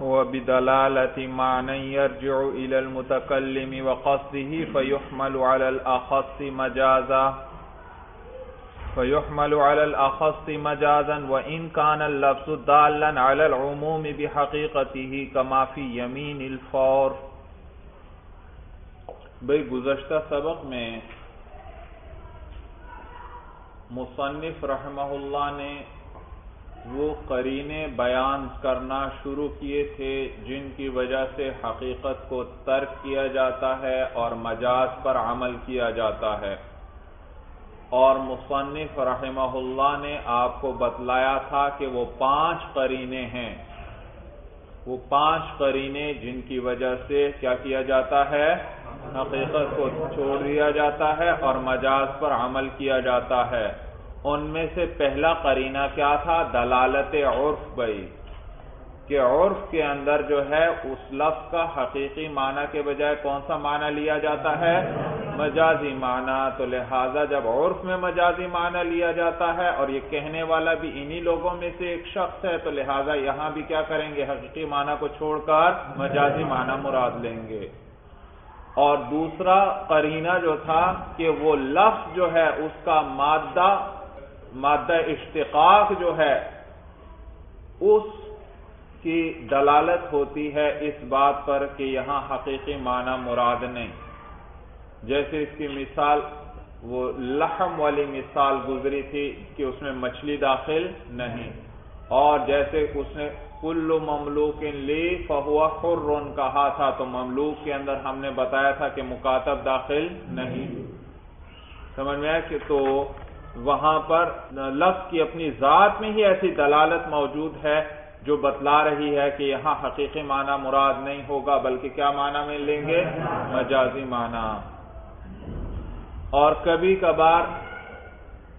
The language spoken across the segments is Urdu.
وبدلالة معنى يرجع إلى المتكلم وقصده فيحمل على الأخص مجازا. فيحمل على الأخص مجازا وإن كان اللفظ دالا على العموم بحقيقته كما في يمين الفور. بھئی گزشتہ سبق میں مصنف رحمہ اللہ نے وہ قرینے بیان کرنا شروع کیے تھے جن کی وجہ سے حقیقت کو ترک کیا جاتا ہے اور مجاز پر عمل کیا جاتا ہے۔ اور مصنف رحمہ اللہ نے آپ کو بتلایا تھا کہ وہ پانچ قرینے ہیں۔ وہ پانچ قرینے جن کی وجہ سے کیا کیا جاتا ہے؟ حقیقت کو چھوڑ دیا جاتا ہے اور مجاز پر عمل کیا جاتا ہے۔ ان میں سے پہلا قرینہ کیا تھا؟ دلالت عرف بئی کہ عرف کے اندر جو ہے، اس لفظ کا حقیقی معنی کے بجائے کون سا معنی لیا جاتا ہے؟ مجازی معنی۔ تو لہذا جب عرف میں مجازی معنی لیا جاتا ہے اور یہ کہنے والا بھی انہی لوگوں میں سے ایک شخص ہے، تو لہذا یہاں بھی کیا کریں گے؟ حقیقی معنی کو چھوڑ کر مجازی معنی مراد لیں گے۔ اور دوسرا قرینہ جو تھا کہ وہ لفظ جو ہے، اس کا مادہ مادہ اشتقاق جو ہے، اس کی دلالت ہوتی ہے اس بات پر کہ یہاں حقیقی معنی مراد نہیں۔ جیسے اس کی مثال، وہ لحم والی مثال گزری تھی کہ اس میں مچھلی داخل نہیں۔ اور جیسے اس نے کل مملوک لی، فہوا خرن کہا تھا، تو مملوک کے اندر ہم نے بتایا تھا کہ مکاتب داخل نہیں۔ سمجھ میں آیا کہ تو وہاں پر لفظ کی اپنی ذات میں ہی ایسی دلالت موجود ہے جو بتلا رہی ہے کہ یہاں حقیقی معنی مراد نہیں ہوگا، بلکہ کیا معنی میں لیں گے؟ مجازی معنی۔ اور کبھی کبھار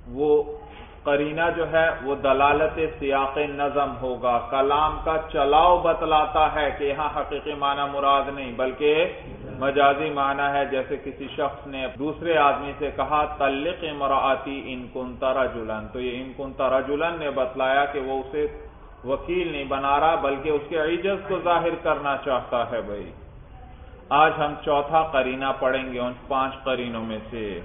وہ قرینہ جو ہے وہ دلالت سیاق نظم ہوگا۔ کلام کا چلاؤ بتلاتا ہے کہ یہاں حقیقی معنی مراد نہیں، بلکہ مجازی معنی ہے۔ جیسے کسی شخص نے دوسرے آدمی سے کہا تلق مراعتی ان کنتا تو یہ ان کنتا نے بتلایا کہ وہ اسے وکیل نہیں بنا رہا، بلکہ اس کے عجز کو ظاہر کرنا چاہتا ہے بھائی۔ آج ہم چوتھا قرینہ پڑھیں گے، ان پانچ قرینوں میں سے۔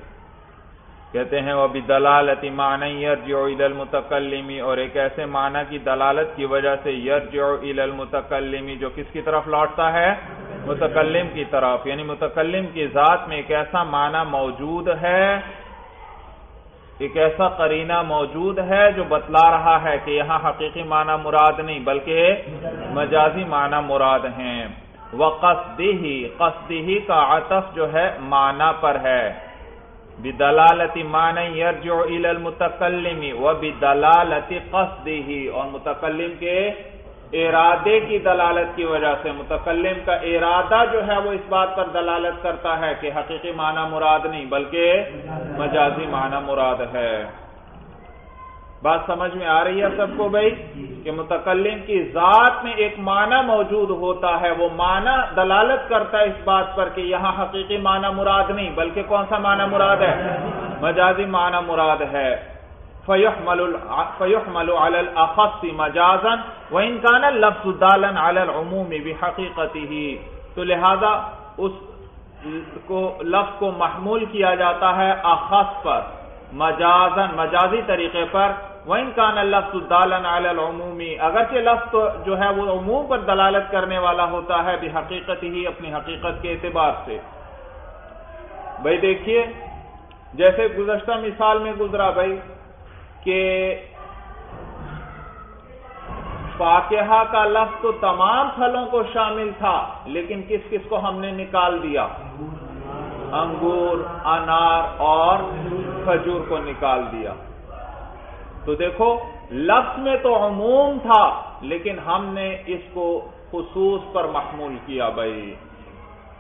کہتے ہیں وہ ابھی دلالت معنی یرجع الى المتکلمی اور ایک ایسے معنی کی دلالت کی وجہ سے یرجع الى المتکلمی جو کس کی طرف لوٹتا ہے؟ متکلم کی طرف یعنی متکلم کی ذات میں ایک ایسا معنی موجود ہے، ایک ایسا قرینہ موجود ہے جو بتلا رہا ہے کہ یہاں حقیقی معنی مراد نہیں، بلکہ مجازی معنی مراد ہیں۔ وہ قصدی قصدی کا عطف جو ہے، معنی پر ہے۔ بدلالت معنی یرجع الى المتکلم و بدلالت قصده، اور متقلم کے ارادے کی دلالت کی وجہ سے متقلم کا ارادہ جو ہے وہ اس بات پر دلالت کرتا ہے کہ حقیقی معنی مراد نہیں، بلکہ مجازی معنی مراد ہے۔ بات سمجھ میں آ رہی ہے سب کو بھائی کہ متکلم کی ذات میں ایک معنی موجود ہوتا ہے، وہ معنی دلالت کرتا ہے اس بات پر کہ یہاں حقیقی معنی مراد نہیں، بلکہ کون سا معنی مراد ہے؟ مجازی معنی مراد ہے۔ فَيُحْمَلُ عَلَى الْأَخَصِّ مَجَازًا وَإِنْ كَانَ اللَّفْظُ دَالًا عَلَى الْعُمُومِ بِحَقِيقَتِهِ۔ تو لہذا اس کو، لفظ کو محمول کیا جاتا ہے اخص پر مجازن مجازی طریقے پر وَإِن كَانَ اللَّفْظُ دَالًا عَلَى الْعُمُومِ، اگرچہ لفظ جو ہے وہ عموم پر دلالت کرنے والا ہوتا ہے بھی حقیقت ہی اپنی حقیقت کے اعتبار سے۔ بھائی دیکھیے، جیسے گزشتہ مثال میں گزرا بھائی کہ فاقہ کا لفظ تو تمام پھلوں کو شامل تھا، لیکن کس کس کو ہم نے نکال دیا؟ انگور، انار اور کھجور کو نکال دیا۔ تو دیکھو، لفظ میں تو عموم تھا، لیکن ہم نے اس کو خصوص پر محمول کیا بھائی۔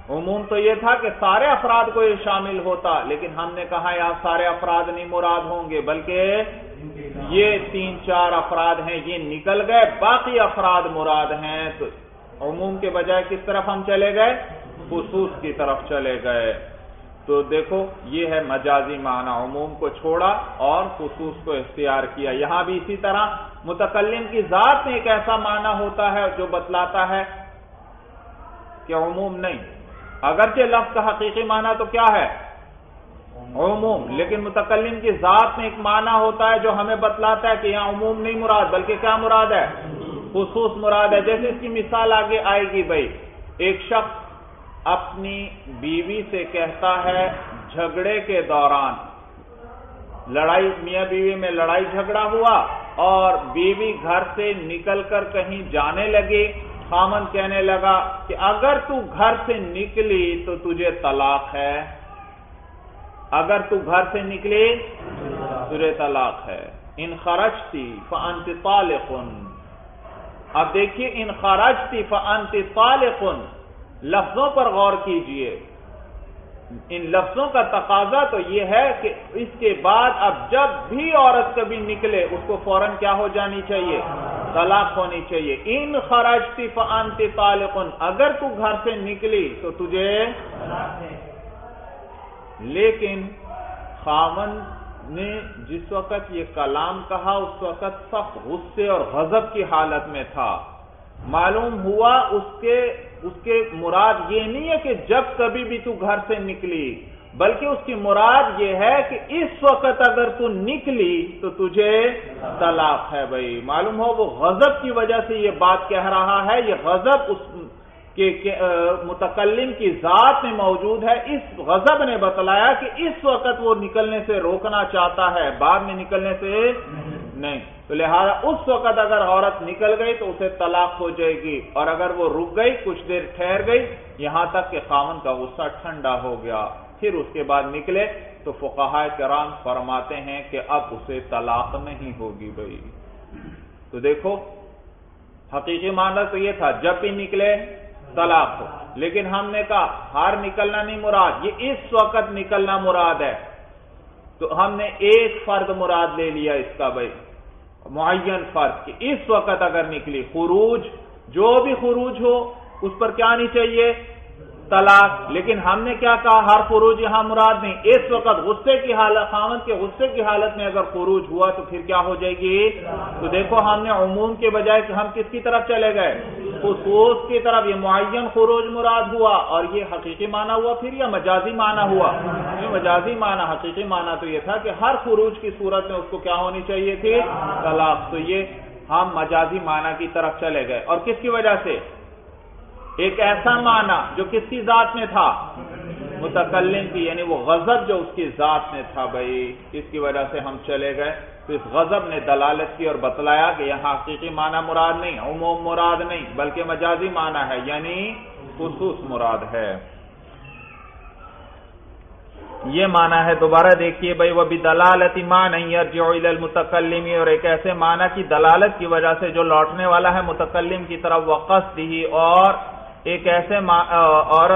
عموم تو یہ تھا کہ سارے افراد کو یہ شامل ہوتا، لیکن ہم نے کہا یار سارے افراد نہیں مراد ہوں گے، بلکہ یہ تین چار افراد ہیں، یہ نکل گئے، باقی افراد مراد ہیں۔ تو عموم کے بجائے کس طرف ہم چلے گئے؟ خصوص کی طرف چلے گئے۔ تو دیکھو، یہ ہے مجازی معنی عموم کو چھوڑا اور خصوص کو اختیار کیا۔ یہاں بھی اسی طرح متکلم کی ذات میں ایک ایسا معنی ہوتا ہے جو بتلاتا ہے کہ عموم نہیں۔ اگرچہ لفظ کا حقیقی معنی تو کیا ہے؟ عموم۔ لیکن متکلم کی ذات میں ایک معنی ہوتا ہے جو ہمیں بتلاتا ہے کہ یہاں عموم نہیں مراد، بلکہ کیا مراد ہے؟ خصوص مراد ہے۔ جیسے اس کی مثال آگے آئے گی بھائی، ایک شخص اپنی بیوی سے کہتا ہے جھگڑے کے دوران۔ لڑائی، میاں بیوی میں لڑائی جھگڑا ہوا اور بیوی گھر سے نکل کر کہیں جانے لگی۔ خامن کہنے لگا کہ اگر تو گھر سے نکلی تو تجھے طلاق ہے۔ اگر تو گھر سے نکلی تجھے طلاق ہے۔ ان خرچ تھی فنت طالقن۔ اب دیکھیے، ان خرچ تھی فنت طالقن۔ لفظوں پر غور کیجیے۔ ان لفظوں کا تقاضا تو یہ ہے کہ اس کے بعد اب جب بھی عورت کبھی نکلے، اس کو فوراً کیا ہو جانی چاہیے؟ طلاق ہونی چاہیے۔ ان خراجتی فانت طالقن، اگر تو گھر سے نکلی تو تجھے لیکن خامن نے جس وقت یہ کلام کہا، اس وقت سخت غصے اور غضب کی حالت میں تھا۔ معلوم ہوا اس کے اس کے مراد یہ نہیں ہے کہ جب کبھی بھی تو گھر سے نکلی، بلکہ اس کی مراد یہ ہے کہ اس وقت اگر تو نکلی تو تجھے طلاق ہے بھائی۔ معلوم ہو، وہ غضب کی وجہ سے یہ بات کہہ رہا ہے، یہ غضب اس کے متکلم کی ذات میں موجود ہے۔ اس غضب نے بتلایا کہ اس وقت وہ نکلنے سے روکنا چاہتا ہے، بعد میں نکلنے سے نہیں۔ تو لہذا اس وقت اگر عورت نکل گئی تو اسے طلاق ہو جائے گی۔ اور اگر وہ رک گئی، کچھ دیر ٹھہر گئی، یہاں تک کہ خامن کا غصہ ٹھنڈا ہو گیا۔ پھر اس کے بعد نکلے تو فقہ کرام فرماتے ہیں کہ اب اسے طلاق نہیں ہوگی بھائی۔ تو دیکھو، حقیقی معنی تو یہ تھا، جب بھی نکلے طلاق ہو۔ لیکن ہم نے کہا، ہار نکلنا نہیں مراد، یہ اس وقت نکلنا مراد ہے۔ تو ہم نے ایک فرد مراد لے لیا اس کا بھائی۔ معین فرض کہ اس وقت اگر نکلی خروج، جو بھی خروج ہو، اس پر کیا نہیں چاہیے؟ طلاق، لیکن ہم نے کیا کہا؟ ہر خروج یہاں مراد نہیں۔ اس وقت غصے کی حالت خامد کے غصے کی حالت میں اگر خروج ہوا تو پھر کیا ہو جائے گی؟ تو دیکھو، ہم نے عموم کے بجائے کہ ہم کس کی طرف چلے گئے؟ خصوص کی طرف۔ یہ معین خروج مراد ہوا اور یہ حقیقی معنی ہوا پھر یا مجازی معنی ہوا؟ یہ مجازی معنی، حقیقی معنی تو یہ تھا کہ ہر خروج کی صورت میں اس کو کیا ہونی چاہیے تھی؟ طلاق۔ تو یہ ہم مجازی معنی کی طرف چلے گئے۔ اور کس کی وجہ سے؟ ایک ایسا معنی جو کس کی ذات میں تھا؟ متکلم کی یعنی وہ غضب جو اس کی ذات میں تھا بھائی، اس کی وجہ سے ہم چلے گئے۔ تو اس غضب نے دلالت کی اور بتلایا کہ یہاں حقیقی معنی مراد نہیں، عموم مراد نہیں، بلکہ مجازی معنی ہے یعنی خصوص مراد ہے۔ یہ معنی ہے، دوبارہ دیکھیے بھائی، وہ بھی دلالتی مان المتکلمی، اور ایک ایسے معنی کی دلالت کی وجہ سے جو لوٹنے والا ہے متکلم کی طرف وقت دی اور ایک ایسے اور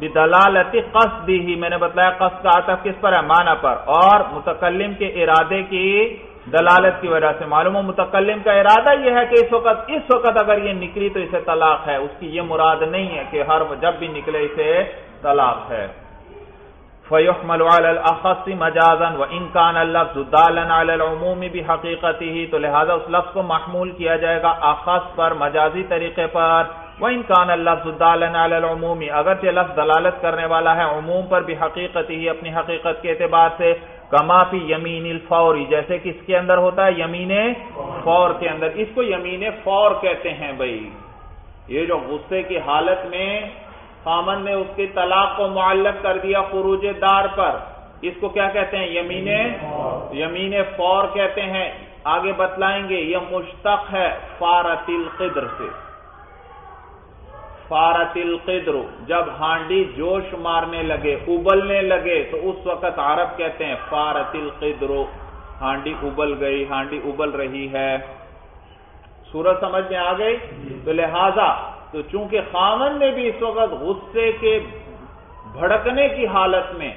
دلالتی قصد ہی میں نے بتلایا قصد کا آتا کس پر ہے؟ معنی پر۔ اور متکلم کے ارادے کی دلالت کی وجہ سے۔ معلوم ہو، متکلم کا ارادہ یہ ہے کہ اس وقت اس وقت اگر یہ نکلی تو اسے طلاق ہے۔ اس کی یہ مراد نہیں ہے کہ ہر جب بھی نکلے اسے طلاق ہے۔ فیحمل علی الاخص مجازا وان كان اللفظ دالا على العموم بحقیقته تو لہذا اس لفظ کو محمول کیا جائے گا۔ اخص پر، مجازی طریقے پر۔ وان كان اللفظ دالا اگرچہ لفظ دلالت کرنے والا ہے عموم پر بحقیقته اپنی حقیقت کے اعتبار سے، کما فی یمین الفوری، جیسے کہ اس کے اندر ہوتا ہے یمین فور کے اندر۔ اس کو یمین فور کہتے ہیں بھائی۔ یہ جو غصے کی حالت میں خامن نے اس کی طلاق کو معلق کر دیا خروج دار پر، اس کو کیا کہتے ہیں؟ یمین یمین فور کہتے ہیں۔ آگے بتلائیں گے، یہ مشتق ہے فارت القدر سے۔ فارت القدر، جب ہانڈی جوش مارنے لگے، ابلنے لگے، تو اس وقت عرب کہتے ہیں فارت القدر، ہانڈی ابل گئی، ہانڈی ابل رہی ہے۔ سورج سمجھ میں آ گئی؟ تو لہذا، تو چونکہ خامن نے بھی اس وقت غصے کے بھڑکنے کی حالت میں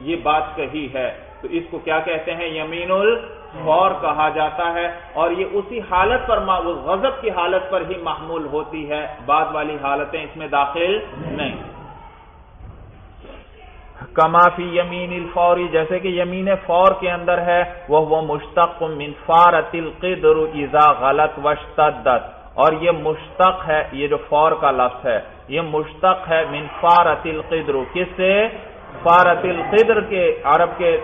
یہ بات کہی ہے، تو اس کو کیا کہتے ہیں؟ یمین ال الفور کہا جاتا ہے اور یہ اسی حالت پر غضب کی حالت پر ہی محمول ہوتی ہے۔ بعد والی حالتیں اس میں داخل نہیں۔ کمافی یمین الفوری، جیسے کہ یمین فور کے اندر ہے وہ وہ مشتق من فارت القدر اذا غلط وشتدت اور یہ مشتق ہے، یہ جو فور کا لفظ ہے، یہ مشتق ہے من فارت القدر۔ کس سے؟ فارت القدر کے، عرب کے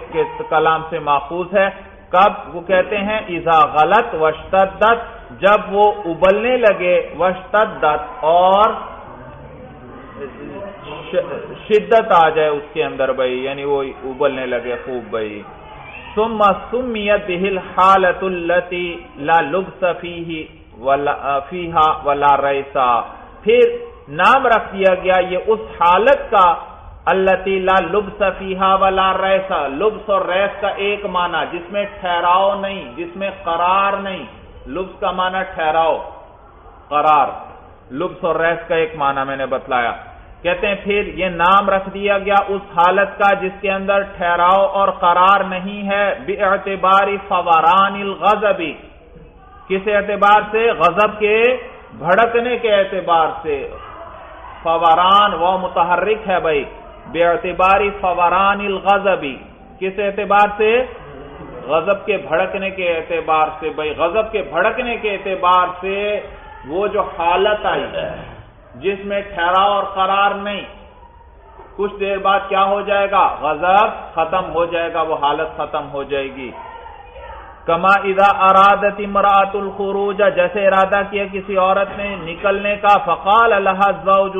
کلام سے ماخوذ ہے۔ کب وہ کہتے ہیں؟ ایزا غلط وشتدت جب وہ ابلنے لگے وشتدت اور شدت آ جائے اس کے اندر بھائی یعنی وہ ابلنے لگے خوب بھائی۔ ثم سمیت بہل حالت التی لا لبس فیہ ولا فیہا ولا ریسا پھر نام رکھ دیا گیا، یہ اس حالت کا اللہ لا لبس فیہا ولا ریسا لبس اور ریس کا ایک معنی، جس میں ٹھہراؤ نہیں، جس میں قرار نہیں. لبس کا معنی ٹھہراؤ، قرار. لبس اور ریس کا ایک معنی میں نے بتلایا۔ کہتے ہیں، پھر یہ نام رکھ دیا گیا اس حالت کا جس کے اندر ٹھہراؤ اور قرار نہیں ہے۔ بے اعتبار فواران الغضبی کس اعتبار سے؟ غضب کے بھڑکنے کے اعتبار سے۔ فواران وہ متحرک ہے بھائی۔ بے اعتباری فوران الغضبی کس اعتبار سے؟ غضب کے بھڑکنے کے اعتبار سے. بھائی، غضب کے بھڑکنے کے اعتبار سے وہ جو حالت آئی، جس میں ٹھہراؤ اور قرار نہیں، کچھ دیر بعد کیا ہو جائے گا؟ غضب ختم ہو جائے گا، وہ حالت ختم ہو جائے گی۔ کما ادا ارادت امراۃ الخروج، جیسے ارادہ کیا کسی عورت نے نکلنے کا، فقال اللہ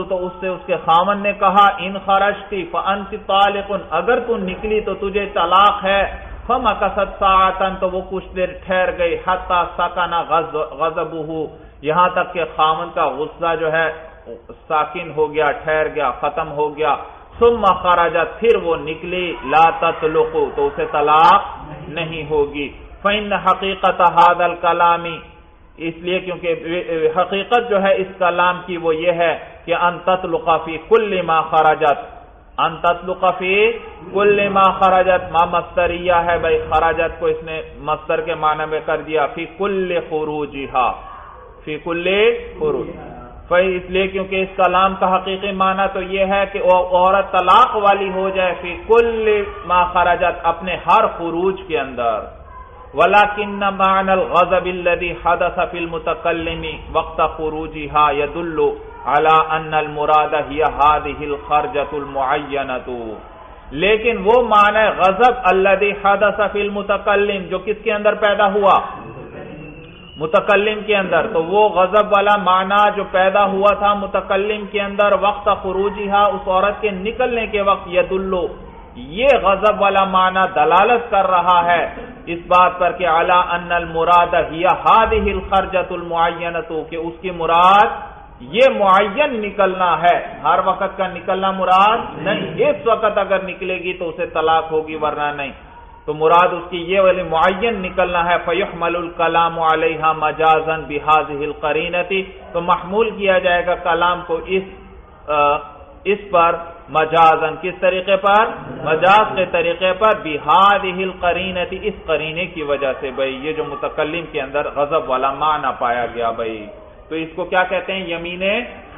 تو اس سے اس کے خامن نے کہا، ان خرشتی فانت طالق، اگر تو نکلی تو تجھے طلاق ہے۔ فما کسد ساعتن تو وہ کچھ دیر ٹھہر گئی، حتی سکنا غضبہ یہاں تک کہ خامن کا غصہ جو ہے، ساکن ہو گیا، ٹھہر گیا، ختم ہو گیا۔ ثم خرجت، پھر وہ نکلی، لا تطلقو تو اسے طلاق نہیں ہوگی۔ فن حقیقت حادل کلامی اس لیے کیونکہ حقیقت جو ہے اس کلام کی وہ یہ ہے کہ ان تطلقفی کل ما خرجت ان تطلقفی کل ما خرجت، ما مستریہ ہے بھائی خراجت کو اس نے مستر کے معنی میں کر دیا فی کل خروجہا فی کل خروج۔ اس لیے کیونکہ اس کلام کا حقیقی معنی تو یہ ہے کہ وہ عورت طلاق والی ہو جائے فی کل ما خرجت اپنے ہر خروج کے اندر۔ ولاکن مان الغضب الذي حدث في المتكلم وقت خروجها يدل على ان المراد هي هذه الخرجه المعينه لیکن وہ معنی غضب الذي حدث في المتكلم جو کس کے اندر پیدا ہوا؟ متکلم کے اندر. تو وہ غضب والا معنی جو پیدا ہوا تھا متکلم کے اندر وقت خروجها اس عورت کے نکلنے کے وقت یدلو یہ غضب والا معنی دلالت کر رہا ہے۔ اس بات پر کہ اعلی ان المراد هذه الخرجه المعینه کہ اس کی مراد یہ معین نکلنا ہے۔ ہر وقت کا نکلنا مراد نہیں، اس وقت اگر نکلے گی تو اسے طلاق ہوگی، ورنہ نہیں۔ تو مراد اس کی یہ والی معین نکلنا ہے۔ فیحمل الکلام علیہ مجازن بهذه القرینتی تو محمول کیا جائے گا کلام کو اس اس پر۔ مجازن کس طریقے پر؟ مجاز کے طریقے پر۔ بحاد ہل قرینتی اس قرینے کی وجہ سے بھائی، یہ جو متکلم کے اندر غضب والا معنی پایا گیا بھائی۔ تو اس کو کیا کہتے ہیں؟ یمین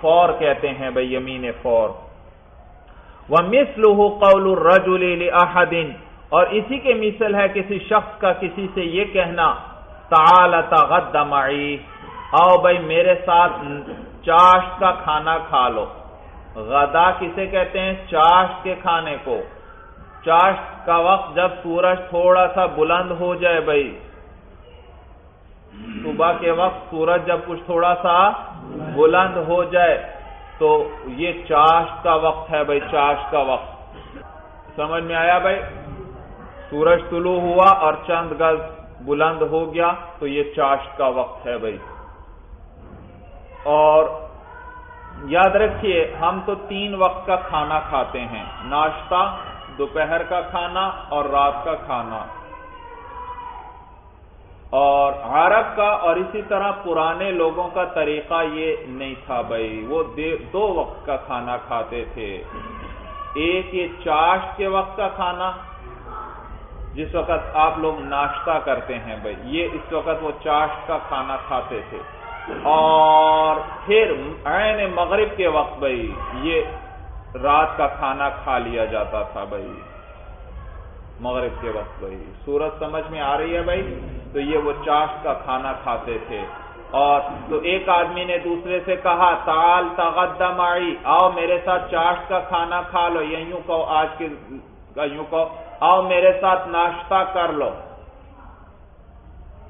فور کہتے ہیں بھائی، یمین فور۔ وہ مسل قول الرجل اور اسی کے مثل ہے کسی شخص کا کسی سے یہ کہنا تعال تغد معی آؤ بھائی، میرے ساتھ چاش کا کھانا کھا لو۔ غدا کسے کہتے ہیں؟ چاش کے کھانے کو۔ چاش کا وقت جب سورج تھوڑا سا بلند ہو جائے بھائی، صبح کے وقت سورج جب کچھ تھوڑا سا بلند ہو جائے، تو یہ چاش کا وقت ہے بھائی چاش کا وقت۔ سمجھ میں آیا بھائی؟ سورج طلوع ہوا اور چند گز بلند ہو گیا، تو یہ چاش کا وقت ہے بھائی۔ اور یاد رکھیے، ہم تو تین وقت کا کھانا کھاتے ہیں۔ ناشتہ، دوپہر کا کھانا اور رات کا کھانا۔ اور عرب کا اور اسی طرح پرانے لوگوں کا طریقہ یہ نہیں تھا بھائی۔ وہ دو وقت کا کھانا کھاتے تھے۔ ایک یہ چاش کے وقت کا کھانا، جس وقت آپ لوگ ناشتہ کرتے ہیں بھائی۔ یہ اس وقت وہ چاش کا کھانا کھاتے تھے۔ اور پھر عین مغرب کے وقت بھائی، یہ رات کا کھانا کھا لیا جاتا تھا بھائی۔ مغرب کے وقت بھائی سورج سمجھ میں آ رہی ہے بھائی؟ تو یہ وہ چاشت کا کھانا کھاتے تھے۔ اور تو ایک آدمی نے دوسرے سے کہا تال تغدم آئی آؤ میرے ساتھ چاشت کا کھانا کھا لو۔ یوں کہو، آج کے یوں کہو، آؤ میرے ساتھ ناشتہ کر لو۔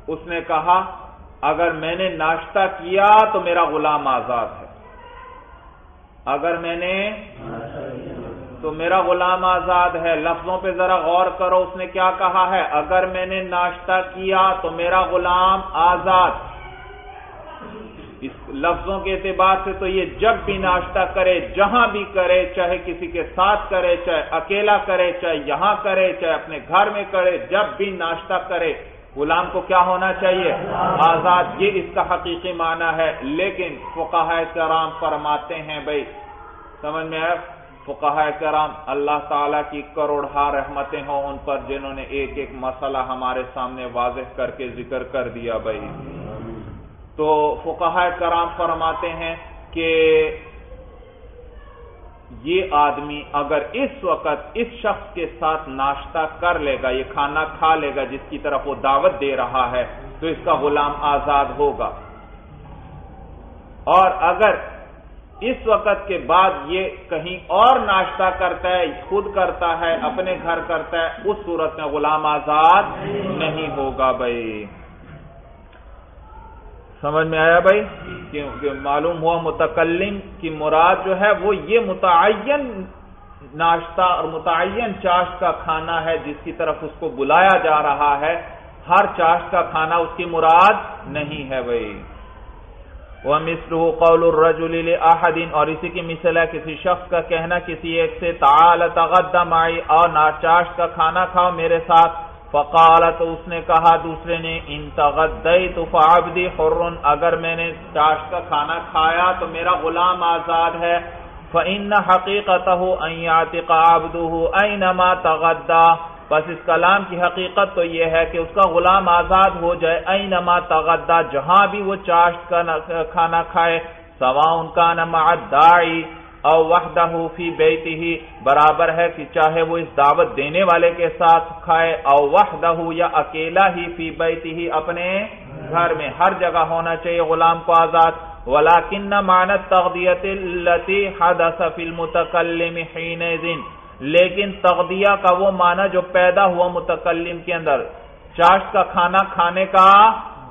اس نے کہا اگر میں نے ناشتہ کیا تو میرا غلام آزاد ہے۔ اگر میں نے تو میرا غلام آزاد ہے۔ لفظوں پہ ذرا غور کرو، اس نے کیا کہا ہے؟ اگر میں نے ناشتہ کیا تو میرا غلام آزاد۔ اس لفظوں کے اعتبار سے تو یہ جب بھی ناشتہ کرے، جہاں بھی کرے، چاہے کسی کے ساتھ کرے، چاہے اکیلا کرے، چاہے یہاں کرے، چاہے اپنے گھر میں کرے، جب بھی ناشتہ کرے غلام کو کیا ہونا چاہیے؟ آزاد، یہ اس کا حقیقی معنی ہے۔ لیکن فقہ کرام فرماتے ہیں بھائی، سمجھ میں فقہ کرام اللہ تعالیٰ کی کروڑہ رحمتیں ہوں ان پر جنہوں نے ایک ایک مسئلہ ہمارے سامنے واضح کر کے ذکر کر دیا بھائی۔ تو فقہ کرام فرماتے ہیں کہ یہ آدمی اگر اس وقت اس شخص کے ساتھ ناشتہ کر لے گا، یہ کھانا کھا لے گا، جس کی طرف وہ دعوت دے رہا ہے، تو اس کا غلام آزاد ہوگا۔ اور اگر اس وقت کے بعد یہ کہیں اور ناشتہ کرتا ہے، خود کرتا ہے، اپنے گھر کرتا ہے، اس صورت میں غلام آزاد نہیں ہوگا بھائی۔ سمجھ میں آیا بھائی؟ کہ معلوم ہوا متکلم کی مراد جو ہے وہ یہ متعین ناشتہ اور متعین چاشت کا کھانا ہے جس کی طرف اس کو بلایا جا رہا ہے۔ ہر چاشت کا کھانا اس کی مراد نہیں ہے بھائی۔ وہ مصر قول الرجل احدین اور اسی کی مثل ہے کسی شخص کا کہنا کسی ایک سے تعال تغدم آئی اور ناچاشت کا کھانا کھاؤ میرے ساتھ۔ فقال تو اس نے کہا دوسرے نے، ان تو فعبدی حرن اگر میں نے چاشت کا کھانا کھایا تو میرا غلام آزاد ہے، فَإِنَّ حَقِيقَتَهُ أَن يَعْتِقَ عَبْدُهُ أَيْنَمَا تَغَدَّى. بس اس کلام کی حقیقت تو یہ ہے کہ اس کا غلام آزاد ہو جائے اینما تغدا جہاں بھی وہ چاشت کا کھانا کھائے سوا ان کا نما دائی او وحدہ فی بیتی ہی برابر ہے کہ چاہے وہ اس دعوت دینے والے کے ساتھ کھائے، او وحدہ یا اکیلا ہی فی بیتی ہی اپنے گھر میں، ہر جگہ ہونا چاہیے غلام کو آزاد۔ ولیکن معنت تغدیت اللتی حدث فی المتکلم حینئذن لیکن تغدیہ کا وہ معنی جو پیدا ہوا متکلم کے اندر، چاشت کا کھانا کھانے کا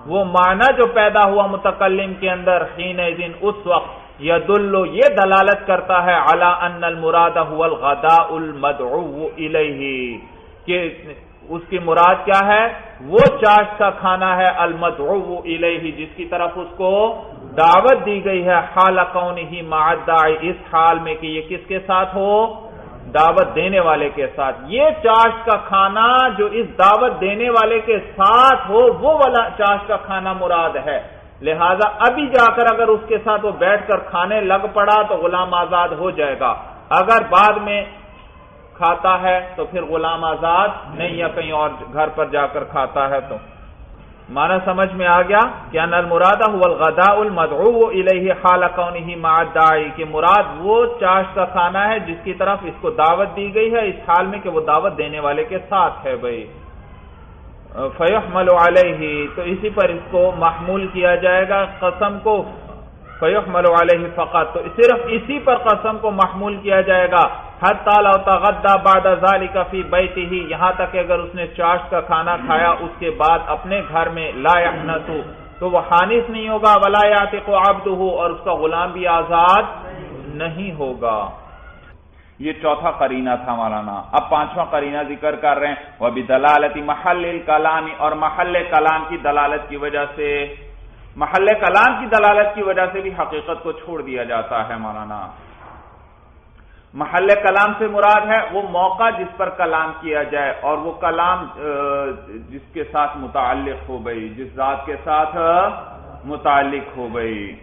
وہ معنی جو پیدا ہوا متکلم کے اندر حینئذن اس وقت یدلو، یہ دلالت کرتا ہے علی ان المراد هو الغداء المدعو الیہ، کہ اس کی مراد کیا ہے؟ وہ چاش کا کھانا ہے، المدعو الیہ، جس کی طرف اس کو دعوت دی گئی ہے، حال کونہی معدعی اس حال میں کہ یہ کس کے ساتھ ہو؟ دعوت دینے والے کے ساتھ۔ یہ چاش کا کھانا جو اس دعوت دینے والے کے ساتھ ہو، وہ والا چاش کا کھانا مراد ہے۔ لہذا ابھی جا کر اگر اس کے ساتھ وہ بیٹھ کر کھانے لگ پڑا تو غلام آزاد ہو جائے گا۔ اگر بعد میں کھاتا ہے تو پھر غلام آزاد نہیں یا کہیں اور گھر پر جا کر کھاتا ہے تو۔ مانا سمجھ میں آ گیا کہ ان المرادہ الغدا المدعو الیہ خال کونہی معدعی کہ مراد وہ چاش کا کھانا ہے جس کی طرف اس کو دعوت دی گئی ہے، اس حال میں کہ وہ دعوت دینے والے کے ساتھ ہے بھائی۔ فیحمل علیہ تو اسی پر اس کو محمول کیا جائے گا قسم کو فیحمل علیہ فقط، تو صرف اسی پر قسم کو محمول کیا جائے گا ہر تالا تغدا بعد ذالک فی بیتہ یہاں تک کہ اگر اس نے چاشت کا کھانا کھایا، اس کے بعد اپنے گھر میں لا یحنسو تو وہ حانس نہیں ہوگا، ولا یاتق عبدہ اور اس کا غلام بھی آزاد نہیں ہوگا۔ یہ چوتھا کرینہ تھا مولانا۔ اب پانچواں کرینہ ذکر کر رہے ہیں۔ وہ بھی دلالتی محل کلامی اور محل کلام کی دلالت کی وجہ سے۔ محل کلام کی دلالت کی وجہ سے بھی حقیقت کو چھوڑ دیا جاتا ہے مولانا۔ محل کلام سے مراد ہے وہ موقع جس پر کلام کیا جائے اور وہ کلام جس کے ساتھ متعلق ہو گئی، جس ذات کے ساتھ متعلق ہو گئی۔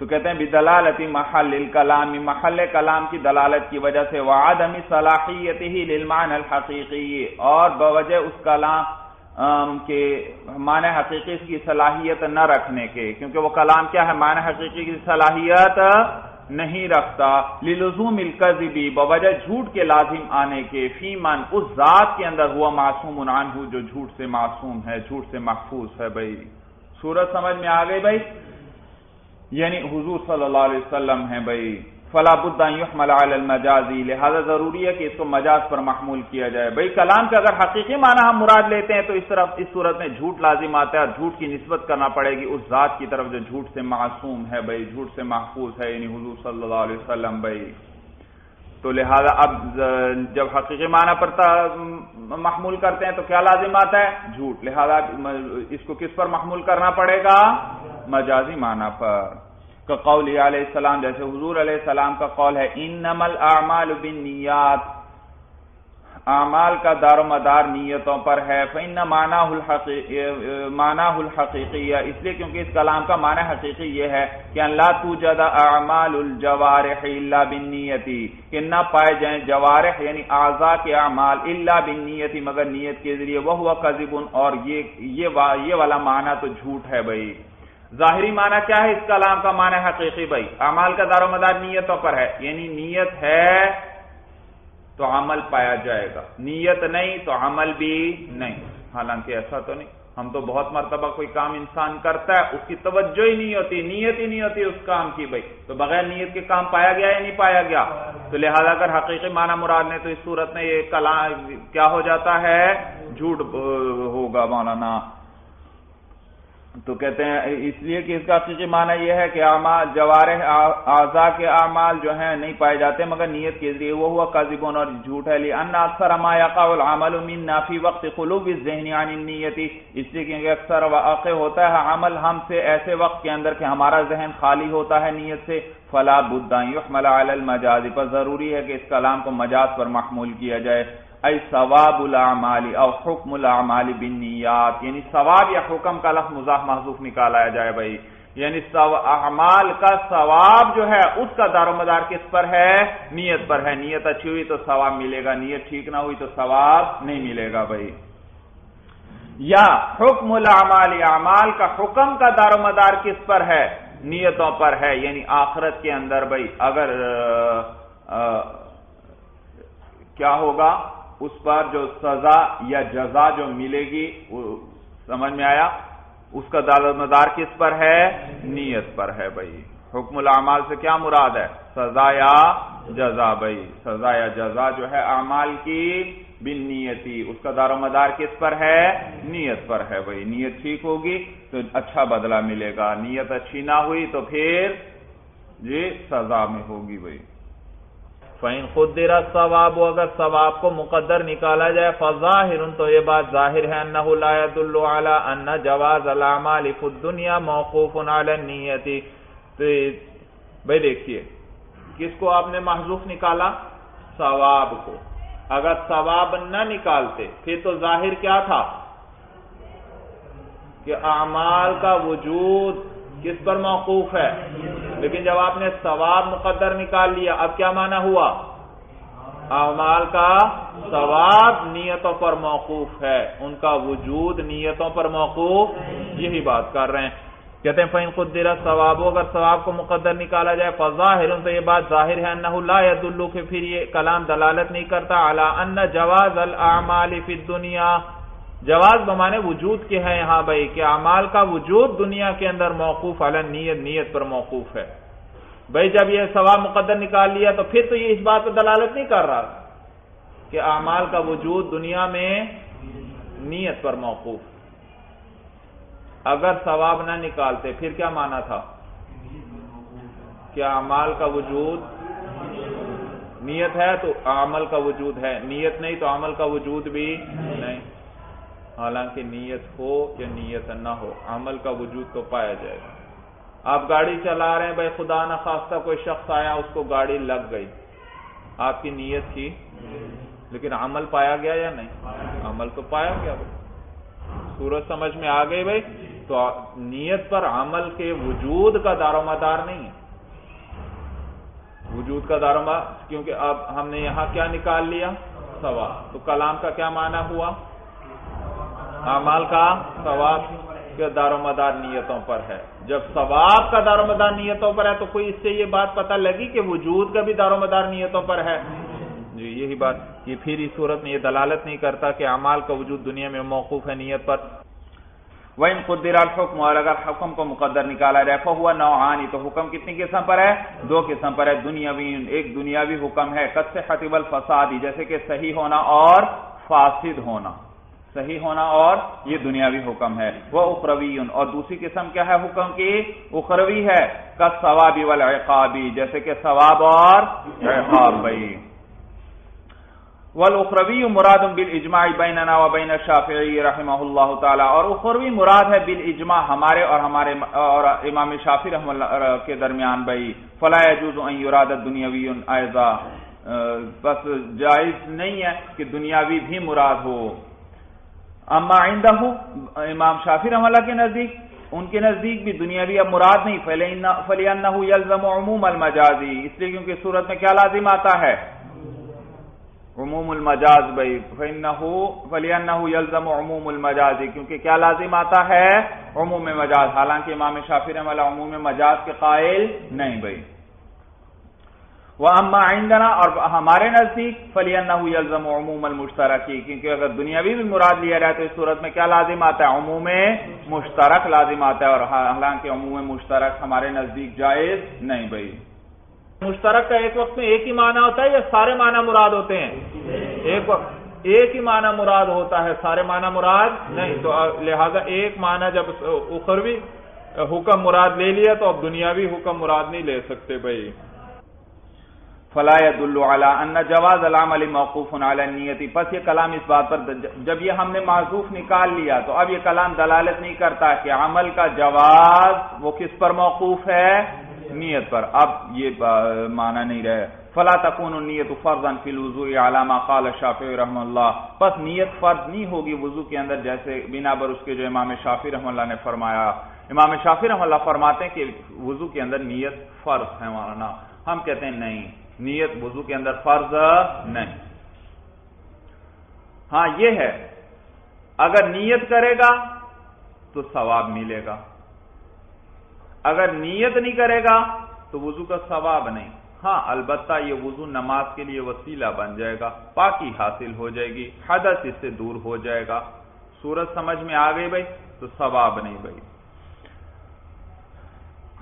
تو کہتے ہیں دلالتی محل کلام محل کلام کی دلالت کی وجہ سے، وعدم صلاحیت ہی للمان الحقیقی اور بوجہ اس کلام کہ معنی حقیقی کی صلاحیت نہ رکھنے کے، کیونکہ وہ کلام کیا ہے؟ معنی حقیقی کی صلاحیت نہیں رکھتا۔ لزوم القذبی بوجہ جھوٹ کے لازم آنے کے، فی من، اس ذات کے اندر ہوا معصوم عنہ جو جھوٹ سے معصوم ہے، جھوٹ سے محفوظ ہے بھائی۔ سورج سمجھ میں آ گئی بھائی؟ یعنی حضور صلی اللہ علیہ وسلم ہے بھائی، فلا يحمل على المجازی، لہذا ضروری ہے کہ اس کو مجاز پر محمول کیا جائے۔ بھائی، کلام کا اگر حقیقی معنی ہم مراد لیتے ہیں تو اس طرف، اس صورت میں جھوٹ لازم آتا ہے اور جھوٹ کی نسبت کرنا پڑے گی۔ اس ذات کی طرف جو جھوٹ سے معصوم ہے بھائی، جھوٹ سے محفوظ ہے یعنی حضور صلی اللہ علیہ وسلم بھائی۔ تو لہذا اب جب حقیقی معنی پر محمول کرتے ہیں تو کیا لازم آتا ہے؟ جھوٹ۔ لہذا اس کو کس پر محمول کرنا پڑے گا؟ مجازی معنی پر قول علیہ السلام، جیسے حضور علیہ السلام کا قول ہے ان نمل اعمال بالنیات، اعمال کا دار و مدار نیتوں پر ہے فن مانا مانا الحقیقی اس لیے کیونکہ اس کلام کا معنی حقیقی یہ ہے کہ اللہ تو جدا اعمال الجوارح اللہ بنیتی کہ نہ پائے جائیں جوارح یعنی اعضاء کے اعمال اللہ بنیتی مگر نیت کے ذریعے وہ ہوا قذب اور یہ یہ والا معنی تو جھوٹ ہے بھائی۔ ظاہری معنی کیا ہے؟ اس کلام کا معنی حقیقی بھائی۔ اعمال کا دار و مدار نیتوں پر ہے۔ یعنی نیت ہے تو عمل پایا جائے گا۔ نیت نہیں تو عمل بھی نہیں۔ حالانکہ ایسا تو نہیں۔ ہم تو بہت مرتبہ کوئی کام انسان کرتا ہے، اس کی توجہ ہی نہیں ہوتی، نیت ہی نہیں ہوتی اس کام کی بھائی۔ تو بغیر نیت کے کام پایا گیا یا نہیں پایا گیا؟ تو لہذا اگر حقیقی معنی مراد نے تو اس صورت میں یہ کلام کیا ہو جاتا ہے؟ جھوٹ ہوگا مولانا۔ تو کہتے ہیں، اس لیے کہ اس کا حقیقی معنی یہ ہے کہ اعمال، جوارح اعضاء کے اعمال جو ہیں نہیں پائے جاتے، مگر نیت کے ذریعے وہ ہوا قاضبون اور جھوٹ ہے۔ ان اکثر ما يقع العمل من نافی وقت قلوب الذهن عن النیت اس لیے کہ اکثر واقع ہوتا ہے، عمل ہم سے ایسے وقت کے اندر کہ ہمارا ذہن خالی ہوتا ہے نیت سے۔ فلا بد يحمل على المجاز۔ پر ضروری ہے کہ اس کلام کو مجاز پر محمول کیا جائے۔ ای ثواب الاعمال او حکم الاعمال بالنیات یعنی ثواب یا حکم کا لفظ مضاف محذوف نکالا جائے بھائی۔ یعنی اعمال کا ثواب جو ہے، اس کا دار و مدار کس پر ہے؟ نیت پر ہے۔ نیت اچھی ہوئی تو ثواب ملے گا، نیت ٹھیک نہ ہوئی تو ثواب نہیں ملے گا بھائی۔ یا حکم الاعمال اعمال کا حکم کا دار و مدار کس پر ہے؟ نیتوں پر ہے یعنی آخرت کے اندر بھائی۔ اگر کیا ہوگا؟ اس پر جو سزا یا جزا جو ملے گی سمجھ میں آیا؟ اس کا دار مدار کس پر ہے؟ نیت پر ہے بھائی۔ حکم العمال سے کیا مراد ہے؟ سزا یا جزا بھائی۔ سزا یا جزا جو ہے اعمال کی بن نیتی اس کا دار و مدار کس پر ہے؟ نیت پر ہے بھائی۔ نیت ٹھیک ہوگی تو اچھا بدلہ ملے گا۔ نیت اچھی نہ ہوئی تو پھر جی سزا میں ہوگی بھائی۔ فَإِن خُدِّرَ الثَّوَابُ، اگر ثواب کو مقدر نکالا جائے فَظَاهِرٌ تو یہ بات ظاہر ہے انہو لا يدل على ان جواز العمال فی الدنیا موقوف علی النیتی۔ تو بھئی دیکھئے کس کو آپ نے محضوف نکالا؟ ثواب کو۔ اگر ثواب نہ نکالتے، پھر تو ظاہر کیا تھا؟ کہ اعمال کا وجود کس پر موقوف ہے؟ لیکن جب آپ نے ثواب مقدر نکال لیا، اب کیا مانا ہوا؟ اعمال کا ثواب نیتوں پر موقوف ہے۔ ان کا وجود نیتوں پر موقوف یہی بات کر رہے ہیں۔ کہتے ہیں فین قدر ثواب اگر ثواب کو مقدر نکالا جائے، فظاہر، تو یہ بات ظاہر ہے انہو لا يدلو کہ پھر یہ کلام دلالت نہیں کرتا علی ان جواز الاعمال فی الدنیا جواز بمانے وجود کے ہیں یہاں بھائی، کہ اعمال کا وجود دنیا کے اندر موقوف، علی نیت نیت پر موقوف ہے۔ بھائی، جب یہ ثواب مقدر نکال لیا تو پھر تو یہ اس بات پہ دلالت نہیں کر رہا۔ کہ اعمال کا وجود دنیا میں نیت پر موقوف۔ اگر ثواب نہ نکالتے، پھر کیا مانا تھا؟ کہ اعمال کا وجود نیت ہے تو عمل کا وجود ہے۔ نیت نہیں تو عمل کا وجود بھی حالانکہ نیت ہو یا نیت نہ ہو، عمل کا وجود تو پایا جائے گا۔ آپ گاڑی چلا رہے ہیں، بھائی خدا نہ خواستہ کوئی شخص آیا، اس کو گاڑی لگ گئی۔ آپ کی نیت تھی لیکن عمل پایا گیا یا نہیں؟ عمل تو پایا گیا۔ بھائی سورج سمجھ میں آ گئی بھائی؟ تو نیت پر عمل کے وجود کا دار و مدار نہیں ہے۔ وجود کا دار و مدار، کیونکہ اب ہم نے یہاں کیا نکال لیا؟ سوال تو کلام کا کیا معنی ہوا؟ اعمال کا ثواب کے دار و مدار نیتوں پر ہے۔ جب ثواب کا دار و مدار نیتوں پر ہے تو کوئی اس سے یہ بات پتہ لگی کہ وجود کا بھی دار و مدار نیتوں پر ہے؟ جی یہی بات یہ پھر اس صورت میں یہ دلالت نہیں کرتا کہ اعمال کا وجود دنیا میں موقوف ہے نیت پر۔ وہ ان قدر الحکم اور اگر حکم کو مقدر نکالا ریفا ہوا نوعانی تو حکم کتنی قسم پر ہے؟ دو قسم پر ہے، دنیاوی، ایک دنیاوی حکم ہے، قد سے خطیب الفسادی جیسے کہ صحیح ہونا اور فاسد ہونا۔ صحیح ہونا اور یہ دنیاوی حکم ہے۔ وہ اخروی اور دوسری قسم کیا ہے حکم کی؟ اخروی ہے۔ کس ثوابی والعقابی جیسے کہ ثواب اور عقاب، بھائی۔ والاخروی مراد بالاجماع بیننا و بین الشافعی رحمہ اللہ تعالی۔ اور اخروی مراد ہے بالاجماع ہمارے اور ہمارے اور امام شافعی رحمہ اللہ کے درمیان، بھائی۔ فلا يجوز ان يراد الدنیاوی ایضا۔ بس جائز نہیں ہے کہ دنیاوی بھی مراد ہو۔ اما عندہ امام شافعی رحمہ اللہ کے نزدیک، ان کے نزدیک بھی دنیاوی اب مراد نہیں فَلِأَنَّهُ يَلْزَمُ عُمُومَ الْمَجَازِ اس لیے کیونکہ صورت میں کیا لازم آتا ہے؟ عموم المجاز بھائی فَلِأَنَّهُ يَلْزَمُ عُمُومُ الْمَجَازِ کیونکہ کیا لازم آتا ہے؟ عموم مجاز، حالانکہ امام شافعی رحمہ اللہ عموم مجاز کے قائل نہیں بھائی۔ وہ اما آئندنا اور ہمارے نزدیک فلی یلزم عموم المشترکی کیونکہ اگر دنیاوی بھی مراد لیا جائے تو اس صورت میں کیا لازم آتا ہے؟ عموم مشترک لازم آتا ہے اور حالانکہ عموم مشترک ہمارے نزدیک جائز نہیں بھائی۔ مشترک کا ایک وقت میں ایک ہی معنی ہوتا ہے یا سارے معنی مراد ہوتے ہیں؟ ایک وقت، ایک ہی معنی مراد ہوتا ہے، سارے معنی مراد نہیں۔ تو لہذا ایک معنی جب اخروی حکم مراد لے لیا تو اب دنیاوی حکم مراد نہیں لے سکتے بھائی۔ فلا يدل على ان جواز العمل موقوف على النیت پس یہ کلام اس بات پر جب یہ ہم نے معذوف نکال لیا تو اب یہ کلام دلالت نہیں کرتا کہ عمل کا جواز وہ کس پر موقوف ہے؟ نیت پر. اب یہ معنی نہیں رہے. فلا تکون النیت فرضا فی الوضوء على ما قال الشافعی رحمہ اللہ. پس نیت فرض نہیں ہوگی وضو کے اندر جیسے بنا بر اس کے جو امام شافعی رحمہ اللہ نے فرمایا. امام شافعی رحمہ اللہ فرماتے ہیں کہ وضو کے اندر نیت فرض ہے مولانا ہم کہتے ہیں نہیں. نیت وضو کے اندر فرض نہیں۔ ہاں یہ ہے، اگر نیت کرے گا تو ثواب ملے گا۔ اگر نیت نہیں کرے گا تو وضو کا ثواب نہیں۔ ہاں البتہ یہ وضو نماز کے لیے وسیلہ بن جائے گا، پاکی حاصل ہو جائے گی، حدث اس سے دور ہو جائے گا۔ سورج سمجھ میں آ گئی بھائی، تو ثواب نہیں بھائی۔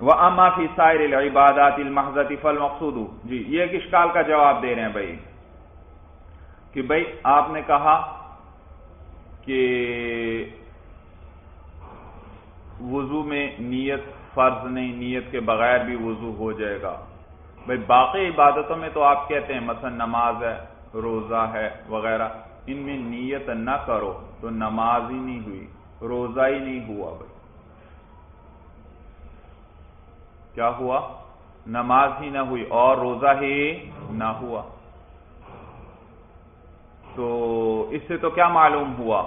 وہ اما فی سائر عبادات المحضت فل مقصود جی یہ ایک اشکال کا جواب دے رہے ہیں بھائی؟ کہ بھائی، آپ نے کہا کہ وضو میں نیت فرض نہیں، نیت کے بغیر بھی وضو ہو جائے گا۔ بھائی، باقی عبادتوں میں تو آپ کہتے ہیں، مثلا نماز ہے، روزہ ہے وغیرہ۔ ان میں نیت نہ کرو، تو نماز ہی نہیں ہوئی، روزہ ہی نہیں ہوا بھائی۔ کیا ہوا؟ نماز ہی نہ ہوئی اور روزہ ہی نہ ہوا۔ تو اس سے تو کیا معلوم ہوا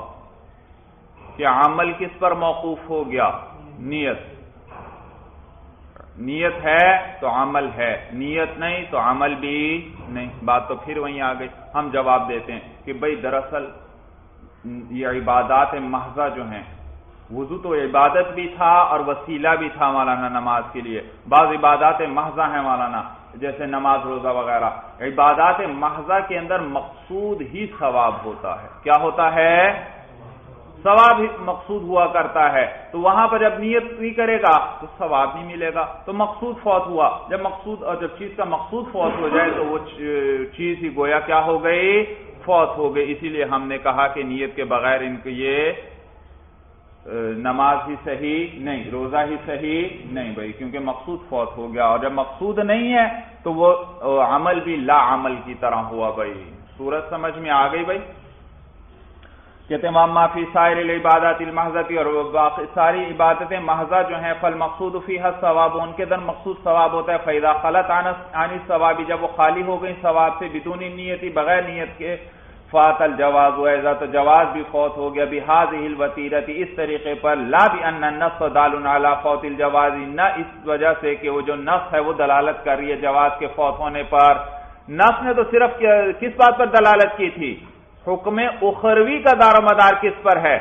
کہ عمل کس پر موقوف ہو گیا؟ نیت۔ نیت ہے تو عمل ہے، نیت نہیں تو عمل بھی نہیں۔ بات تو پھر وہیں آ گئی۔ ہم جواب دیتے ہیں کہ بھائی دراصل یہ عبادات محضہ جو ہیں وضو تو عبادت بھی تھا اور وسیلہ بھی تھا مولانا نماز کے لیے۔ بعض عبادات محضہ ہیں مولانا، جیسے نماز روزہ وغیرہ۔ عبادات محضہ کے اندر مقصود ہی ثواب ہوتا ہے۔ کیا ہوتا ہے؟ ثواب ہی مقصود ہوا کرتا ہے۔ تو وہاں پر جب نیت نہیں کرے گا تو ثواب نہیں ملے گا۔ تو مقصود فوت ہوا۔ جب مقصود اور جب چیز کا مقصود فوت ہو جائے تو وہ چیز ہی گویا کیا ہو گئی؟ فوت ہو گئی۔ اسی لیے ہم نے کہا کہ نیت کے بغیر ان کو یہ نماز ہی صحیح نہیں، روزہ ہی صحیح نہیں بھائی، کیونکہ مقصود فوت ہو گیا۔ اور جب مقصود نہیں ہے تو وہ عمل بھی لا عمل کی طرح ہوا بھائی۔ سورج سمجھ میں آ گئی بھائی؟ کہتے ہیں معافی سائر عبادت المحضتی اور باقی ساری عبادتیں محضہ جو ہیں فل مقصود فی حد ثواب ان کے در مقصود ثواب ہوتا ہے۔ فیضا خلط آنی ثوابی جب وہ خالی ہو گئی ثواب سے بدون نیتی، بغیر نیت کے فات الجواز ایزا تو جواز بھی فوت ہو گیا بحاظ الوطیرتی اس طریقے پر، لا بھی ان نصف دال علی فوت الجوازی نہ اس وجہ سے کہ وہ جو نصف ہے وہ دلالت کر رہی ہے جواز کے فوت ہونے پر۔ نصف نے تو صرف کس بات پر دلالت کی تھی؟ حکم اخروی کا دار و مدار کس پر ہے؟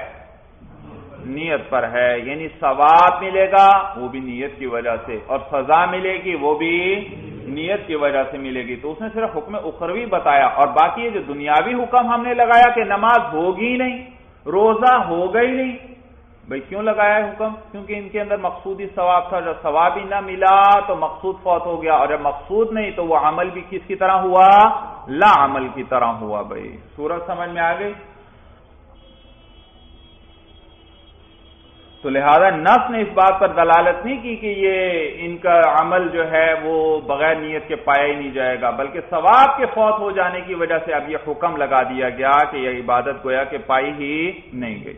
نیت پر ہے یعنی ثواب ملے گا، وہ بھی نیت کی وجہ سے، اور سزا ملے گی، وہ بھی نیت کی وجہ سے ملے گی۔ تو اس نے صرف حکم اخروی بتایا، اور باقی یہ جو دنیاوی حکم ہم نے لگایا کہ نماز ہوگی نہیں، روزہ ہوگا ہی نہیں۔ بھائی کیوں لگایا ہے حکم؟ کیونکہ ان کے اندر مقصودی ثواب تھا۔ جب ثواب ہی نہ ملا تو مقصود فوت ہو گیا، اور جب مقصود نہیں تو وہ عمل بھی کس کی طرح ہوا؟ لا عمل کی طرح ہوا۔ بھائی، سورج سمجھ میں آ گئی؟ تو لہذا نفس نے اس بات پر دلالت نہیں کی کہ یہ ان کا عمل جو ہے وہ بغیر نیت کے پایا ہی نہیں جائے گا، بلکہ ثواب کے فوت ہو جانے کی وجہ سے اب یہ حکم لگا دیا گیا کہ یہ عبادت گویا کہ پائی ہی نہیں گئی۔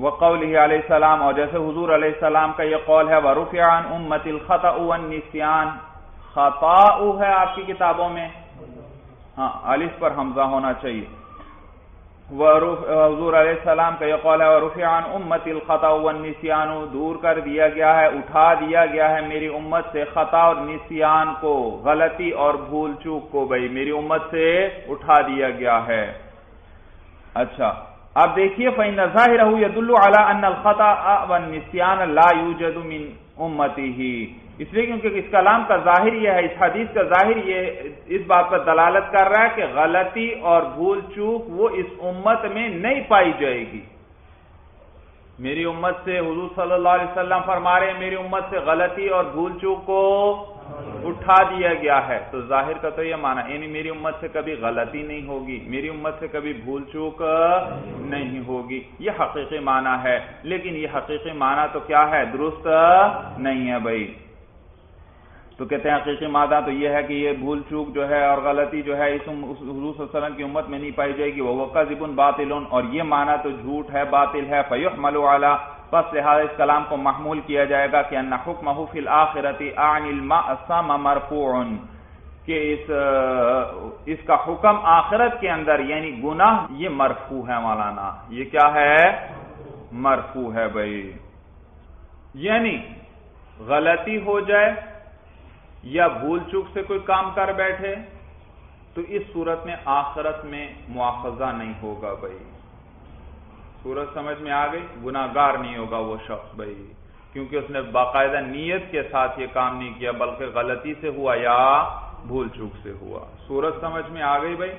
وقول علیہ السلام، اور جیسے حضور علیہ السلام کا یہ قول ہے ورفعان امت الخطا والنسیان خطا ہے آپ کی کتابوں میں۔ ہاں الف پر حمزہ ہونا چاہیے۔ حضور علیہ السلام کا یہ قول ہے رفیان امت الخطا والنسیان دور کر دیا گیا ہے، اٹھا دیا گیا ہے میری امت سے خطا اور نسیان کو، غلطی اور بھول چوک کو، بھائی میری امت سے اٹھا دیا گیا ہے۔ اچھا اب دیکھیے فین ظاہر ید اللہ ان الخطا والنسیان لا یوجد من امتی اس لیے کیونکہ اس کلام کا ظاہر یہ ہے، اس حدیث کا ظاہر یہ اس بات پر دلالت کر رہا ہے کہ غلطی اور بھول چوک وہ اس امت میں نہیں پائی جائے گی۔ میری امت سے حضور صلی اللہ علیہ وسلم فرما رہے ہیں، میری امت سے غلطی اور بھول چوک کو اٹھا دیا گیا ہے۔ تو ظاہر کا تو یہ مانا یعنی میری امت سے کبھی غلطی نہیں ہوگی، میری امت سے کبھی بھول چوک نہیں ہوگی۔ یہ حقیقی معنی ہے، لیکن یہ حقیقی معنی تو کیا ہے؟ درست نہیں ہے بھائی۔ تو کہتے ہیں حقیقی مادہ تو یہ ہے کہ یہ بھول چوک جو ہے اور غلطی جو ہے اس حضور صلی اللہ علیہ وسلم کی امت میں نہیں پائی جائے گی۔ وہ قذب باطل اور یہ معنی تو جھوٹ ہے، باطل ہے۔ فیحمل علی پس لہذا اس کلام کو محمول کیا جائے گا کہ ان حکمہ فی الاخرۃ عن المعصم مرفوع۔ کہ اس اس کا حکم آخرت کے اندر یعنی گناہ، یہ مرفوع ہے مولانا۔ یہ کیا ہے؟ مرفوع ہے بھائی۔ یعنی غلطی ہو جائے یا بھول چوک سے کوئی کام کر بیٹھے، تو اس صورت میں آخرت میں مواخذہ نہیں ہوگا بھائی۔ صورت سمجھ میں آ گئی؟ گناگار نہیں ہوگا وہ شخص بھائی۔ کیونکہ اس نے باقاعدہ نیت کے ساتھ یہ کام نہیں کیا، بلکہ غلطی سے ہوا یا بھول چوک سے ہوا۔ صورت سمجھ میں آ گئی بھائی؟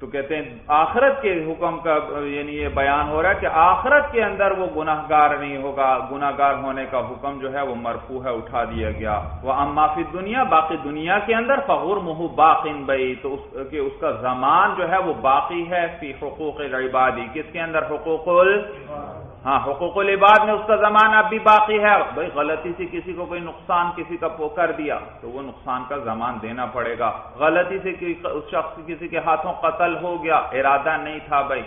تو کہتے ہیں آخرت کے حکم کا یعنی یہ بیان ہو رہا ہے کہ آخرت کے اندر وہ گناہ گار نہیں ہوگا گناہ گار ہونے کا حکم جو ہے وہ مرفو ہے، اٹھا دیا گیا۔ وہ ام معافی دنیا باقی دنیا کے اندر فغور مہو باقین بئی، تو اس کہ اس کا زمان جو ہے وہ باقی ہے، فی حقوق العبادی۔ کس کے اندر حقوق ہاں حقوق العباد میں اس کا زمانہ اب بھی باقی ہے۔ بھائی، غلطی سے کسی کو کوئی نقصان، کسی کا کر دیا تو وہ نقصان کا زمان دینا پڑے گا۔ غلطی سے اس شخص کسی کے ہاتھوں قتل ہو گیا، ارادہ نہیں تھا بھائی،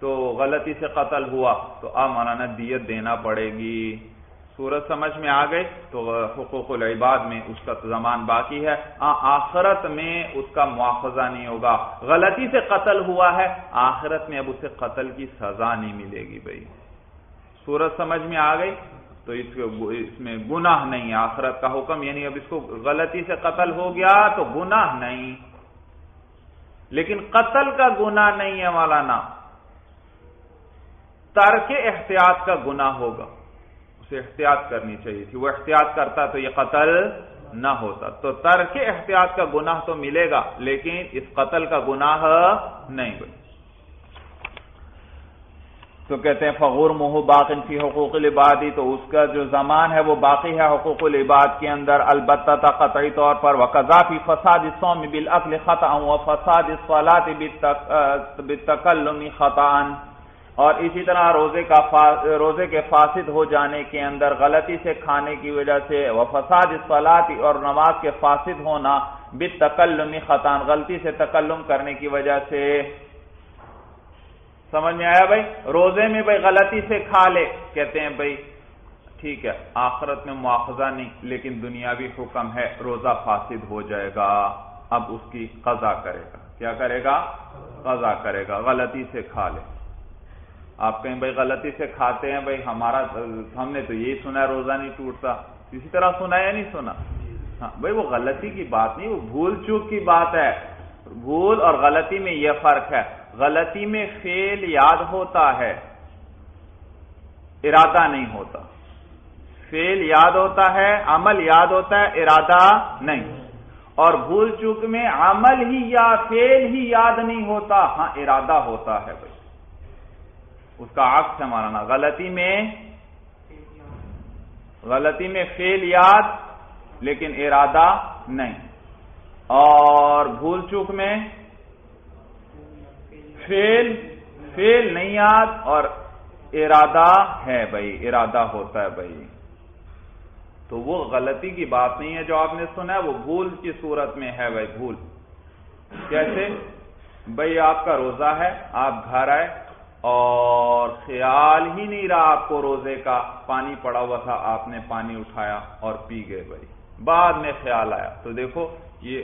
تو غلطی سے قتل ہوا۔ تو اب مولانا، دیت دینا پڑے گی۔ سورج سمجھ میں آ گئے تو حقوق العباد میں اس کا زمان باقی ہے۔ آخرت میں اس کا مواخذہ نہیں ہوگا۔ غلطی سے قتل ہوا ہے، آخرت میں اب اسے قتل کی سزا نہیں ملے گی بھائی۔ سورج سمجھ میں آ گئی، تو اس اس میں گناہ نہیں، آخرت کا حکم یعنی اب اس کو غلطی سے قتل ہو گیا تو گناہ نہیں۔ لیکن قتل کا گناہ نہیں ہے مولانا، ترک احتیاط کا گناہ ہوگا۔ اسے احتیاط کرنی چاہیے تھی۔ وہ احتیاط کرتا تو یہ قتل نہ ہوتا۔ تو ترک احتیاط کا گناہ تو ملے گا، لیکن اس قتل کا گناہ نہیں۔ بنے تو کہتے ہیں فغور محو باقن فی حقوق العبادی تو اس کا جو زمان ہے وہ باقی ہے حقوق العباد کے اندر. البتہ قطعی طور پر وہ قذافی فساد سوم بالعقل خطا و فساد اسفالات بالتکلم خطان اور اسی طرح روزے کا روزے کے فاسد ہو جانے کے اندر غلطی سے کھانے کی وجہ سے وہ فساد اسفالات اور نماز کے فاسد ہونا بالتکلم خطان غلطی سے تکلم کرنے کی وجہ سے. سمجھ میں آیا بھائی؟ روزے میں بھائی غلطی سے کھا لے، کہتے ہیں بھائی، ٹھیک ہے، آخرت میں مواخذہ نہیں، لیکن دنیاوی حکم ہے، روزہ فاسد ہو جائے گا، اب اس کی قضا کرے گا۔ کیا کرے گا؟ قضا کرے گا، غلطی سے کھا لے۔ آپ کہیں بھائی غلطی سے کھاتے ہیں بھائی، ہمارا، ہم نے تو یہی سنا ہے، روزہ نہیں ٹوٹتا۔ اسی طرح سنا یا نہیں سنا؟ ہاں بھائی وہ غلطی کی بات نہیں، وہ بھول چوک کی بات ہے۔ بھول اور غلطی میں یہ فرق ہے۔ غلطی میں فیل یاد ہوتا ہے، ارادہ نہیں ہوتا۔ فیل یاد ہوتا ہے، عمل یاد ہوتا ہے، ارادہ نہیں۔ اور بھول چوک میں عمل ہی یا فیل ہی یاد نہیں ہوتا ہاں ارادہ ہوتا ہے بھائی۔ اس کا عکس ہے مارانا غلطی میں غلطی میں فیل یاد، لیکن ارادہ نہیں۔ اور بھول چوک میں فیل فیل نہیں اور ارادہ ہے بھائی، ارادہ ہوتا ہے بھائی۔ تو وہ غلطی کی بات نہیں ہے جو آپ نے سنا ہے، وہ بھول کی صورت میں ہے بھائی، بھول۔ کیسے؟ بھائی آپ کا روزہ ہے، آپ گھر آئے اور خیال ہی نہیں رہا آپ کو روزے کا۔ پانی پڑا ہوا تھا، آپ نے پانی اٹھایا اور پی گئے بھائی۔ بعد میں خیال آیا۔ تو دیکھو، یہ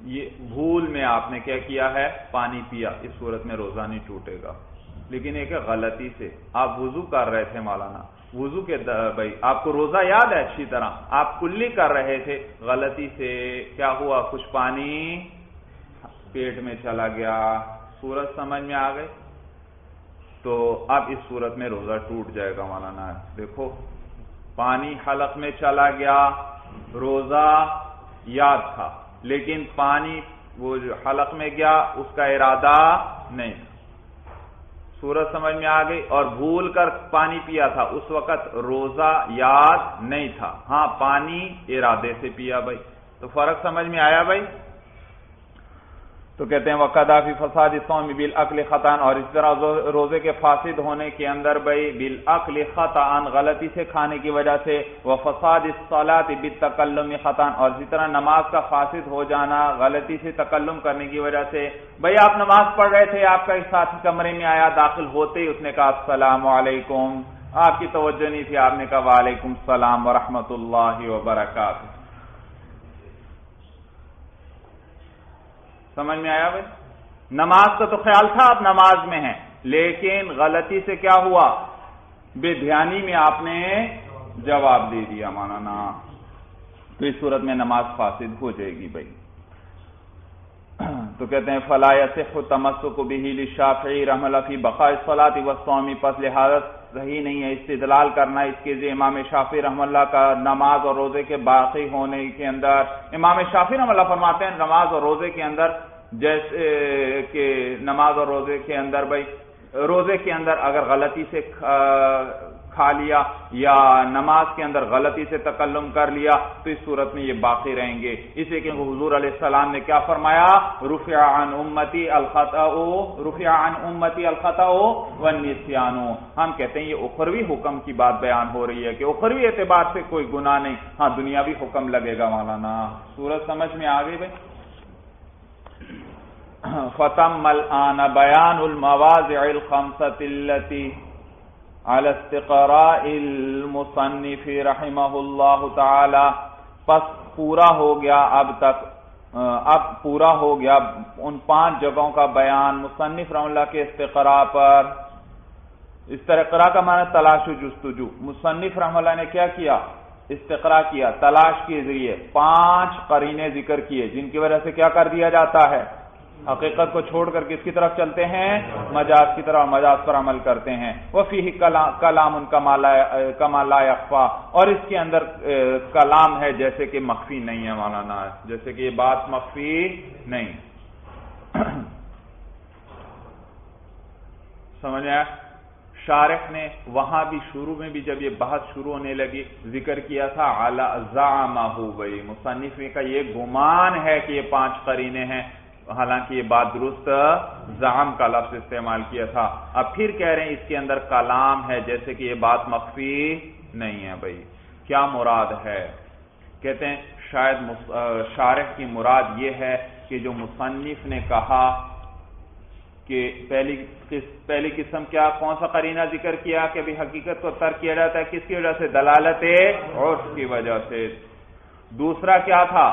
یہ بھول میں آپ نے کیا کیا ہے؟ پانی پیا، اس صورت میں روزہ نہیں ٹوٹے گا۔ لیکن ایک غلطی سے آپ وضو کر رہے تھے مولانا۔ وضو کے بھائی، آپ کو روزہ یاد ہے اچھی طرح؟ آپ کلی کر رہے تھے۔ غلطی سے کیا ہوا؟ کچھ پانی پیٹ میں چلا گیا۔ سورج سمجھ میں آ گئے تو اب اس صورت میں روزہ ٹوٹ جائے گا مولانا۔ دیکھو، پانی حلق میں چلا گیا۔ روزہ یاد تھا۔ لیکن پانی وہ جو حلق میں گیا، اس کا ارادہ نہیں سورج سمجھ میں آ گئی اور بھول کر پانی پیا تھا۔ اس وقت روزہ یاد نہیں تھا۔ ہاں پانی ارادے سے پیا بھائی۔ تو فرق سمجھ میں آیا بھائی؟ تو کہتے ہیں وہ قدافی فساد سومی بل عقل خطان، اور اس طرح روزے کے فاسد ہونے کے اندر بھائی بل عقل خطان، غلطی سے کھانے کی وجہ سے وہ فساد سولاد بل خطان، اور اسی طرح نماز کا فاسد ہو جانا، غلطی سے تکلم کرنے کی وجہ سے۔ بھائی آپ نماز پڑھ رہے تھے، آپ کا ایک ساتھی کمرے میں آیا، داخل ہوتے ہی اس نے کہا، السلام علیکم. آپ کی توجہ نہیں تھی، آپ نے کہا، وعلیکم السلام ورحمۃ اللہ وبرکاتہ. سمجھ میں آیا بھائی؟ نماز کا تو خیال تھا آپ نماز میں ہیں، لیکن غلطی سے کیا ہوا؟ بے دھیانی میں آپ نے جواب دے دیا مانا نا تو اس صورت میں نماز فاسد ہو جائے گی بھائی۔ تو کہتے ہیں فلاح تمسک بھی شافعی رحم اللہ فی بقا فلاطی وسوامی پس لحاظت صحیح نہیں ہے، استدلال کرنا، اس کے لیے امام شافی رحم اللہ کا نماز اور روزے کے باقی ہونے کے اندر، امام شافی رحم اللہ فرماتے ہیں نماز اور روزے کے اندر جیسے کہ نماز اور روزے کے اندر بھائی، روزے کے اندر اگر غلطی سے کھا لیا یا نماز کے اندر غلطی سے تکلم کر لیا، تو اس صورت میں یہ باقی رہیں گے۔ اسے کہ حضور علیہ السلام نے کیا فرمایا؟ رفع عن امتی الخطا رفع عن امتی الخطا و نسیانو ہم کہتے ہیں یہ اخروی حکم کی بات بیان ہو رہی ہے کہ اخروی اعتبار سے کوئی گناہ نہیں۔ ہاں دنیاوی حکم لگے گا مولانا۔ سورج سمجھ میں آگے بھائی؟ فتم الان بیان المواضع الخمسة التي على استقراء المصنف رحمہ اللہ تعالی، پس پورا ہو گیا اب تک اب پورا ہو گیا ان پانچ جگہوں کا بیان مصنف رحم اللہ کے استقراء پر۔ استقراء کا معنی تلاش و جستجو۔ مصنف رحم اللہ نے کیا کیا؟ استقراء کیا، تلاش کے ذریعے پانچ قرینے ذکر کیے، جن کی وجہ سے کیا کر دیا جاتا ہے؟ حقیقت کو چھوڑ کر کس کی طرف چلتے ہیں؟ مجاز کی طرف، مجاز پر عمل کرتے ہیں۔ وہ فی کلام ان کمالا اقفا اور اس کے اندر کلام ہے، جیسے کہ مخفی نہیں ہے مولانا، جیسے کہ یہ بات مخفی نہیں۔ سمجھ آیا؟ شارخ نے وہاں بھی شروع میں بھی جب یہ بحث شروع ہونے لگی، ذکر کیا تھا اعلی بھائی مصنف کا یہ گمان ہے کہ یہ پانچ قرینے ہیں۔ حالانکہ یہ بات درست زعم کا لفظ استعمال کیا تھا۔ اب پھر کہہ رہے ہیں اس کے اندر کلام ہے، جیسے کہ یہ بات مخفی نہیں ہے بھائی۔ کیا مراد ہے؟ کہتے ہیں شاید شارح کی مراد یہ ہے کہ جو مصنف نے کہا کہ پہلی پہلی قسم کیا، کون سا قرینہ ذکر کیا کہ بھی حقیقت کو ترک کیا جاتا ہے، کس کی وجہ سے؟ دلالت اور اس کی وجہ سے۔ دوسرا کیا تھا؟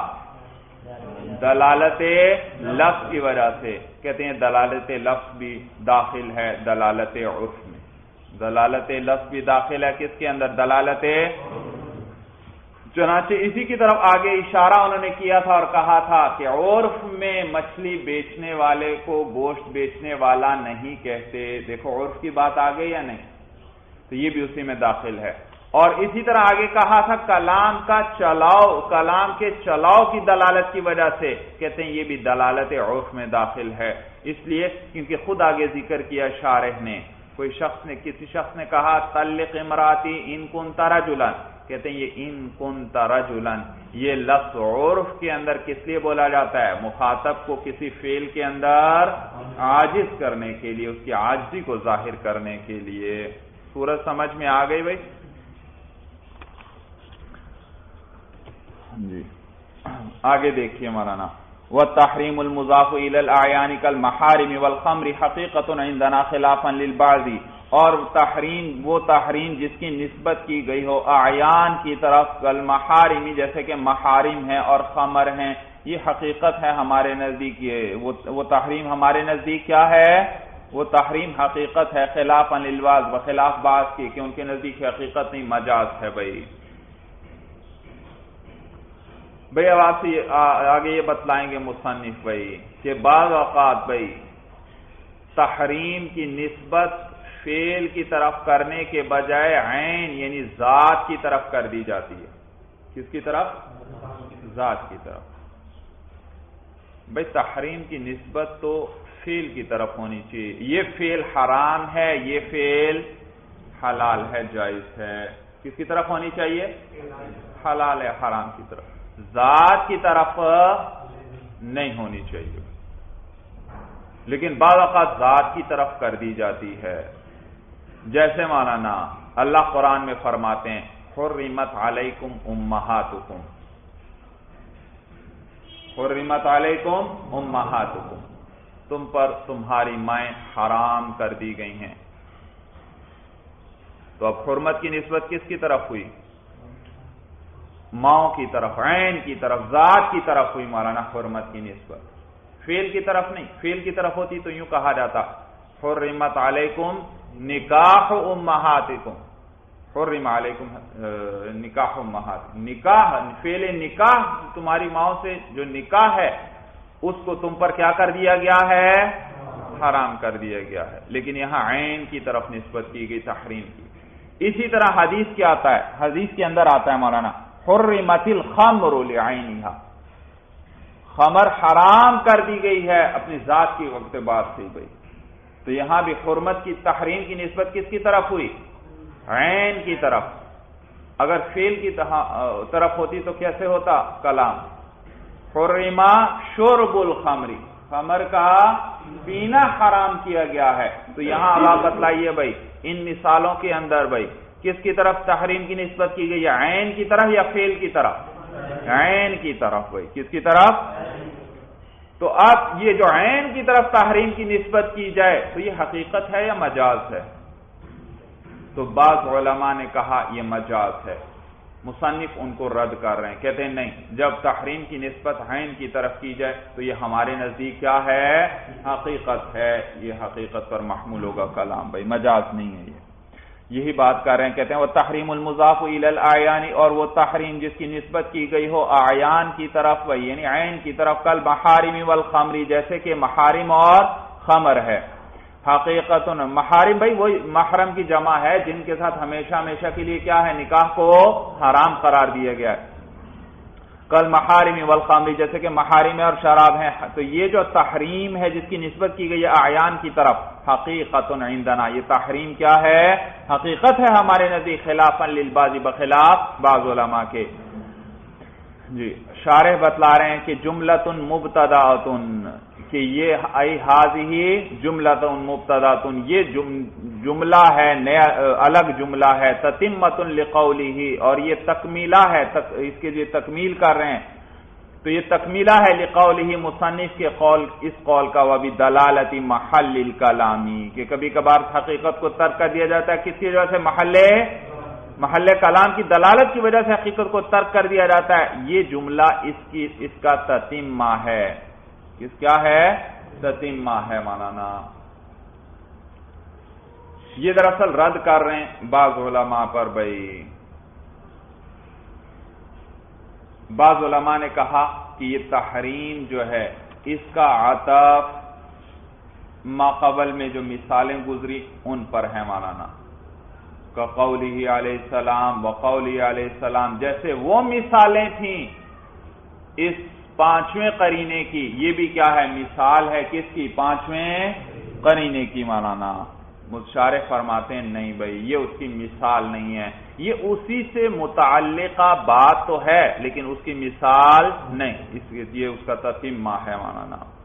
دلالت لفظ کی وجہ سے، کہتے ہیں دلالت لفظ بھی داخل ہے، دلالت عرف میں۔ دلالت لفظ بھی داخل ہے کس کے اندر؟ دلالت چنانچہ اسی کی طرف آگے اشارہ انہوں نے کیا تھا اور کہا تھا کہ عرف میں مچھلی بیچنے والے کو گوشت بیچنے والا نہیں کہتے۔ دیکھو عرف کی بات آ گئی یا نہیں؟ تو یہ بھی اسی میں داخل ہے۔ اور اسی طرح آگے کہا تھا، کلام کا چلاؤ، کلام کے چلاؤ کی دلالت کی وجہ سے۔ کہتے ہیں، یہ بھی دلالت عرف میں داخل ہے۔ اس لیے کیونکہ خود آگے ذکر کیا شارح نے۔ کوئی شخص نے، کسی شخص نے کہا تلق امراتی ان کن تارا کہتے ہیں، یہ ان کن تارا یہ لفظ عرف کے اندر کس لیے بولا جاتا ہے؟ مخاطب کو کسی فیل کے اندر عاجز کرنے کے لیے، اس کی عاجزی کو ظاہر کرنے کے لیے۔ سورج سمجھ میں آ گئی بھائی؟ جی۔ آگے دیکھیے مولانا۔ وہ تحریم المضاف العیانی کل محارم والخمر حقیقت عندنا خلافا للبعضی اور تحریم وہ تحریم جس کی نسبت کی گئی ہو، اعیان کی طرف کل محارمی جیسے کہ محارم ہیں اور خمر ہیں، یہ حقیقت ہے ہمارے نزدیک۔ یہ وہ تحریم ہمارے نزدیک کیا ہے؟ وہ تحریم حقیقت ہے خلاف انلواز بخلاف باز کی، کہ ان کے نزدیک حقیقت نہیں، مجاز ہے بھائی۔ بھائی اب آپ سے آگے یہ بتلائیں گے مصنف بھائی کہ بعض اوقات بھائی تحریم کی نسبت فیل کی طرف کرنے کے بجائے عین یعنی ذات کی طرف کر دی جاتی ہے۔ کس کی طرف؟ ذات کی طرف۔ بھائی تحریم کی نسبت تو فیل کی طرف ہونی چاہیے۔ یہ فیل حرام ہے، یہ فیل حلال ہے، جائز ہے۔ کس کی طرف ہونی چاہیے؟ حلال ہے، حرام کی طرف۔ ذات کی طرف نہیں ہونی چاہیے۔ لیکن بعض اوقات ذات کی طرف کر دی جاتی ہے۔ جیسے مولانا اللہ قرآن میں فرماتے ہیں، حرمت علیکم امہاتکم حرمت علیکم امہاتکم تم پر تمہاری مائیں حرام کر دی گئی ہیں۔ تو اب حرمت کی نسبت کس کی طرف ہوئی؟ ماؤں کی طرف، عین کی طرف، ذات کی طرف ہوئی مولانا حرمت کی نسبت۔ فیل کی طرف نہیں فیل کی طرف ہوتی تو یوں کہا جاتا، حرمت علیکم نکاح امہاتکم۔ حرم علیکم نکاح امہات۔ نکاح فیل نکاح تمہاری ماؤں سے جو نکاح ہے، اس کو تم پر کیا کر دیا گیا ہے؟ حرام کر دیا گیا ہے۔ لیکن یہاں عین کی طرف نسبت کی گئی، تحریم کی۔ اسی طرح حدیث کیا آتا ہے، حدیث کے اندر آتا ہے مولانا حرمت الخمر لعینها خمر حرام کر دی گئی ہے اپنی ذات کی وقت بات سے گئی تو یہاں بھی حرمت کی تحریم کی نسبت کس کی طرف ہوئی؟ عین کی طرف۔ اگر فیل کی طرف ہوتی تو کیسے ہوتا؟ کلام۔ حرما شرب الخمری خمر کا پینا حرام کیا گیا ہے۔ تو یہاں اب آپ بتلائیے بھائی۔ ان مثالوں کے اندر بھائی۔ کس کی طرف تحریم کی نسبت کی گئی ہے؟ عین کی طرف یا فیل کی طرف؟ عین کی طرف بھائی۔ کس کی طرف؟ تو اب یہ جو عین کی طرف تحریم کی نسبت کی جائے، تو یہ حقیقت ہے یا مجاز ہے؟ تو بعض علماء نے کہا یہ مجاز ہے۔ مصنف ان کو رد کر رہے ہیں، کہتے ہیں نہیں، جب تحریم کی نسبت عین کی طرف کی جائے، تو یہ ہمارے نزدیک کیا ہے؟ حقیقت ہے۔ یہ حقیقت پر محمول ہوگا کلام بھائی، مجاز نہیں ہے یہ۔ یہی بات کر رہے ہیں، کہتے ہیں، وہ تحریم المضاف العیانی اور وہ تحریم جس کی نسبت کی گئی ہو آیان کی طرف یعنی عین کی طرف، کل محارمی والخمری جیسے کہ محارم اور خمر ہے۔ حقیقت محارم، بھائی، وہی محرم کی جمع ہے جن کے ساتھ ہمیشہ ہمیشہ کے لیے کیا ہے؟ نکاح کو حرام قرار دیا گیا ہے۔ کل محارم والخامری جیسے کہ محارم اور شراب ہیں۔ تو یہ جو تحریم ہے جس کی نسبت کی گئی ہے آیان کی طرف حقیقت عندنا، یہ تحریم کیا ہے؟ حقیقت ہے ہمارے نزدیک خلاف للبازی بخلاف بعض علماء کے۔ جی شارح بتلا رہے ہیں کہ جملت مبتدا کہ یہ ائی حاضی جملہ مبتدا یہ جملہ ہے، نیا، الگ جملہ ہے تتمت القولی ہی اور یہ تکمیلہ ہے اس کے لیے تکمیل کر رہے ہیں۔ تو یہ تکمیلہ ہے لقول ہی مصنف کے قول، اس قول کا وہ بھی دلالتی محل الکلامی کہ کبھی کبھار حقیقت کو ترک کر دیا جاتا ہے۔ کس کی وجہ سے؟ محلے محل کلام کی دلالت کی وجہ سے حقیقت کو ترک کر دیا جاتا ہے۔ یہ جملہ اس کی، اس کا تتیمہ ہے۔ کس کیا ہے؟ تتیمہ ہے مولانا۔ یہ دراصل رد کر رہے ہیں بعض علماء پر بھائی۔ بعض علماء نے کہا کہ یہ تحریم جو ہے، اس کا عطف ماقبل میں جو مثالیں گزری، ان پر ہے مولانا۔ قولی علیہ السلام وقولی علیہ السلام، جیسے وہ مثالیں تھیں، اس پانچویں قرینے کی۔ یہ بھی کیا ہے؟ مثال ہے کس کی؟ پانچویں قرینے کی۔ مولانا مشارے فرماتے ہیں، نہیں بھائی، یہ اس کی مثال نہیں ہے۔ یہ اسی سے متعلقہ بات تو ہے، لیکن اس کی مثال نہیں۔ اس یہ اس کا تتیمہ ہے، مولانا۔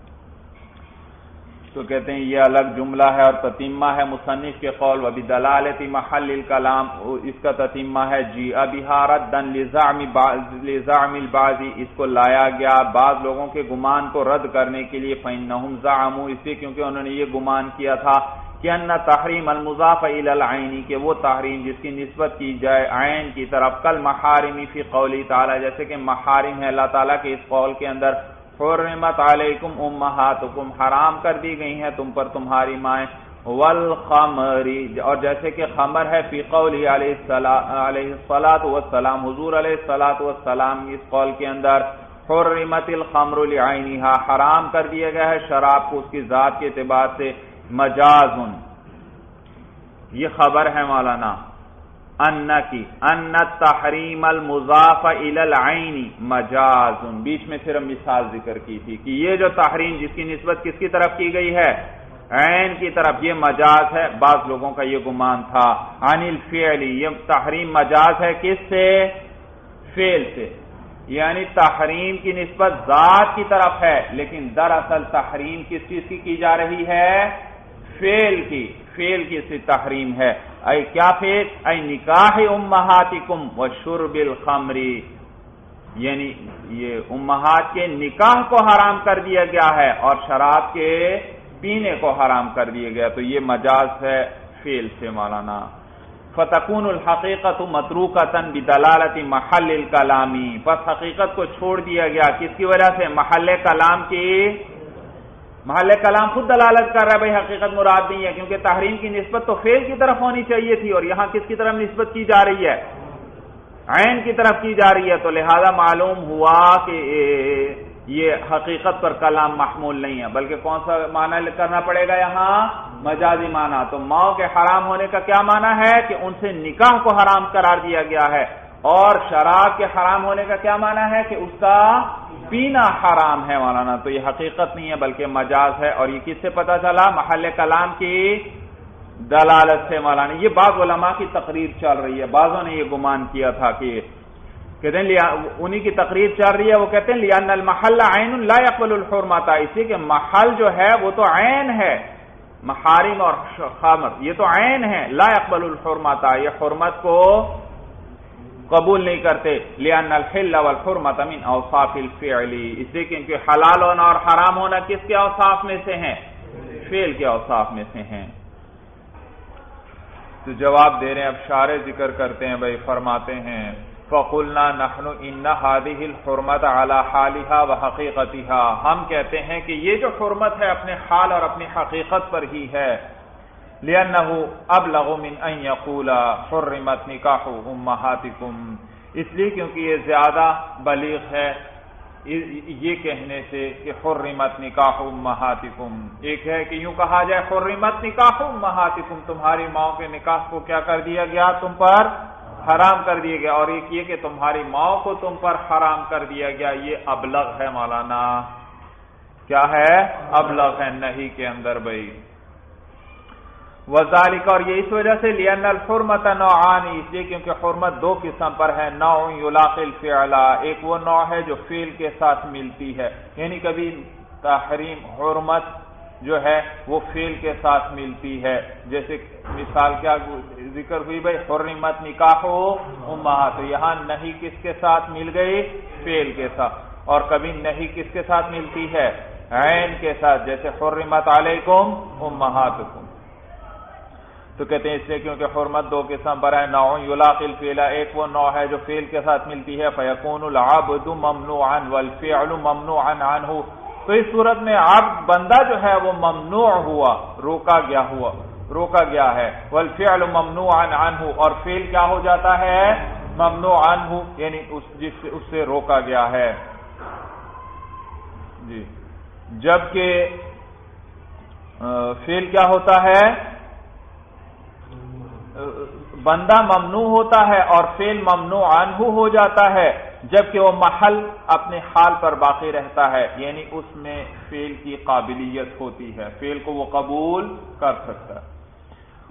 تو کہتے ہیں یہ الگ جملہ ہے اور تتیمہ ہے مصنف کے قول وبی دلالتی محل الکلام اس کا تتیمہ ہے جی ابہارت دن لزام البازی اس کو لایا گیا بعض لوگوں کے گمان کو رد کرنے کے لیے، فَإِنَّهُمْ زَعَمُوا اس لیے کیونکہ انہوں نے یہ گمان کیا تھا کہ ان تحریم المضاف الى العینی کہ وہ تحریم جس کی نسبت کی جائے عین کی طرف کل محارمی فی قولی تعالی جیسے کہ محارم ہے اللہ تعالیٰ کے اس قول کے اندر حرمت علیکم امہاتکم، حرام کر دی گئی ہیں تم پر تمہاری مائیں۔ والخمری، اور جیسے کہ خمر ہے، فی قولی علیہ الصلاة والسلام، حضور علیہ الصلاة والسلام اس قول کے اندر، حرمت الخمر لعینیہا حرام کر دیا گیا ہے شراب کو اس کی ذات کے اعتبار سے مجاز یہ خبر ہے مولانا۔ ان کی ان تحریم المضاف العین مجاز بیچ میں صرف مثال ذکر کی تھی کہ یہ جو تحریم جس کی نسبت کس کی طرف کی گئی ہے؟ عین کی طرف، یہ مجاز ہے، بعض لوگوں کا یہ گمان تھا. عن الفعلی یہ تحریم مجاز ہے کس سے؟ فعل سے. یعنی تحریم کی نسبت ذات کی طرف ہے، لیکن دراصل تحریم کس چیز کی کی جا رہی ہے؟ فیل کی. فیل کی سی تحریم ہے. اے کیا فیل اے نکاح امہاتکم و شرب الخمری یعنی یہ امہات کے نکاح کو حرام کر دیا گیا ہے اور شراب کے پینے کو حرام کر دیا گیا۔ تو یہ مجاز ہے فیل سے مولانا۔ فتقون الحقیقت متروکتن بدلالت محل الکلامی۔ پس حقیقت کو چھوڑ دیا گیا۔ کس کی وجہ سے؟ محل کلام کی محل کلام خود دلالت کر رہا ہے، بھائی حقیقت مراد نہیں ہے، کیونکہ تحریم کی نسبت تو فیل کی طرف ہونی چاہیے تھی اور یہاں کس کی طرف نسبت کی جا رہی ہے؟ عین کی طرف کی جا رہی ہے، تو لہذا معلوم ہوا کہ یہ حقیقت پر کلام محمول نہیں ہے۔ بلکہ کون سا معنی کرنا پڑے گا یہاں؟ مجازی معنی۔ تو ماؤ کے حرام ہونے کا کیا معنی ہے؟ کہ ان سے نکاح کو حرام قرار دیا گیا ہے۔ اور شراب کے حرام ہونے کا کیا معنی ہے؟ کہ اس کا پینا حرام ہے مولانا، تو یہ حقیقت نہیں ہے بلکہ مجاز ہے اور یہ کس سے پتا چلا؟ محل کلام کی دلالت سے مولانا۔ یہ بعض علماء کی تقریر چل رہی ہے۔ بعضوں نے یہ گمان کیا تھا کہ کہتے ہیں انہی کی تقریر چل رہی ہے، وہ کہتے ہیں لیا محل عین لا يقبل الحرمت اسی کہ محل جو ہے، وہ تو عین ہے۔ محارم اور خامر، یہ تو عین ہے۔ لا يقبل الحرمت یہ حرمت کو قبول نہیں کرتے، لأن الحل والحرمت من اوصاف الفعل۔ اس لیے کہ حلال ہونا اور حرام ہونا کس کے اوصاف میں سے ہیں؟ فعل کے اوصاف میں سے ہیں۔ تو جواب دے رہے ہیں، اب شارع ذکر کرتے ہیں بھائی، فرماتے ہیں، فقلنا نحن ان هذه الحرمت على حالها وحقيقتها۔ ہم کہتے ہیں کہ یہ جو حرمت ہے اپنے حال اور اپنی حقیقت پر ہی ہے۔ لأنه ابلغ من ان يقول حرمت نکاح امهاتكم اس لیے کیونکہ یہ زیادہ بلیغ ہے، یہ کہنے سے کہ حرمت نکاح امهاتكم ایک ہے کہ یوں کہا جائے حرمت نکاح امهاتكم تمہاری ماں کے نکاح کو کیا کر دیا گیا؟ تم پر حرام کر دیا گیا۔ اور ایک یہ کہ تمہاری ماں کو تم پر حرام کر دیا گیا۔ یہ ابلغ ہے مولانا۔ کیا ہے؟ ابلغ ہے، نہیں کے اندر بھائی۔ وزالک اور یہ اس وجہ سے لین الحرمت نوعانی اس لیے کیونکہ حرمت دو قسم پر ہے نو یلاق الفعل، ایک وہ نوع ہے جو فیل کے ساتھ ملتی ہے یعنی کبھی تحریم حرمت جو ہے، وہ فیل کے ساتھ ملتی ہے۔ جیسے مثال کیا ذکر ہوئی، بھائی، حرمت نکاح ہو تو یہاں نہیں کس کے ساتھ مل گئی؟ فیل کے ساتھ۔ اور کبھی نہیں کس کے ساتھ ملتی ہے؟ عین کے ساتھ، جیسے حرمت علیکم امہاتکم۔ تو کہتے ہیں اس لیے کیونکہ حرمت دو قسم پر ہے نو یلاق الفیلا ایک وہ نو ہے جو فیل کے ساتھ ملتی ہے فیقون العبد ممنوعا والفعل ممنوعا عنہ۔ تو اس صورت میں عبد بندہ جو ہے وہ ممنوع ہوا، روکا گیا ہوا، روکا گیا ہے۔ والفعل ممنوعا عنہ۔ اور فیل کیا ہو جاتا ہے؟ ممنوع عنہ یعنی اس جس سے، اس سے روکا گیا ہے۔ جی۔ جبکہ فیل کیا ہوتا ہے؟ بندہ ممنوع ہوتا ہے اور فیل ممنوع عنہ ہو جاتا ہے، جبکہ وہ محل اپنے حال پر باقی رہتا ہے یعنی اس میں فیل کی قابلیت ہوتی ہے فیل کو وہ قبول کر سکتا ہے۔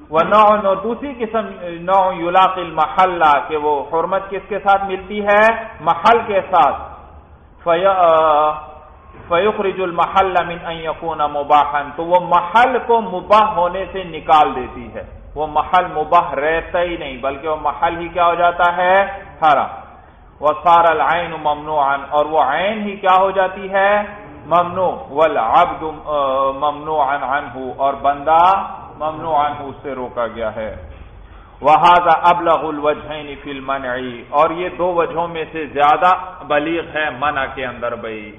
وہ نو دوسری قسم نو یولاق المحلہ، کہ وہ حرمت کس کے ساتھ ملتی ہے؟ محل کے ساتھ۔ فیخرج المحل من ان یکون مباحن تو وہ محل کو مباح ہونے سے نکال دیتی ہے۔ وہ محل مباح رہتا ہی نہیں، بلکہ وہ محل ہی کیا ہو جاتا ہے؟ حرام وہ سار العین ممنوع اور وہ عین ہی کیا ہو جاتی ہے؟ ممنوع۔ والعبد ممنوع عنہ، اور بندہ ممنوع عنہ اس سے روکا گیا ہے۔ وہذا ابلغ الوجہین فی المنع۔ اور یہ دو وجہوں میں سے زیادہ بلیغ ہے منع کے اندر بھائی۔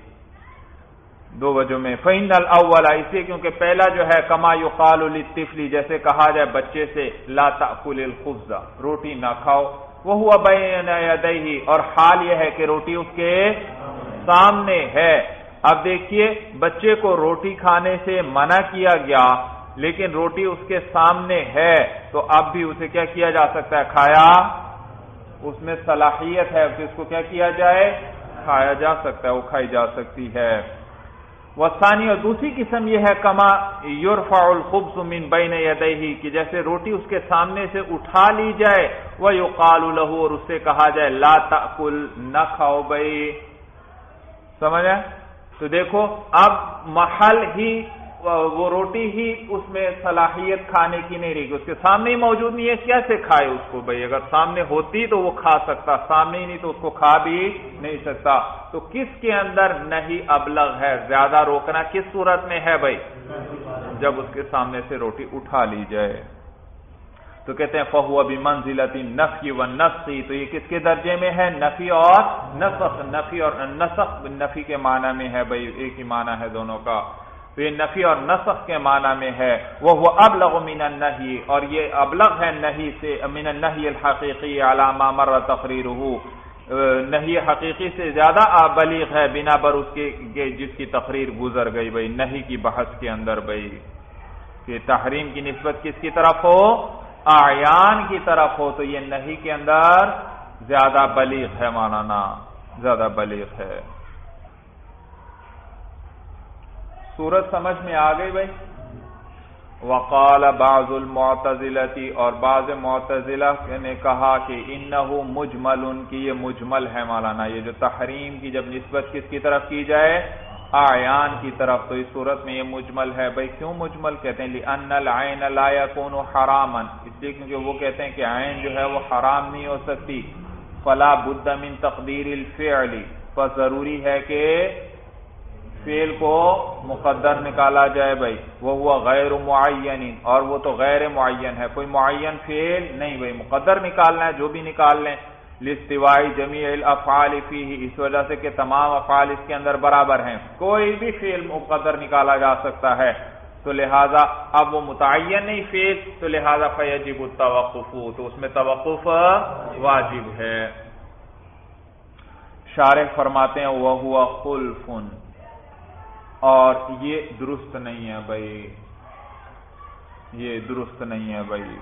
دو وجہ میں۔ فین الاول اسے کیونکہ پہلا جو ہے، کما یقال للطفل، جیسے کہا جائے بچے سے، لا تاکل الخبز، روٹی نہ کھاؤ۔ وہ ہوا بین یدیہ اور حال یہ ہے کہ روٹی اس کے سامنے ہے۔ اب دیکھیے، بچے کو روٹی کھانے سے منع کیا گیا، لیکن روٹی اس کے سامنے ہے، تو اب بھی اسے کیا کیا جا سکتا ہے؟ کھایا؟ اس میں صلاحیت ہے، اس کو کیا کیا جائے؟ کھایا جا سکتا ہے، وہ کھائی جا سکتی ہے۔ وسانی اور دوسری قسم یہ ہے کما یورفا الخبز من بین یدہی کہ جیسے روٹی اس کے سامنے سے اٹھا لی جائے وہ یو الح اور سے کہا جائے، لا تاکل نہ کھاؤ بھائی۔ سمجھ تو دیکھو، اب محل ہی وہ روٹی ہی اس میں صلاحیت کھانے کی نہیں رہی اس کے سامنے ہی موجود نہیں ہے، کیسے کھائے اس کو بھائی؟ اگر سامنے ہوتی تو وہ کھا سکتا، سامنے ہی نہیں تو اس کو کھا بھی نہیں سکتا۔ تو کس کے اندر نہیں ابلغ ہے؟ زیادہ روکنا کس صورت میں ہے بھائی؟ جب اس کے سامنے سے روٹی اٹھا لی جائے۔ تو کہتے ہیں، فہو ابھی منزلتی نفی و نفسی تو یہ کس کے درجے میں ہے؟ نفی اور نسخ نفی اور نسخ نفی کے معنی میں ہے بھائی، ایک ہی معنی ہے دونوں کا۔ تو یہ نفی اور نسخ کے معنی میں ہے۔ وہ ابلغ من النہی، اور یہ ابلغ ہے نہی سے، من النہی الحقیقی علامہ مر تقریر نہیں حقیقی سے زیادہ بلیغ ہے، بنا بر اس کے جس کی تقریر گزر گئی بھائی نہیں کی بحث کے اندر بھائی۔ کہ تحریم کی نسبت کس کی طرف ہو؟ آیان کی طرف ہو۔ تو یہ نہیں کے اندر زیادہ بلیغ ہے مانانا زیادہ بلیغ ہے۔ سورج سمجھ میں آ گئی بھائی؟ وقال بعض المعتزلتی، اور بعض معتزلہ نے کہا کہ انہو مجمل ان کی یہ مجمل ہے مولانا، یہ جو تحریم کی جب نسبت کس کی طرف کی جائے؟ آیان کی طرف۔ تو اس صورت میں یہ مجمل ہے۔ بھائی، کیوں مجمل کہتے ہیں؟ ان العین لا يكون حراما۔ اس لیے کیونکہ وہ کہتے ہیں کہ عین جو ہے وہ حرام نہیں ہو سکتی۔ فلا بد من تقدیر الفعل۔ پس ضروری ہے کہ فیل کو مقدر نکالا جائے بھائی۔ وہ ہوا غیر معین، اور وہ تو غیر معین ہے۔ کوئی معین فیل نہیں بھائی، مقدر نکالنا ہے، جو بھی نکال لیں۔ لستوائی جمی الافعال فی اس وجہ سے کہ تمام افعال اس کے اندر برابر ہیں۔ کوئی بھی فیل مقدر نکالا جا سکتا ہے۔ تو لہذا اب وہ متعین نہیں فیل تو لہذا فیجب التوقف، تو اس میں توقف واجب ہے۔ شارح فرماتے ہیں وہ ہوا خلفن اور یہ درست نہیں ہے بھائی۔ یہ درست نہیں ہے بھائی۔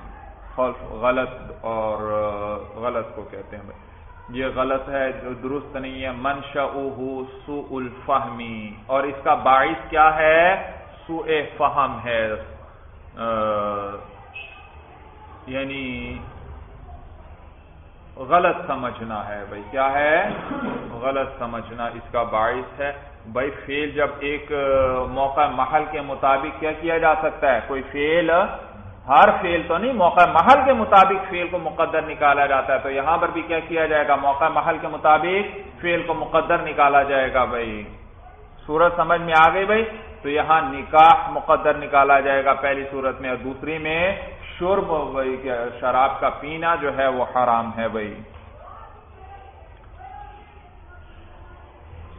غلط اور غلط کو کہتے ہیں بھائی۔ یہ غلط ہے، جو درست نہیں ہے۔ منشا سو الفہمی اور اس کا باعث کیا ہے؟ سو فہم ہے۔ یعنی غلط سمجھنا ہے بھائی۔ کیا ہے؟ غلط سمجھنا اس کا باعث ہے۔ بھائی فیل جب ایک موقع محل کے مطابق کیا کیا جا سکتا ہے؟ کوئی فیل ہر فیل تو نہیں، موقع محل کے مطابق فیل کو مقدر نکالا جاتا ہے، تو یہاں پر بھی کیا کیا جائے گا؟ موقع محل کے مطابق فیل کو مقدر نکالا جائے گا بھائی۔ سورج سمجھ میں آ گئی بھائی؟ تو یہاں نکاح مقدر نکالا جائے گا پہلی صورت میں، اور دوسری میں شرب، بھائی شراب کا پینا جو ہے وہ حرام ہے بھائی۔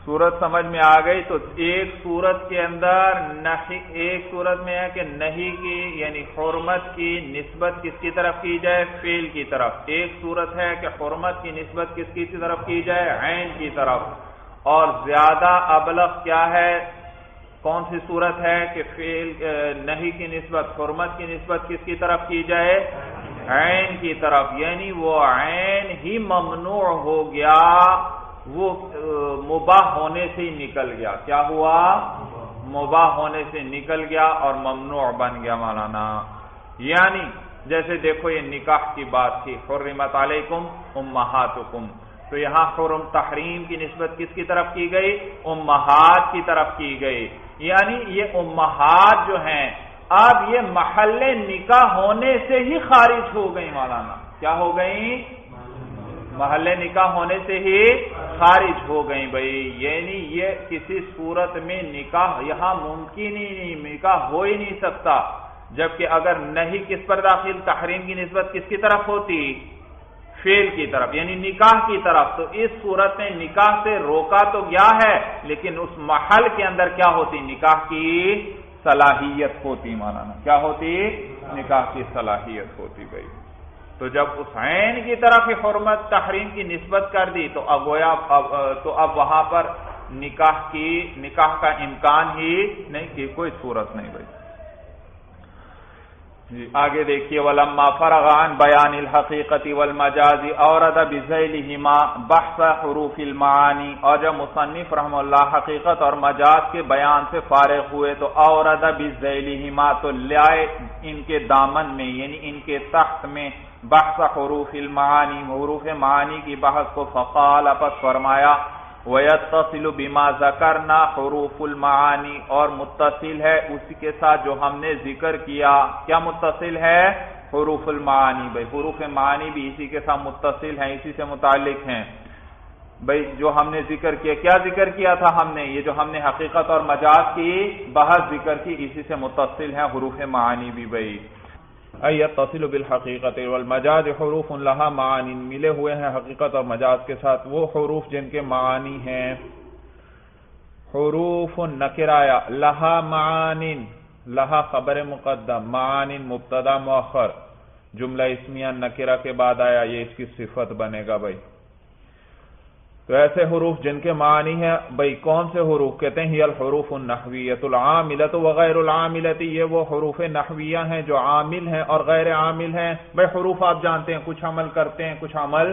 صورت سمجھ میں آ گئی تو ایک صورت کے اندر ایک صورت میں ہے کہ نہیں کی یعنی حرمت کی نسبت کس کی طرف کی جائے؟ فیل کی طرف۔ ایک صورت ہے کہ حرمت کی نسبت کس کی طرف کی جائے؟ عین کی طرف۔ اور زیادہ ابلغ کیا ہے؟ کون سی صورت ہے کہ فیل نہیں کی نسبت، حرمت کی نسبت کس کی طرف کی جائے؟ عین کی طرف۔ یعنی وہ عین ہی ممنوع ہو گیا وہ مباح ہونے سے ہی نکل گیا۔ کیا ہوا؟ مباح ہونے سے نکل گیا اور ممنوع بن گیا مولانا۔ یعنی جیسے دیکھو یہ نکاح کی بات تھی، حرمت علیکم امہاتکم۔ تو یہاں حرم تحریم کی نسبت کس کی طرف کی گئی؟ امہات کی طرف کی گئی۔ یعنی یہ امہات جو ہیں، اب یہ محل نکاح ہونے سے ہی خارج ہو گئی مولانا۔ کیا ہو گئی محل نکاح ہونے سے ہی خارج ہو گئی بھائی۔ یعنی یہ کسی صورت میں نکاح یہاں ممکن ہی نہیں، نکاح ہو ہی نہیں سکتا۔ جبکہ اگر نہیں، کس پر داخل؟ تحریم کی نسبت کس کی طرف ہوتی؟ فیل کی طرف یعنی نکاح کی طرف۔ تو اس صورت میں نکاح سے روکا تو گیا ہے، لیکن اس محل کے اندر کیا ہوتی؟ نکاح کی صلاحیت ہوتی مانانا کیا ہوتی؟ نکاح کی صلاحیت ہوتی بھائی۔ تو جب اس عین کی طرف ہی حرمت تحریم کی نسبت کر دی، تو اب گویا تو اب وہاں پر نکاح کی، نکاح کا امکان ہی نہیں کہ کوئی صورت نہیں بھائی۔ جی آگے دیکھیے، ولما فرغان بیان الحقیقت والمجازی اورد بذیلہما بحث حروف المعانی اور جب مصنف رحم اللہ حقیقت اور مجاز کے بیان سے فارغ ہوئے، تو اورد بذیلہما تو لائے ان کے دامن میں یعنی ان کے تخت میں بحث حروف المعانی، حروف معانی کی بحث کو فقال، اپس فرمایا، وَيَتَّصِلُ بِمَا ذَكَرْنَا حُرُوفُ الْمَعَانِ اور متصل ہے اسی کے ساتھ جو ہم نے ذکر کیا۔ کیا متصل ہے؟ حروف المعانی۔ بھائی، حروف معانی بھی اسی کے ساتھ متصل ہیں، اسی سے متعلق ہیں۔ بھائی، جو ہم نے ذکر کیا کیا ذکر کیا تھا ہم نے؟ یہ جو ہم نے حقیقت اور مجاز کی بحث ذکر کی، اسی سے متصل ہیں حروف معانی بھی، بھائی۔ تصل بالحقیقت والمجاز حروف لها معانی ملے ہوئے ہیں حقیقت اور مجاز کے ساتھ وہ حروف جن کے معانی ہیں۔ حروف نکرایا لہا معانی لہا خبر مقدم معانی مبتدا مؤخر، جملہ اسمیہ نکرہ کے بعد آیا، یہ اس کی صفت بنے گا بھائی۔ تو ایسے حروف جن کے معنی ہیں بھائی کون سے حروف کہتے ہیں؟ الحروف النحویت العاملت وغیر العاملت یہ وہ حروف نحویہ ہیں جو عامل ہیں اور غیر عامل ہیں۔ بھائی حروف آپ جانتے ہیں، کچھ عمل کرتے ہیں، کچھ عمل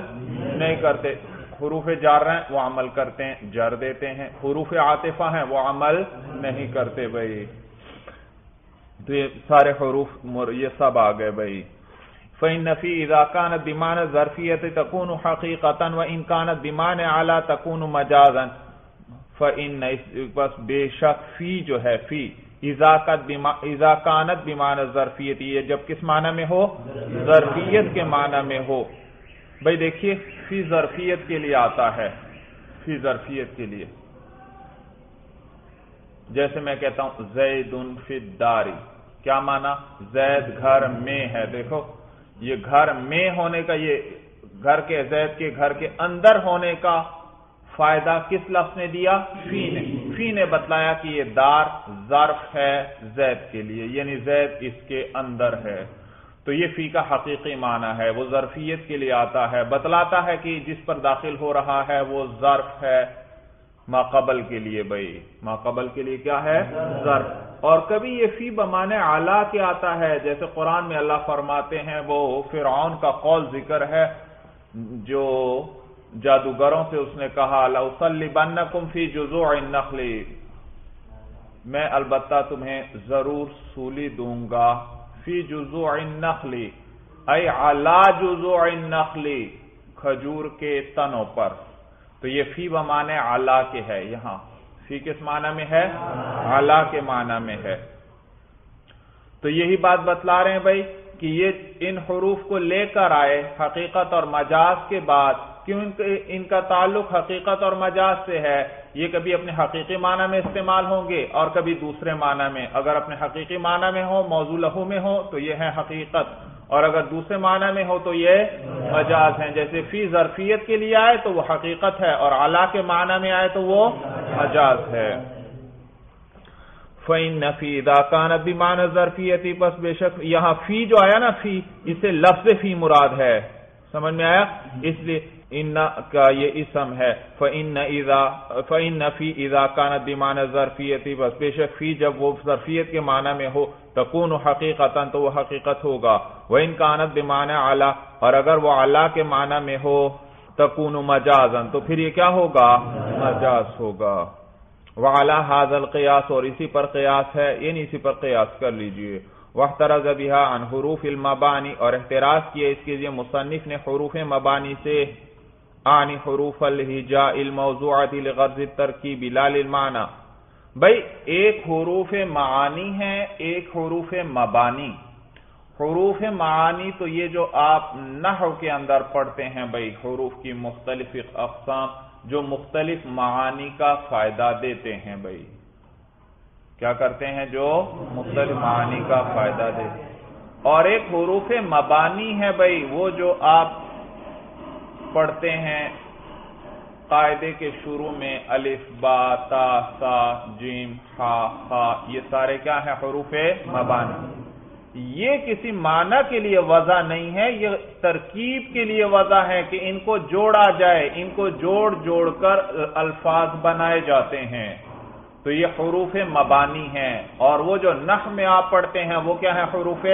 نہیں کرتے۔ حروف جار ہیں، وہ عمل کرتے ہیں، جر دیتے ہیں۔ حروف عاطفہ ہیں، وہ عمل نہیں کرتے بھائی تو یہ سارے حروف یہ سب آ گئے بھائی فإن في إذا كانت بمعنى الظرفية تكون حقيقة وإن كانت بمعنى على تكون مجازا فإن بس بے شک فی جو ہے، فی. اذا كانت بمعنى یہ جب کس معنی میں ہو؟ ظرفیت کے معنی میں ہو۔ بھئی دیکھیے، فی ظرفیت کے لیے آتا ہے۔ فی ظرفیت کے لیے۔ جیسے میں کہتا ہوں، زید فی الداری۔ کیا معنی؟ زید گھر میں ہے۔ دیکھو یہ گھر میں ہونے کا، یہ گھر کے زید کے گھر کے اندر ہونے کا فائدہ کس لفظ نے دیا؟ فی نے۔ فی نے بتلایا کہ یہ دار ظرف ہے زید کے لیے یعنی زید اس کے اندر ہے۔ تو یہ فی کا حقیقی معنی ہے۔ وہ ظرفیت کے لیے آتا ہے، بتلاتا ہے کہ جس پر داخل ہو رہا ہے وہ ظرف ہے۔ ما قبل کے لیے بھائی، ما قبل کے لیے کیا ہے؟ ظرف اور کبھی یہ فی بمانے اعلیٰ کے آتا ہے، جیسے قرآن میں اللہ فرماتے ہیں، وہ فرعون کا قول ذکر ہے، جو جادوگروں سے اس نے کہا بنکم فی جزوع النخلی میں البتہ تمہیں ضرور سولی دوں گا، فی جزوع النخلی اے علا جزوع النخلی کھجور کے تنوں پر۔ تو یہ فی بمانے اعلی کے ہے، یہاں۔ فی کس معنی میں ہے؟ اعلی کے معنی میں ہے۔ تو یہی بات بتلا رہے ہیں بھائی کہ یہ ان حروف کو لے کر آئے حقیقت اور مجاز کے بعد، کیوں ان کا تعلق حقیقت اور مجاز سے ہے؟ یہ کبھی اپنے حقیقی معنی میں استعمال ہوں گے اور کبھی دوسرے معنی میں۔ اگر اپنے حقیقی معنی میں ہو موضوع لہو میں ہو تو یہ ہے حقیقت۔ اور اگر دوسرے معنی میں ہو تو یہ مجاز ہیں۔ جیسے فی ظرفیت کے لیے آئے تو وہ حقیقت ہے اور اعلیٰ کے معنی میں آئے تو وہ مجاز ہے۔ فعین نفی داکان ابھی مان ظرفیتی بس بے شک یہاں فی جو آیا نا فی اسے لفظ فی مراد ہے۔ سمجھ میں آیا؟ اس لیے ان کا یہ اسم ہے۔ فعین فعین نفی ادا کان بیمان ظرفیتی بس بے شک فی جب وہ ظرفیت کے معنی میں ہو، تکون حقیقت تو وہ حقیقت ہوگا۔ وہ ان کانت بیمان اعلیٰ اور اگر وہ اللہ کے معنی میں ہو، تکون مجازن تو پھر یہ کیا ہوگا؟ مجاز ہوگا۔ وعلا حاضل قیاس اور اسی پر قیاس ہے یعنی اسی پر قیاس کر لیجیے۔ وحترز بها عن حروف المبانی اور احتراز کیا اس کے لیے مصنف نے حروف مبانی سے۔ آنی حروف الحجاء الموضوعات لغرض الترکیب، لا للمعنی. بھئی ایک حروف معانی ہے ایک حروف مبانی. حروف معانی تو یہ جو آپ نحو کے اندر پڑھتے ہیں، بھئی حروف کی مختلف اقسام جو مختلف معانی کا فائدہ دیتے ہیں بھائی کیا کرتے ہیں جو مختلف معانی کا فائدہ دیتے ہیں؟ اور ایک حروف مبانی ہے بھائی وہ جو آپ پڑھتے ہیں۔ قاعدے کے شروع میں الف، با، تا، سا، جیم، خا خا، یہ سارے کیا ہیں؟ حروف مبانی۔ یہ کسی معنی کے لیے وضع نہیں ہے، یہ ترکیب کے لیے وضع ہے کہ ان کو جوڑا جائے، ان کو جوڑ جوڑ کر الفاظ بنائے جاتے ہیں۔ تو یہ حروف مبانی ہیں۔ اور وہ جو نح میں آپ پڑھتے ہیں، وہ کیا ہے حروف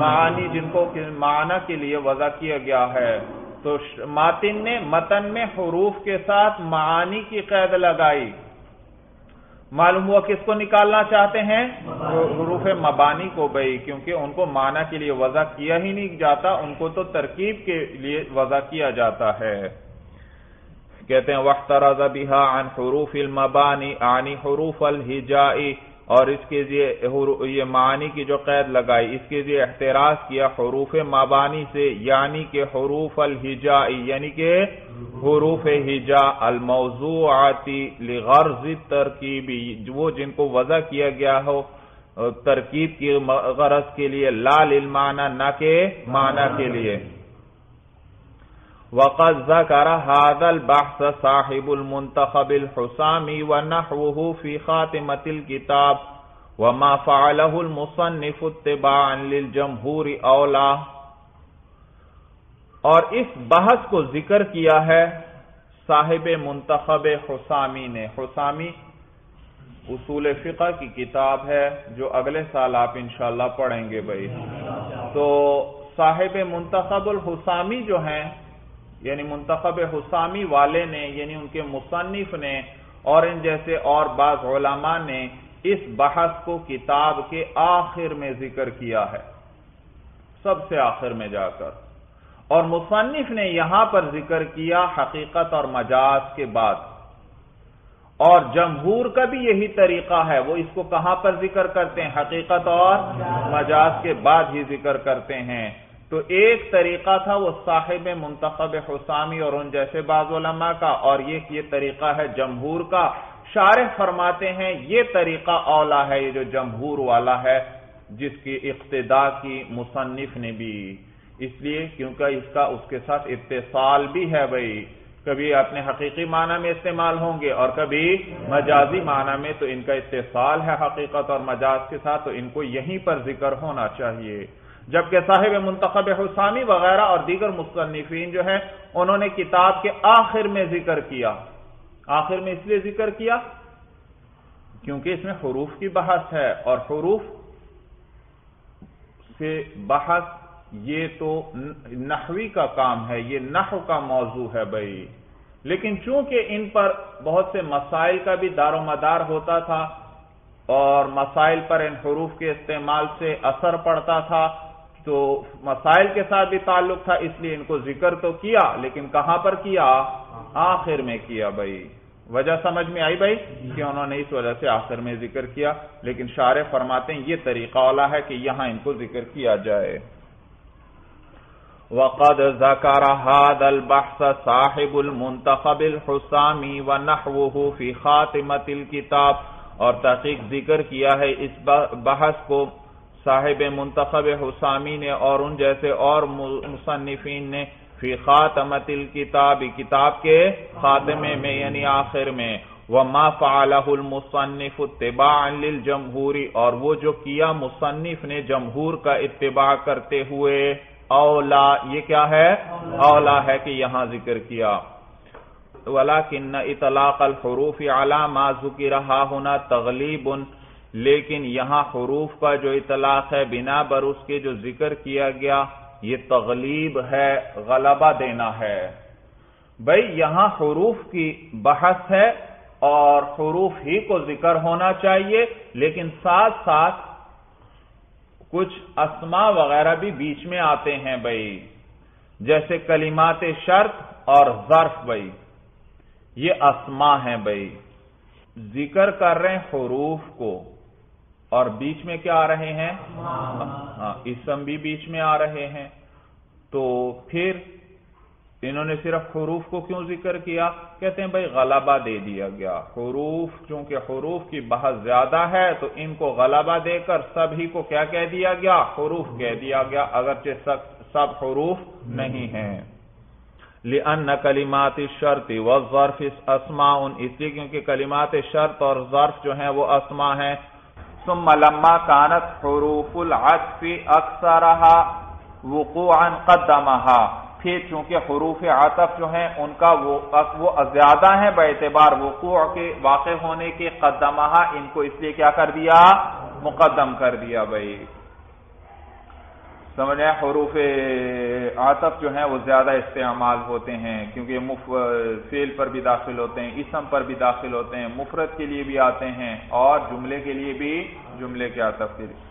معانی جن کو معنی کے لیے وضع کیا گیا ہے۔ تو ماتن نے متن میں حروف کے ساتھ معانی کی قید لگائی۔ معلوم ہوا کس کو نکالنا چاہتے ہیں؟ حروف مبانی کو بھائی کیونکہ ان کو معنی کے لیے وضع کیا ہی نہیں جاتا ان کو تو ترکیب کے لیے وضع کیا جاتا ہے۔ کہتے ہیں وقت رضا عن حروف المبانی عنی حروف الحجائی اور اس کے یہ معنی کی جو قید لگائی، اس کے لیے احتراز کیا حروف مبانی سے یعنی کہ حروف الحجائی یعنی کہ حروف ہجا الموضوعاتی لغرض ترکیبی، وہ جن کو وضع کیا گیا ہو، ترکیب کی غرض کے لیے لال المانا نہ کہ معنی کے لیے۔ وقد ذکر هذا البحث صاحب المنتخب الحسامی ونحوه في خاتمة الكتاب وما فعله المصنف اتباعا للجمهور اولا اور اس بحث کو ذکر کیا ہے صاحب منتخب حسامی نے. حسامی اصول فقہ کی کتاب ہے جو اگلے سال آپ انشاءاللہ پڑھیں گے بھائی. تو صاحب منتخب الحسامی جو ہیں یعنی منتخب حسامی والے نے یعنی ان کے مصنف نے اور ان جیسے اور بعض علماء نے اس بحث کو کتاب کے آخر میں ذکر کیا ہے۔ سب سے آخر میں جا کر۔ اور مصنف نے یہاں پر ذکر کیا حقیقت اور مجاز کے بعد۔ اور جمہور کا بھی یہی طریقہ ہے، وہ اس کو کہاں پر ذکر کرتے ہیں؟ حقیقت اور مجاز کے بعد ہی ذکر کرتے ہیں۔ تو ایک طریقہ تھا وہ صاحب منتخب حسامی اور ان جیسے بعض علماء کا، اور یہ یہ طریقہ ہے جمہور کا۔ شارح فرماتے ہیں یہ طریقہ اولا ہے، یہ جو جمہور والا ہے، جس کی اقتدا کی مصنف نے بھی۔ اس لیے کیونکہ اس کا، اس کے ساتھ اتصال بھی ہے بھائی۔ کبھی اپنے حقیقی معنی میں استعمال ہوں گے، اور کبھی مجازی معنی میں، تو ان کا اتصال ہے حقیقت اور مجاز کے ساتھ، تو ان کو یہیں پر ذکر ہونا چاہیے۔ جبکہ صاحب منتخب حسامی وغیرہ اور دیگر مصنفین جو ہیں، انہوں نے کتاب کے آخر میں ذکر کیا۔ آخر میں اس لیے ذکر کیا؟ کیونکہ اس میں حروف کی بحث ہے اور حروف سے بحث یہ تو نحوی کا کام ہے، یہ نحو کا موضوع ہے بھائی۔ لیکن چونکہ ان پر بہت سے مسائل کا بھی دار و مدار ہوتا تھا اور مسائل پر ان حروف کے استعمال سے اثر پڑتا تھا تو مسائل کے ساتھ بھی تعلق تھا، اس لیے ان کو ذکر تو کیا، لیکن کہاں پر کیا؟ آخر میں کیا بھائی؟ وجہ سمجھ میں آئی بھائی؟ کہ انہوں نے اس وجہ سے آخر میں ذکر کیا۔ لیکن شارع فرماتے ہیں، یہ طریقہ والا ہے کہ یہاں ان کو ذکر کیا جائے۔ وقد ذکر هذا البحث صاحب المنتخب الحسامی ونحوه في خاتمة الكتاب۔ اور تحقیق ذکر کیا ہے اس بحث کو۔ صاحب منتخب حسامی نے اور ان جیسے اور مصنفین نے فی خاتمت الکتاب، کتاب کے خاتمے میں یعنی آخر میں، وما فعله المصنف اتباعا للجمہوری اور وہ جو کیا مصنف نے جمہور کا اتباع کرتے ہوئے، اولا، یہ کیا ہے؟ اولا ہے کہ یہاں ذکر کیا۔ ولیکن اطلاق الحروف علی ما ذکرہا ہونا تغلیب لیکن یہاں حروف کا جو اطلاق ہے، بنا بر اس کے جو ذکر کیا گیا، یہ تغلیب ہے، غلبہ دینا ہے۔ بھائی یہاں حروف کی بحث ہے اور حروف ہی کو ذکر ہونا چاہیے، لیکن ساتھ ساتھ کچھ اسما وغیرہ بھی بیچ میں آتے ہیں بھائی جیسے کلمات شرط اور ظرف بھائی یہ اسما ہیں بھائی ذکر کر رہے ہیں حروف کو۔ اور بیچ میں کیا آ رہے ہیں؟ ہاں اسم بھی بیچ میں آ رہے ہیں۔ تو پھر انہوں نے صرف حروف کو کیوں ذکر کیا؟ کہتے ہیں، بھائی، غلبہ دے دیا گیا۔ حروف، چونکہ حروف کی بہت زیادہ ہے، تو ان کو غلبہ دے کر سبھی کو کیا کہہ دیا گیا؟ حروف کہہ دیا گیا، اگرچہ سب حروف نہیں ہیں۔ لِأَنَّ كَلِمَاتِ الشَّرْطِ وَالظَّرْفِ اسْمَاءٌ۔ اس لیے کیونکہ کلمات شرط اور ظرف جو ہیں، وہ اسما ہیں۔ ثم لما كانت حروف العطف اکثرها وقوعا قدمها پھر چونکہ حروف عطف جو ہیں، ان کا وہ زیادہ ہیں بے اعتبار وقوع کے واقع ہونے کے قدمہ ان کو اس لیے کیا کر دیا؟ مقدم کر دیا بھائی۔ سمجھ حروف عاطف جو ہیں وہ زیادہ استعمال ہوتے ہیں، کیونکہ فیل پر بھی داخل ہوتے ہیں، اسم پر بھی داخل ہوتے ہیں مفرت کے لیے بھی آتے ہیں اور جملے کے لیے بھی جملے کے عطف کے لیے۔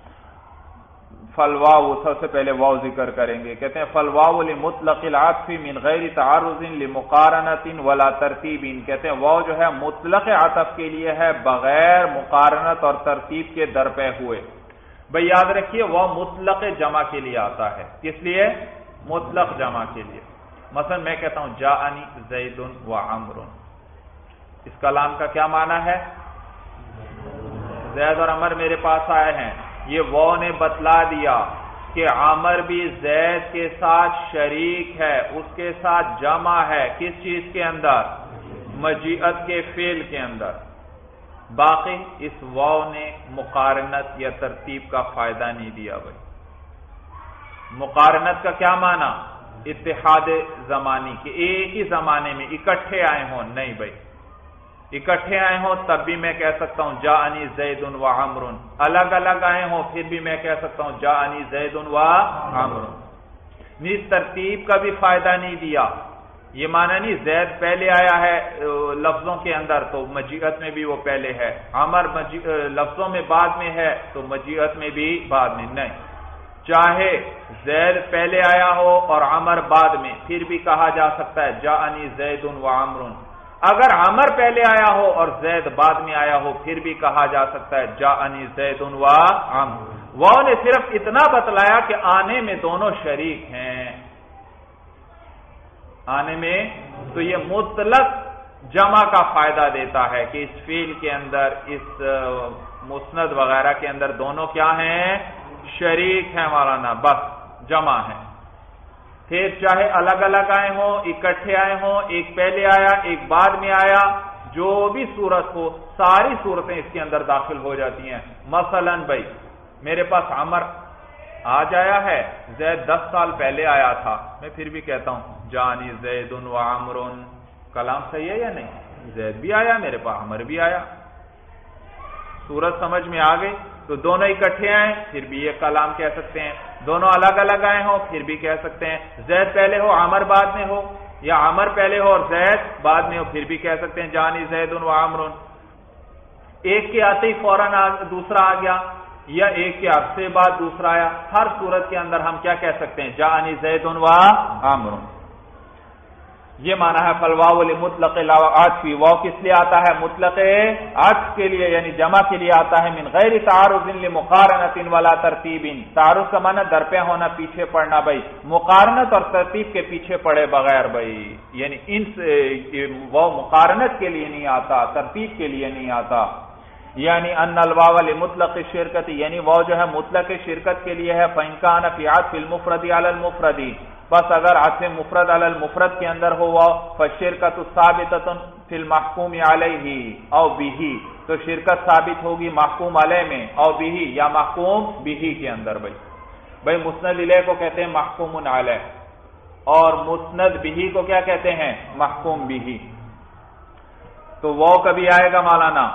فلوا وہ سب سے پہلے واؤ ذکر کریں گے۔ کہتے ہیں فلوا مطلق العطف من غیر تعارض لمقارنت ولا ترتیب۔ کہتے ہیں واؤ جو ہے مطلق عطف کے لیے ہے بغیر مقارنت اور ترتیب کے درپے ہوئے۔ بھائی یاد رکھیے، وہ مطلق جمع کے لیے آتا ہے۔ کس لیے؟ مطلق جمع کے لیے۔ مثلا میں کہتا ہوں جا انی زید و عمر۔ اس کلام کا کیا معنی ہے؟ زید اور عمر میرے پاس آئے ہیں۔ یہ وہ نے بتلا دیا کہ عامر بھی زید کے ساتھ شریک ہے، اس کے ساتھ جمع ہے۔ کس چیز کے اندر؟ مجیعت کے فیل کے اندر۔ باقی اس واؤ نے مقارنت یا ترتیب کا فائدہ نہیں دیا بھائی۔ مقارنت کا کیا معنی؟ اتحاد زمانی کے۔ ایک ہی زمانے میں اکٹھے آئے ہوں۔ نہیں بھائی۔ اکٹھے آئے ہوں تب بھی میں کہہ سکتا ہوں جا انی زید و عمر الگ الگ آئے ہوں پھر بھی میں کہہ سکتا ہوں جا انی زید و عمر اس ترتیب کا بھی فائدہ نہیں دیا۔ یہ مانا نہیں، زید پہلے آیا ہے لفظوں کے اندر، تو مجیعت میں بھی وہ پہلے ہے۔ عمر لفظوں میں بعد میں ہے، تو مجیعت میں بھی بعد میں نہیں۔ چاہے زید پہلے آیا ہو اور عمر بعد میں، پھر بھی کہا جا سکتا ہے جا انی زید و عمر اگر عمر پہلے آیا ہو اور زید بعد میں آیا ہو، پھر بھی کہا جا سکتا ہے جا انی زید و عمر وہ نے صرف اتنا بتلایا کہ آنے میں دونوں شریک ہیں۔ آنے میں تو یہ مطلق جمع کا فائدہ دیتا ہے کہ اس فیل کے اندر، اس مسند وغیرہ کے اندر دونوں کیا ہیں؟ شریک ہیں مولانا، بس جمع ہے پھر چاہے الگ الگ آئے ہوں، اکٹھے آئے ہوں، ایک پہلے آیا، ایک بعد میں آیا، جو بھی صورت ہو، ساری صورتیں اس کے اندر داخل ہو جاتی ہیں۔ مثلا بھائی، میرے پاس عمر آج آیا ہے، زید دس سال پہلے آیا تھا۔ میں پھر بھی کہتا ہوں جانی زید و عمر کلام صحیح ہے یا نہیں؟ زید بھی آیا، میرے پاس عمر بھی آیا. سورج سمجھ میں آ گئی تو دونوں اکٹھے آئے پھر بھی یہ کلام کہہ سکتے ہیں. دونوں الگ الگ آئے ہوں، پھر بھی کہہ سکتے ہیں. زید پہلے ہو، عمر بعد میں ہو. یا عمر پہلے ہو اور زید بعد میں ہو، پھر بھی کہہ سکتے ہیں. جانی زید و عمر ایک کے آتے ہی فوراً دوسرا آ گیا. یا ایک کے عرصے بعد دوسرا آیا. ہر صورت کے اندر ہم کیا کہہ سکتے ہیں؟ جانی زید و عمر یہ مانا ہے فلوا مطلق عطفی وہ کس لیے آتا ہے؟ مطلق عطف کے لیے یعنی جمع کے لیے آتا ہے، من غیر تعارض مقارنت والا ترتیب تعارف کا مانا درپے ہونا، پیچھے پڑنا بھائی۔ مقارنت اور ترتیب کے پیچھے پڑے بغیر بھائی۔ یعنی ان وہ مقارنت کے لیے نہیں آتا، ترتیب کے لیے نہیں آتا۔ یعنی ان الواو مطلق شرکت یعنی وہ جو ہے مطلق شرکت کے لیے ہے۔ فنکان فی المفردی علی المفردی بس اگر عطف مفرد علی المفرد کے اندر ہوا فشرکت ثابتۃ فی المحکوم علیہ او بھی تو شرکت ثابت ہوگی محکوم علیہ میں، او بھی یا محکوم بھی کے اندر بھائی۔ بھائی مسند علیہ کو کہتے ہیں محکوم علیہ، اور مسند بھی کو کیا کہتے ہیں؟ محکوم بھی تو وہ کبھی آئے گا مولانا؟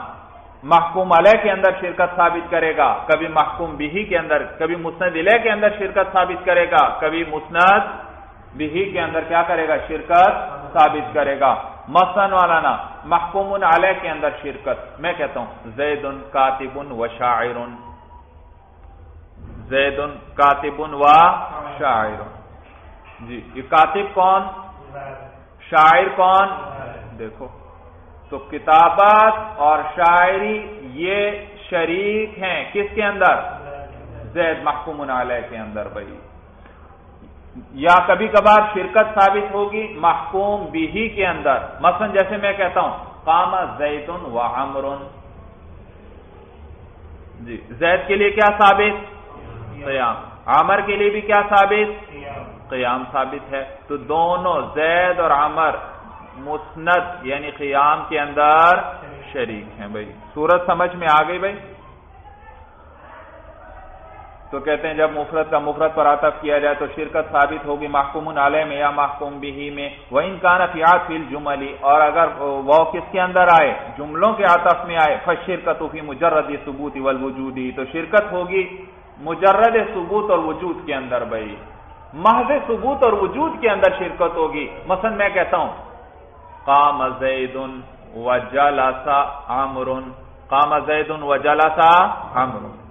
محکوم علیہ کے اندر شرکت ثابت کرے گا، کبھی محکوم بھی کے اندر، کبھی مسند علیہ کے اندر شرکت ثابت کرے گا، کبھی مسند بھی کے اندر کیا کرے گا؟ شرکت ثابت کرے گا۔ مسن والانا محکوم علیہ کے اندر شرکت۔ میں کہتا ہوں زید کاتب و شاعر زید کاتب و شاعر جی یہ کاتب کون؟ شاعر کون؟ دیکھو۔ تو کتابت اور شاعری یہ شریک ہیں۔ کس کے اندر؟ زید محکوم علیہ کے اندر بھائی۔ یا کبھی کبھار شرکت ثابت ہوگی محکوم بھی کے اندر۔ مثلا جیسے میں کہتا ہوں کام زید و امرن جی زید کے لیے کیا ثابت؟ قیام۔ عامر کے لیے بھی کیا ثابت؟ قیام۔ ثابت ہے۔ تو دونوں زید اور عامر مسند یعنی قیام کے اندر شریک ہیں بھائی۔ سورت سمجھ میں آ گئی بھائی؟ تو کہتے ہیں جب مفرت کا مفرت پر عطف کیا جائے تو شرکت ثابت ہوگی محکوم علیہ میں یا محکوم بھی میں۔ وہ ان کا نفیات فیل اور اگر وہ کس کے اندر آئے؟ جملوں کے عطف میں آئے۔ فش شرکت فی مجرد ثبوت والوجودی تو شرکت ہوگی مجرد ثبوت اور وجود کے اندر بھائی۔ محض ثبوت اور وجود کے اندر شرکت ہوگی۔ مثلا میں کہتا ہوں، قام زید و جلسا عمر قام زید و عمر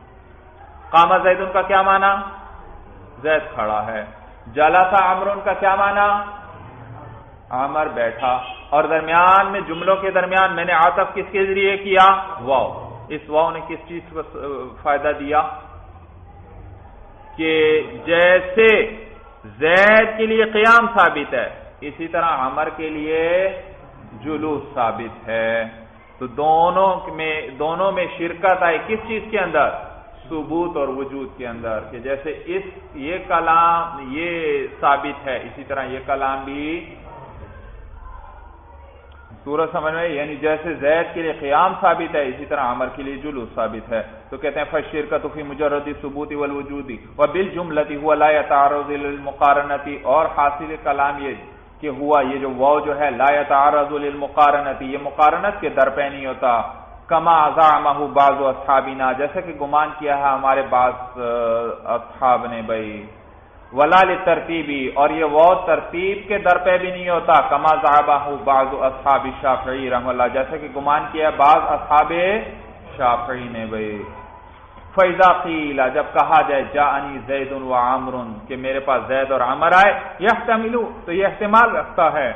قام زید کا کیا معنی؟ زید کھڑا ہے۔ جلسا عمر کا کیا معنی؟ عمر بیٹھا۔ اور درمیان میں جملوں کے درمیان میں نے عاطف کس کے ذریعے کیا؟ واؤ اس واؤ نے کس چیز کو فائدہ دیا؟ کہ جیسے زید کے لیے قیام ثابت ہے، اسی طرح عمر کے لیے جلوس ثابت ہے۔ تو دونوں میں دونوں میں شرکت آئی کس چیز کے اندر؟ ثبوت اور وجود کے اندر کہ جیسے اس یہ کلام یہ ثابت ہے، اسی طرح یہ کلام بھی سورج سمجھ میں یعنی جیسے زید کے لیے قیام ثابت ہے، اسی طرح عمر کے لیے جلوس ثابت ہے۔ تو کہتے ہیں فش شرکت فی مجردی ثبوتی والوجودی وبل جملتی ہوا لا تعارض المقارنتی اور حاصل کلام یہ کہ ہوا، یہ جو وہ جو ہے، لا تعارض للمقارنتی یہ مقارنت کے در پہ نہیں ہوتا۔ کما ازامہ بعض اصحابنا جیسے کہ گمان کیا ہے ہمارے بعض اصحاب نے بھائی ولال ترتیبی اور یہ وہ ترتیب کے در پہ بھی نہیں ہوتا، کما صاحبہ بعض اصحاب شافعی رحم اللہ، جیسے کہ گمان کیا ہے بعض اصحاب شافعی نے بھائی فیضا قیلا جب کہا جائے جا انی زید و عامر کہ میرے پاس زید اور عامر آئے یہ تو یہ احتمال رکھتا ہے۔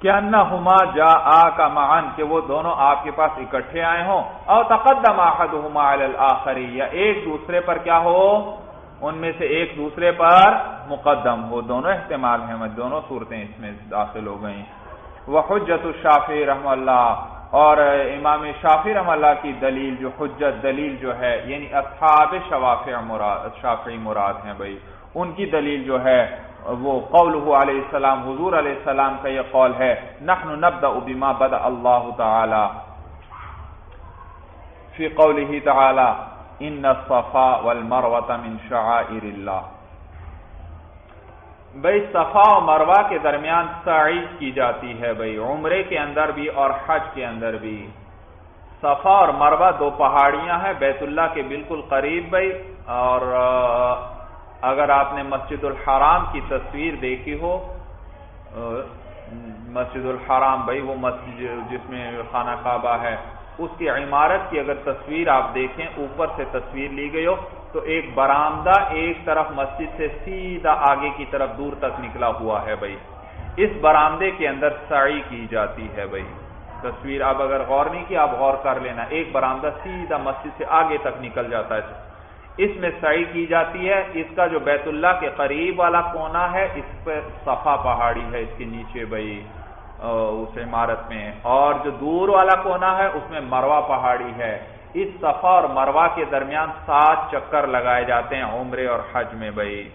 کہ انا ہما جا آ کا کہ وہ دونوں آپ کے پاس اکٹھے آئے ہوں۔ اور تقدم احدہما علی الاخری، یا ایک دوسرے پر کیا ہو؟ ان میں سے ایک دوسرے پر مقدم ہو۔ دونوں احتمال ہیں دونوں صورتیں اس میں داخل ہو گئیں۔ وہ حجت الشافی رحم اللہ، اور امام شافی رحم اللہ کی دلیل جو حجت دلیل جو ہے یعنی اصحاب شوافع مراد شافی مراد ہیں بھائی۔ ان کی دلیل جو ہے وہ قول علیہ السلام، حضور علیہ السلام کا یہ قول ہے، نحن نبدا بما بدا اللہ تعالی۔ فی قوله تعالی، ان صفا والمروه من شعائر اللہ. بھائی صفا و مروا کے درمیان سعی کی جاتی ہے بھائی عمرے کے اندر بھی اور حج کے اندر بھی۔ صفا اور مروا دو پہاڑیاں ہیں، بیت اللہ کے بالکل قریب بھائی اور اگر آپ نے مسجد الحرام کی تصویر دیکھی ہو مسجد الحرام بھائی، وہ مسجد جس میں خانہ کعبہ ہے، اس کی عمارت کی اگر تصویر آپ دیکھیں، اوپر سے تصویر لی گئی ہو، تو ایک برآمدہ ایک طرف مسجد سے سیدھا آگے کی طرف دور تک نکلا ہوا ہے بھائی۔ اس برآمدے کے اندر سعی کی جاتی ہے بھائی۔ تصویر آپ اگر غور نہیں کی، آپ غور کر لینا، ایک برآمدہ سیدھا مسجد سے آگے تک نکل جاتا ہے۔ اس میں سعی کی جاتی ہے، اس کا جو بیت اللہ کے قریب والا کونا ہے، اس پہ صفا پہاڑی ہے، اس کے نیچے بھائی اس عمارت میں۔ اور جو دور والا کونا ہے، اس میں مروا پہاڑی ہے۔ اس صفا اور مروا کے درمیان سات چکر لگائے جاتے ہیں عمرے اور حج میں بھائی۔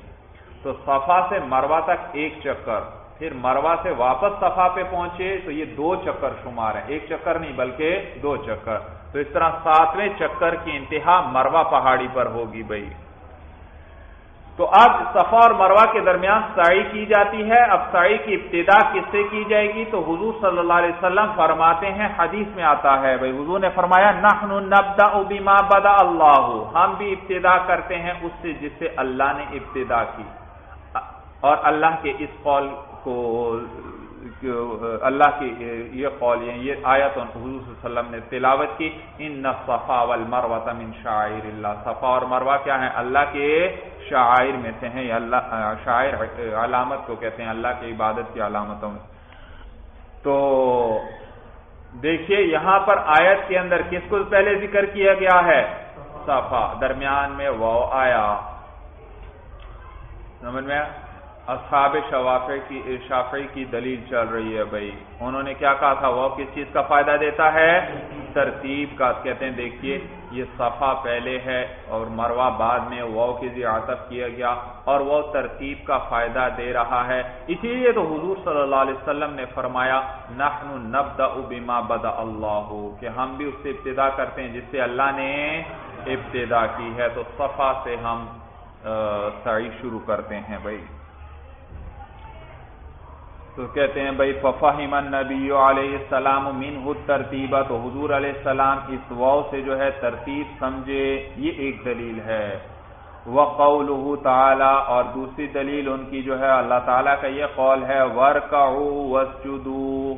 تو صفا سے مروا تک ایک چکر، پھر مروا سے واپس صفا پہ پہنچے، تو یہ دو چکر شمار ہیں۔ ایک چکر نہیں، بلکہ دو چکر۔ تو اس طرح ساتویں چکر کی انتہا مروا پہاڑی پر ہوگی بھائی۔ تو اب صفا اور مروا کے درمیان سائی کی جاتی ہے۔ اب سائی کی ابتدا کس سے کی جائے گی؟ تو حضور صلی اللہ علیہ وسلم فرماتے ہیں، حدیث میں آتا ہے، بھائی حضور نے فرمایا، نحن نبدا بما بدا اللہ۔ ہم بھی ابتدا کرتے ہیں اس سے جس سے اللہ نے ابتدا کی۔ اور اللہ کے اس قول کو اللہ کی یہ قول، یہ آیت حضور صلی اللہ علیہ وسلم نے تلاوت کی۔ ان صفا والمروہ من شاعر اللہ صفا اور مروہ کیا ہیں؟ اللہ کے شاعر میں سے ہیں اللہ شاعر علامت کو کہتے ہیں، اللہ کی عبادت کی علامتوں میں۔ تو دیکھیے، یہاں پر آیت کے اندر کس کو پہلے ذکر کیا گیا ہے؟ صفا۔ درمیان میں وہ آیا۔ سمجھ میں اصحاب شوافع کی، شافعی کی دلیل چل رہی ہے بھائی۔ انہوں نے کیا کہا تھا؟ وہ کس چیز کا فائدہ دیتا ہے؟ ترتیب کا۔ کہتے ہیں، دیکھیے، یہ صفا پہلے ہے اور مروا بعد میں وہ کی عطف کیا گیا اور وہ ترتیب کا فائدہ دے رہا ہے۔ اسی لیے تو حضور صلی اللہ علیہ وسلم نے فرمایا، نحن نبدا بما بدا اللہ، کہ ہم بھی اس سے ابتدا کرتے ہیں جس سے اللہ نے ابتدا کی ہے۔ تو صفا سے ہم سعی شروع کرتے ہیں بھائی۔ تو کہتے ہیں بھائی ففہم النبی علیہ السلام من ترتیبہ تو حضور علیہ السلام اس واؤ سے جو ہے ترتیب سمجھے، یہ ایک دلیل ہے۔ وقوله تعالی اور دوسری دلیل ان کی جو ہے اللہ تعالیٰ کا یہ قول ہے ورکعو وسجدو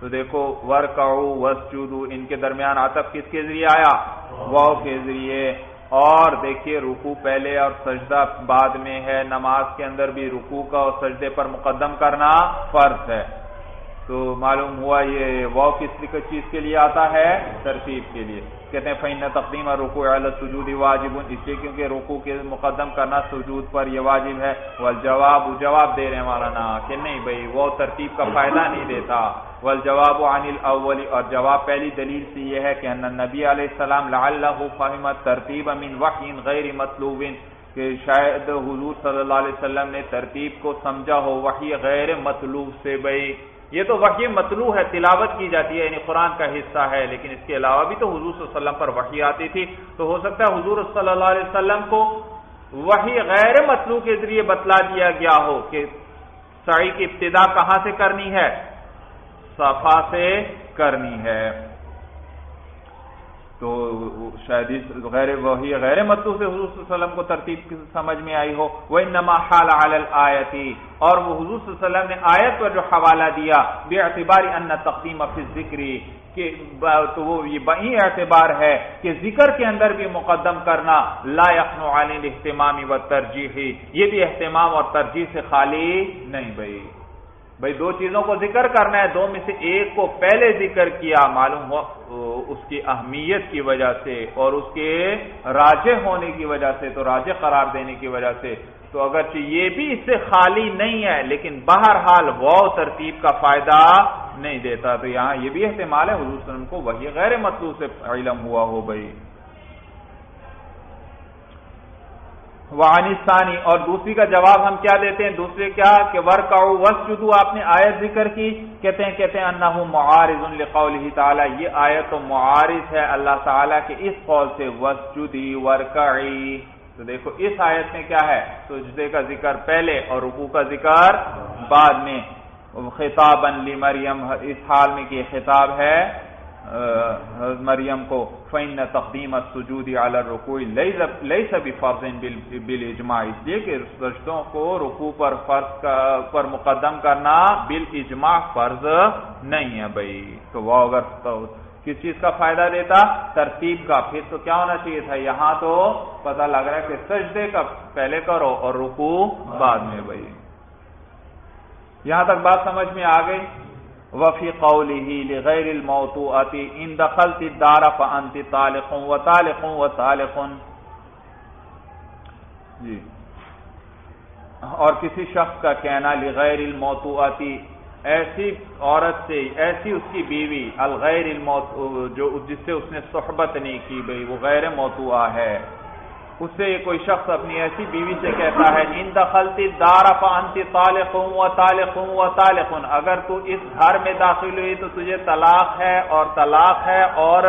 تو دیکھو ورکعو وسجدو ان کے درمیان عطف کس کے ذریعے آیا؟ واؤ کے ذریعے۔ اور دیکھیے رکو پہلے اور سجدہ بعد میں ہے۔ نماز کے اندر بھی رکو کا اور سجدے پر مقدم کرنا فرض ہے۔ تو معلوم ہوا یہ وہ کس چیز کے لیے آتا ہے، ترتیب کے لیے۔ کہتے ہیں فین تقدیم اور رکو سجود واجب۔ اس لیے کیونکہ رکو کے مقدم کرنا سجود پر یہ واجب ہے۔ وہ جواب جواب دے رہے ہیں مولانا کہ نہیں بھائی، وہ ترتیب کا فائدہ نہیں دیتا۔ والجواب عن الاول اور جواب پہلی دلیل سے یہ ہے کہ ان نبی علیہ السلام لعلہ فہمت ترتیب من وحی غیر مطلوب۔ کہ شاید حضور صلی اللہ علیہ وسلم نے ترتیب کو سمجھا ہو، وحی غیر مطلوب سے۔ بھائی یہ تو وحی مطلوع ہے، تلاوت کی جاتی ہے یعنی قرآن کا حصہ ہے، لیکن اس کے علاوہ بھی تو حضور صلی اللہ علیہ وسلم پر وحی آتی تھی۔ تو ہو سکتا ہے حضور صلی اللہ علیہ وسلم کو وحی غیر مطلوع کے ذریعے بتلا دیا گیا ہو کہ سعی کی ابتدا کہاں سے کرنی ہے؟ صفا سے کرنی ہے۔ تو شاید غیر وہی، غیر متو سے حضور صلی اللہ علیہ وسلم کو ترتیب سمجھ میں آئی ہو۔ وہ نما حال آیتی اور وہ حضور صلی اللہ علیہ وسلم نے آیت پر جو حوالہ دیا بے اعتباری ان تقدیم فی ذکری کہ تو وہ یہ وہی اعتبار ہے کہ ذکر کے اندر بھی مقدم کرنا، لا یخن علی اہتمامی و ترجیحی یہ بھی اہتمام اور ترجیح سے خالی نہیں، بھائی۔ بھائی دو چیزوں کو ذکر کرنا ہے، دو میں سے ایک کو پہلے ذکر کیا، معلوم ہو اس کی اہمیت کی وجہ سے اور اس کے راجے ہونے کی وجہ سے، تو راجے قرار دینے کی وجہ سے۔ تو اگرچہ یہ بھی اس سے خالی نہیں ہے، لیکن بہرحال وہ ترتیب کا فائدہ نہیں دیتا۔ تو یہاں یہ بھی احتمال ہے، حضور وسلم کو وہی غیر مطلوب سے علم ہوا ہو بھائی۔ وانستانی اور دوسری کا جواب ہم کیا دیتے ہیں؟ دوسرے کیا؟ کہ ورک وس جدو آپ نے آیت ذکر کی، کہتے ہیں کہتے ہیں انہ معارض القول تعالیٰ، یہ آیت تو معارض ہے اللہ تعالیٰ کے اس قول سے وسجدی ورکعی۔ تو دیکھو، اس آیت میں کیا ہے؟ سجدے کا ذکر پہلے اور رکوع کا ذکر بعد میں۔ خطاب لی مریم اس حال میں کہ خطاب ہے۔ مریم کو فین تقدیم سجودی اعلی رکوئی لئی سبھی فرض بل اجماع اس لیے کہ سجدوں کو رکوع پر فرض پر مقدم کرنا بل اجماع فرض نہیں ہے بھائی۔ تو وہ اگر کس چیز کا فائدہ دیتا؟ ترتیب کا۔ پھر تو کیا ہونا چاہیے تھا؟ یہاں تو پتہ لگ رہا ہے کہ سجدے کا پہلے کرو اور رکوع بعد میں بھائی۔ یہاں تک بات سمجھ میں آ گئی؟ وفی قوله لغیر الموتوعتی، ان دخلت الدار فانت طالق و طالق و طالق. جی. اور کسی شخص کا کہنا لغیر الموتوعتی، ایسی عورت سے، ایسی اس کی بیوی، الغیر الموت، جو جس سے اس نے صحبت نہیں کی بھئی، وہ غیر موتوعہ ہے. اس سے یہ کوئی شخص اپنی ایسی بیوی سے کہتا ہے، ان دخلتی دار فانتی طالق و طالق و طالق. اگر تو اس گھر میں داخل ہوئی تو تجھے طلاق ہے اور طلاق ہے اور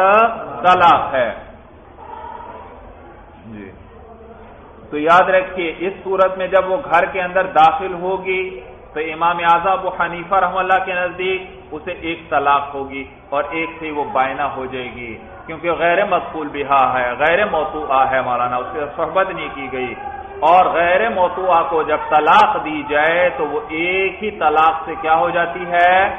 طلاق ہے۔ جی۔ تو یاد رکھیے، اس صورت میں جب وہ گھر کے اندر داخل ہوگی تو امام اعظم ابو حنیفہ رحم اللہ کے نزدیک اسے ایک طلاق ہوگی اور ایک سے وہ بائنا ہو جائے گی۔ کیونکہ غیر مقبول بہا ہے، غیر موتوا ہے مولانا، اس سے صحبت نہیں کی گئی۔ اور غیر موتوا کو جب طلاق دی جائے تو وہ ایک ہی طلاق سے کیا ہو جاتی ہے؟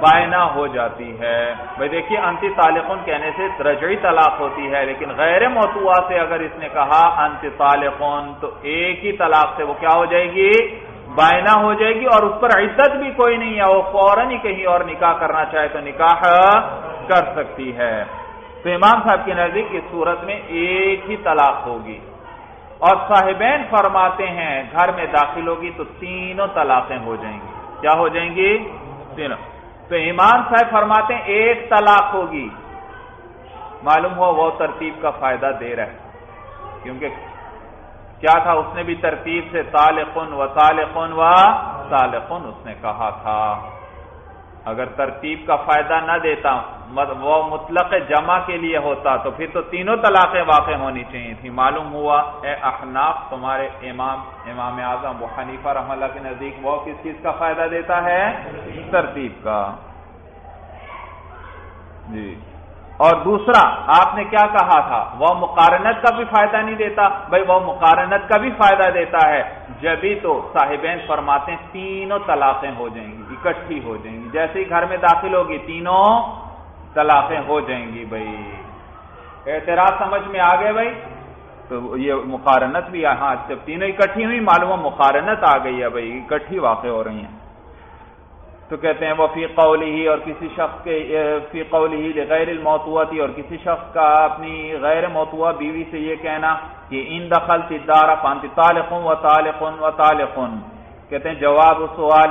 بائنا ہو جاتی ہے۔ بھائی دیکھیے، انتی طالقن کہنے سے رجعی طلاق ہوتی ہے، لیکن غیر موتوا سے اگر اس نے کہا انتی طالقن تو ایک ہی طلاق سے وہ کیا ہو جائے گی؟ بائنا ہو جائے گی۔ اور اس پر عزت بھی کوئی نہیں ہے، وہ فوراً ہی کہیں اور نکاح کرنا چاہے تو نکاح کر سکتی ہے۔ تو امام صاحب کی نزدیک اس صورت میں ایک ہی طلاق ہوگی۔ اور صاحبین فرماتے ہیں، گھر میں داخل ہوگی تو تینوں طلاقیں ہو جائیں گی۔ کیا ہو جائیں گی؟ تینوں۔ تو امام صاحب فرماتے ہیں، ایک طلاق ہوگی۔ معلوم ہوا وہ ترتیب کا فائدہ دے رہا ہے۔ کیونکہ کیا تھا؟ اس نے بھی ترتیب سے تالقن و تالقن و تالقن اس نے کہا تھا۔ اگر ترتیب کا فائدہ نہ دیتا وہ مطلق جمع کے لیے ہوتا، تو پھر تو تینوں طلاقیں واقع ہونی چاہیے تھی معلوم ہوا، اے احناف، تمہارے امام امام اعظم و حنیفہ رحم اللہ کے نزدیک وہ کس چیز کا فائدہ دیتا ہے؟ ترتیب کا۔ جی۔ اور دوسرا، آپ نے کیا کہا تھا؟ وہ مقارنت کا بھی فائدہ نہیں دیتا۔ بھائی، وہ مقارنت کا بھی فائدہ دیتا ہے۔ جبھی تو صاحبین فرماتے ہیں، تینوں طلاقیں ہو جائیں گی، اکٹھی ہو جائیں گی۔ جیسے ہی گھر میں داخل ہوگی، تینوں طلاقیں ہو جائیں گی، بھائی۔ اعتراض سمجھ میں آ گئے بھائی؟ تو یہ مقارنت بھی ہاں جب تینوں اکٹھی ہوئی معلوم مقارنت آ گئی ہے، بھائی۔ اکٹھی واقع ہو رہی ہیں۔ تو کہتے ہیں وہ فی قولی ہی اور کسی شخص کے فی قولی ہی غیر الموتوتی اور کسی شخص کا اپنی غیر موتوا بیوی سے یہ کہنا کہ ان دخل تدارہ پانتی طالقن و طالقن و طالقن کہتے ہیں، جواب سوال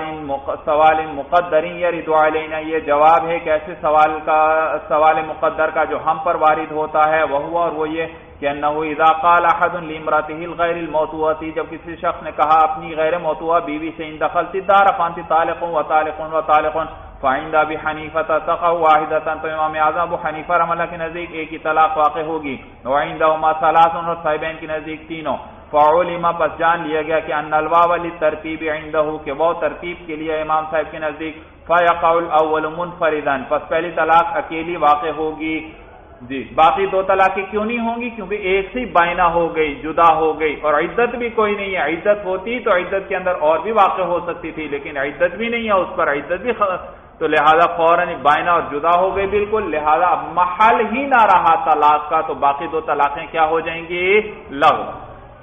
سوال مقدرین یا ردو علینا، یہ جواب ہے کہ ایسے سوال کا، سوال مقدر کا جو ہم پر وارد ہوتا ہے، وہ ہوا اور وہ یہ کہ انہو اذا قال احد لامراته الغير الموتوه جب کسی شخص نے کہا اپنی غیر موتوه بیوی سے ان دخل تدار فانت طالق و طالق و طالق فعند ابي حنيفه تقع واحده تو امام اعظم ابو حنیفہ رحمہ اللہ کے نزدیک ایک ہی طلاق واقع ہوگی وعندهما ثلاث اور صاحبین کے نزدیک تینوں۔ فعلم، پس جان لیا گیا کہ ان الواو للترتیب عنده، کہ وہ ترتیب کے لیے امام صاحب کے نزدیک فيقع الاول منفردا، پس پہلی طلاق اکیلی واقع ہوگی۔ جی باقی دو طلاقیں کیوں نہیں ہوں گی؟ کیونکہ ایک سے بائنا ہو گئی، جدا ہو گئی، اور عدت بھی کوئی نہیں ہے۔ عدت ہوتی تو عدت کے اندر اور بھی واقع ہو سکتی تھی، لیکن عدت بھی نہیں ہے اس پر، عدت بھی تو لہذا فوراً بائنا اور جدا ہو گئی، بالکل۔ لہذا اب محل ہی نہ رہا طلاق کا، تو باقی دو طلاقیں کیا ہو جائیں گی؟ لو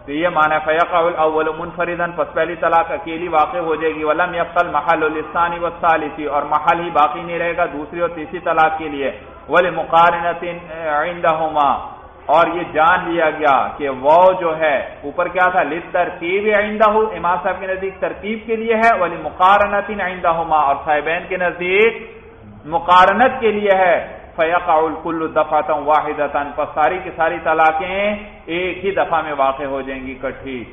تو یہ مانا فیق اول منفردن پس پہلی طلاق اکیلی واقع ہو جائے گی، ولم یقل محل السانی و اور محل ہی باقی نہیں رہے گا دوسری اور تیسری طلاق کے لیے۔ ولی مقارنت عندہما اور یہ جان لیا گیا کہ وہ جو ہے، اوپر کیا تھا؟ لت ترتیب عندہ امام صاحب کے نزدیک ترتیب کے لیے ہے۔ ولی مقارنت عندہما اور صاحبین کے نزدیک مقارنت کے لیے ہے۔ فیق الکل دفعہ واحد پس ساری کی ساری طلاقیں ایک ہی دفعہ میں واقع ہو جائیں گی کٹھی۔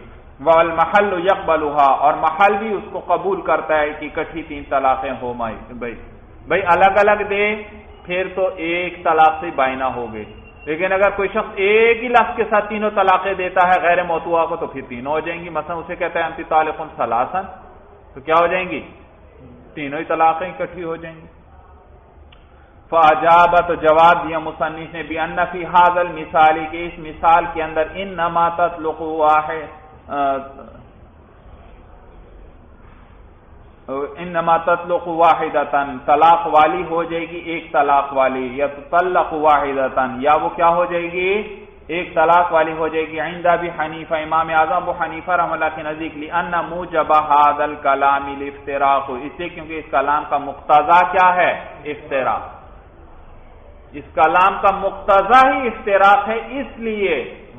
وال محل یکبلوہا اور محل بھی اس کو قبول کرتا ہے کہ کٹھی تین طلاقیں ہو مائی۔ بھائی بھائی الگ الگ دے، پھر تو ایک طلاق سے بائنا ہو گئے۔ لیکن اگر کوئی شخص ایک ہی لفظ کے ساتھ تینوں طلاقیں دیتا ہے غیر موتوا کو، تو پھر تینوں ہو جائیں گی۔ مثلا اسے کہتا ہے انتی طالقن سلاسن تو کیا ہو جائیں گی؟ تینوں ہی طلاقیں اکٹھی ہو جائیں گی۔ فاجابت جواب دیا مصنف نے بھی انفی حاضل مثالی کہ اس مثال کے اندر ان نماتت لقوا ہے انما تطلق واحدتا، طلاق والی ہو جائے گی ایک طلاق والی یا تطلق واحدتا، یا وہ کیا ہو جائے گی؟ ایک طلاق والی ہو جائے گی عندہ بھی حنیفہ، امام اعظم حنیفہ رحم اللہ کے نزدیک لی ان موجب هذا الكلام الافتراق، اس لیے کیونکہ اس کلام کا مقتضا کیا ہے؟ افتراق۔ اس کلام کا مقتضا ہی افتراق ہے، اس لیے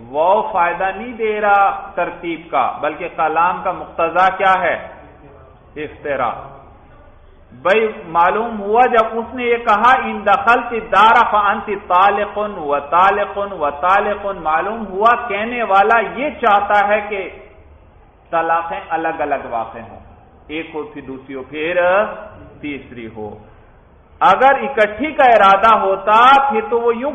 وہ فائدہ نہیں دے رہا ترتیب کا، بلکہ کلام کا مقتضا کیا ہے؟ افطرا بھائی معلوم ہوا جب اس نے یہ کہا، ان دخل دارا فانت تالقن و تالقن و تالقن معلوم ہوا کہنے والا یہ چاہتا ہے کہ طلاقیں الگ الگ واقع ہوں، ایک ہو پھر دوسری ہو، پھر تیسری ہو۔ اگر اکٹھی کا ارادہ ہوتا، پھر تو وہ یوں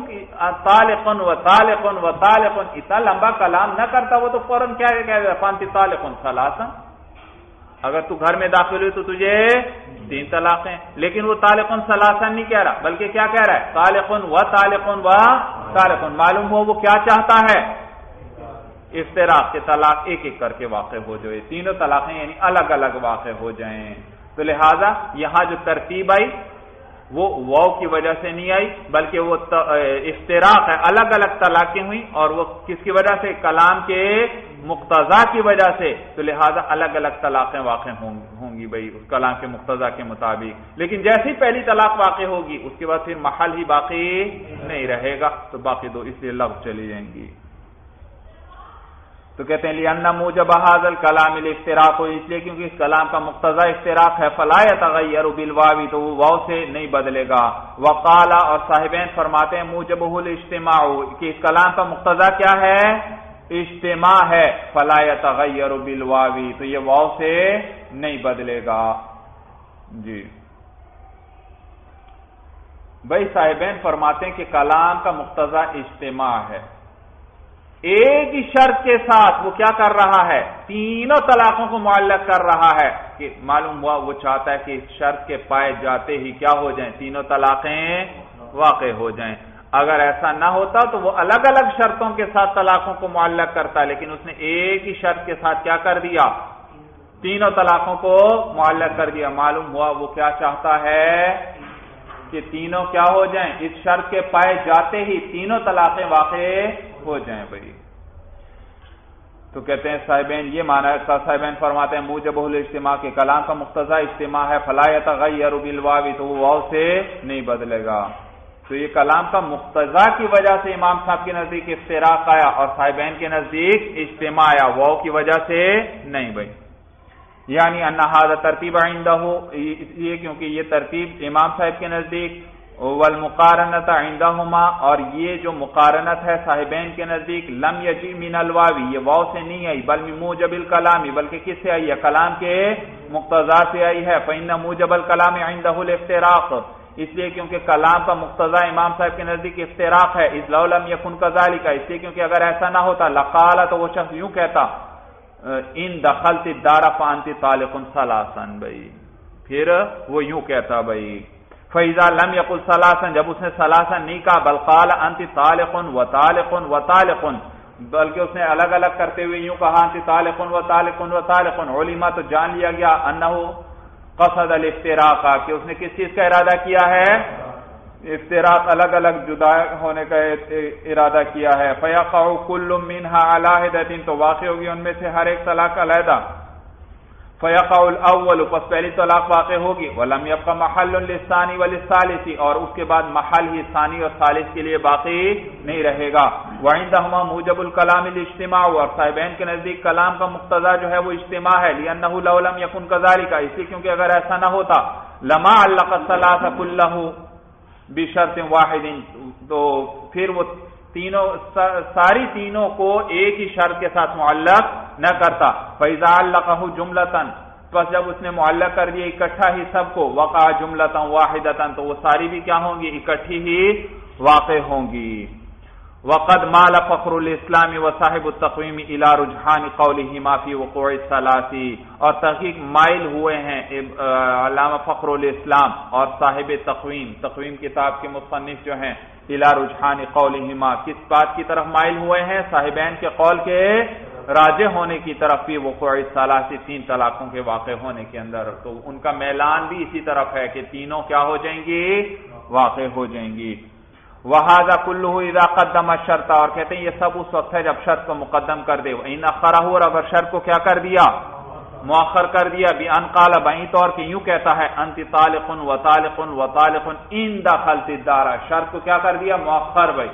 تالقن و تالقن و تالقن اتنا لمبا کلام نہ کرتا، وہ تو فوراً کیا کہ فانتی تالقن سلاسن اگر تو گھر میں داخل ہوئی تو تجھے تین طلاقیں۔ لیکن وہ تالقن سلاسن نہیں کہہ رہا، بلکہ کیا کہہ رہا ہے؟ تالقن و تالقن و تالقن معلوم ہو وہ کیا چاہتا ہے؟ افطراک کے طلاق، ایک ایک کر کے واقع ہو جائے۔ تینوں طلاقیں یعنی الگ الگ واقع ہو جائیں۔ تو لہذا یہاں جو ترتیب آئی وہ واؤ کی وجہ سے نہیں آئی، بلکہ وہ افطراک ہے، الگ الگ طلاقیں ہوئی اور وہ کس کی وجہ سے؟ کلام کے مقتضا کی وجہ سے۔ تو لہذا الگ الگ طلاقیں واقع ہوں گی بھائی، اس کلام کے مقتضا کے مطابق۔ لیکن جیسی پہلی طلاق واقع ہوگی، اس کے بعد پھر محل ہی باقی نہیں رہے گا، تو باقی دو اس لیے لفظ چلی جائیں گی۔ تو کہتے ہیں لیا موجب بہادل کلام اختراق ہو اس لیے کیونکہ اس کلام کا مقتضا اختراق ہے فلاح تغیر بالواوی تو وہ واؤ سے نہیں بدلے گا۔ وقالا اور صاحبین فرماتے ہیں موجب الاجتماع، کہ اس کلام کا مقتضا کیا ہے؟ اجتماع ہے۔ فلاح تغیر بالواوی تو یہ واؤ سے نہیں بدلے گا۔ جی۔ بھائی صاحبین فرماتے ہیں کہ کلام کا مقتضا اجتماع ہے۔ ایک ہی شرط کے ساتھ وہ کیا کر رہا ہے؟ تینوں طلاقوں کو معلق کر رہا ہے کہ معلوم ہوا وہ چاہتا ہے کہ اس شرط کے پائے جاتے ہی کیا ہو جائیں؟ تینوں طلاقیں واقع ہو جائیں۔ اگر ایسا نہ ہوتا تو وہ الگ الگ شرطوں کے ساتھ طلاقوں کو معلق کرتا ہے، لیکن اس نے ایک ہی شرط کے ساتھ کیا کر دیا؟ تینوں طلاقوں کو معلق کر دیا۔ معلوم ہوا وہ کیا چاہتا ہے؟ کہ تینوں کیا ہو جائیں؟ اس شرط کے پائے جاتے ہی تینوں طلاقیں واقع ہو جائیں بھائی۔ تو کہتے ہیں صاحبین، یہ مانا صاحبین فرماتے ہیں، موجب اجتماع کے کلام کا مختصہ اجتماع ہے فلاحت بالواوی تو وہ واؤ سے نہیں بدلے گا۔ تو یہ کلام کا مقتضا کی وجہ سے امام صاحب کے نزدیک افتراق آیا اور صاحبین کے نزدیک اجتماع آیا واؤ کی وجہ سے نہیں بھائی۔ یعنی انہاد ترتیب آئندہ ہو یہ کیونکہ یہ ترتیب امام صاحب کے نزدیک والمقارنت عندہما اور یہ جو مقارنت ہے صاحبین کے نزدیک، لم یجی من الواوی، یہ واو سے نہیں آئی، بل موجب الکلامی بلکہ کس سے آئی؟ ہے کلام کے مقتضا سے آئی ہے، فإن موجب الکلام عندہ الافتراق، اس لیے کیونکہ کلام کا مقتضا امام صاحب کے نزدیک افتراق ہے اس لو لم یکن کذالک، اس لیے کیونکہ اگر ایسا نہ ہوتا، لقال تو وہ شخص یوں کہتا، ان دخلت الدار فانت طالق ثلاثا، بھائی۔ پھر وہ یوں کہتا، بھائی۔ فیضا لم یقل سلاسن جب اس نے سلاسن نہیں کہا بلقال انت طالقن و طالقن و طالقن بلکہ اس نے الگ الگ کرتے ہوئے یوں کہا انت طالقن و طالقن و طالقن علما تو جان لیا گیا انہو قصد الافتراق، کہ اس نے کس چیز کا ارادہ کیا ہے؟ افتراق، الگ الگ جدا ہونے کا ارادہ کیا ہے۔ فیقع کل منها علاہدت تو واقع ہوگی ان میں سے ہر ایک طلاق علیحدہ۔ فیقا الاول، پس پہلی طلاق واقع ہوگی۔ ولم يبقى محل للثاني وللثالث، اور اس کے بعد محل ہی ثانی اور ثالث کے لیے باقی نہیں رہے گا۔ وعندهما موجب الكلام الاجتماع، اور صاحبین کے نزدیک کلام کا مقتضا جو ہے وہ اجتماع ہے۔ لانه لو لم يكن كذلك، اس لیے کیونکہ اگر ایسا نہ ہوتا، لما علق الثلاثه كله بشرط واحد۔ تو پھر وہ تینوں ساری تینوں کو ایک ہی شرط کے ساتھ معلق نہ کرتا۔ فیضا اللہ جملتن بس جب اس نے معلق کر دیا اکٹھا ہی سب کو، وقع جملتا واحد تو وہ ساری بھی کیا ہوں گی؟ اکٹھی ہی واقع ہوں گی۔ وقد مال فخر الاسلام و صاحب التقویم الى رجحان قوله ما فی وقوع الثلاثی اور تحقیق مائل ہوئے ہیں علامہ فخر الاسلام اور صاحب تقویم تقویم کتاب کے مصنف جو ہیں، الى رجحان قولهما. کس بات کی طرف مائل ہوئے ہیں؟ صاحبین کے قول کے راجے ہونے کی طرف بھی وقوع الثلاثی تین طلاقوں کے واقع ہونے کے اندر. تو ان کا میلان بھی اسی طرف ہے کہ تینوں کیا ہو جائیں گی؟ واقع ہو جائیں گی۔ وہذا کلو اذا قدم شرط اور کہتے ہیں، یہ سب اس وقت ہے جب شرط کو مقدم کر دے۔ ان اخرہ اور اگر شرط کو کیا کر دیا؟ مؤخر کر دیا۔ بھی ان قال طور کہ یوں کہتا ہے انت طالق و طالق و طالق ان شرط کو کیا کر دیا؟ مؤخر بھائی۔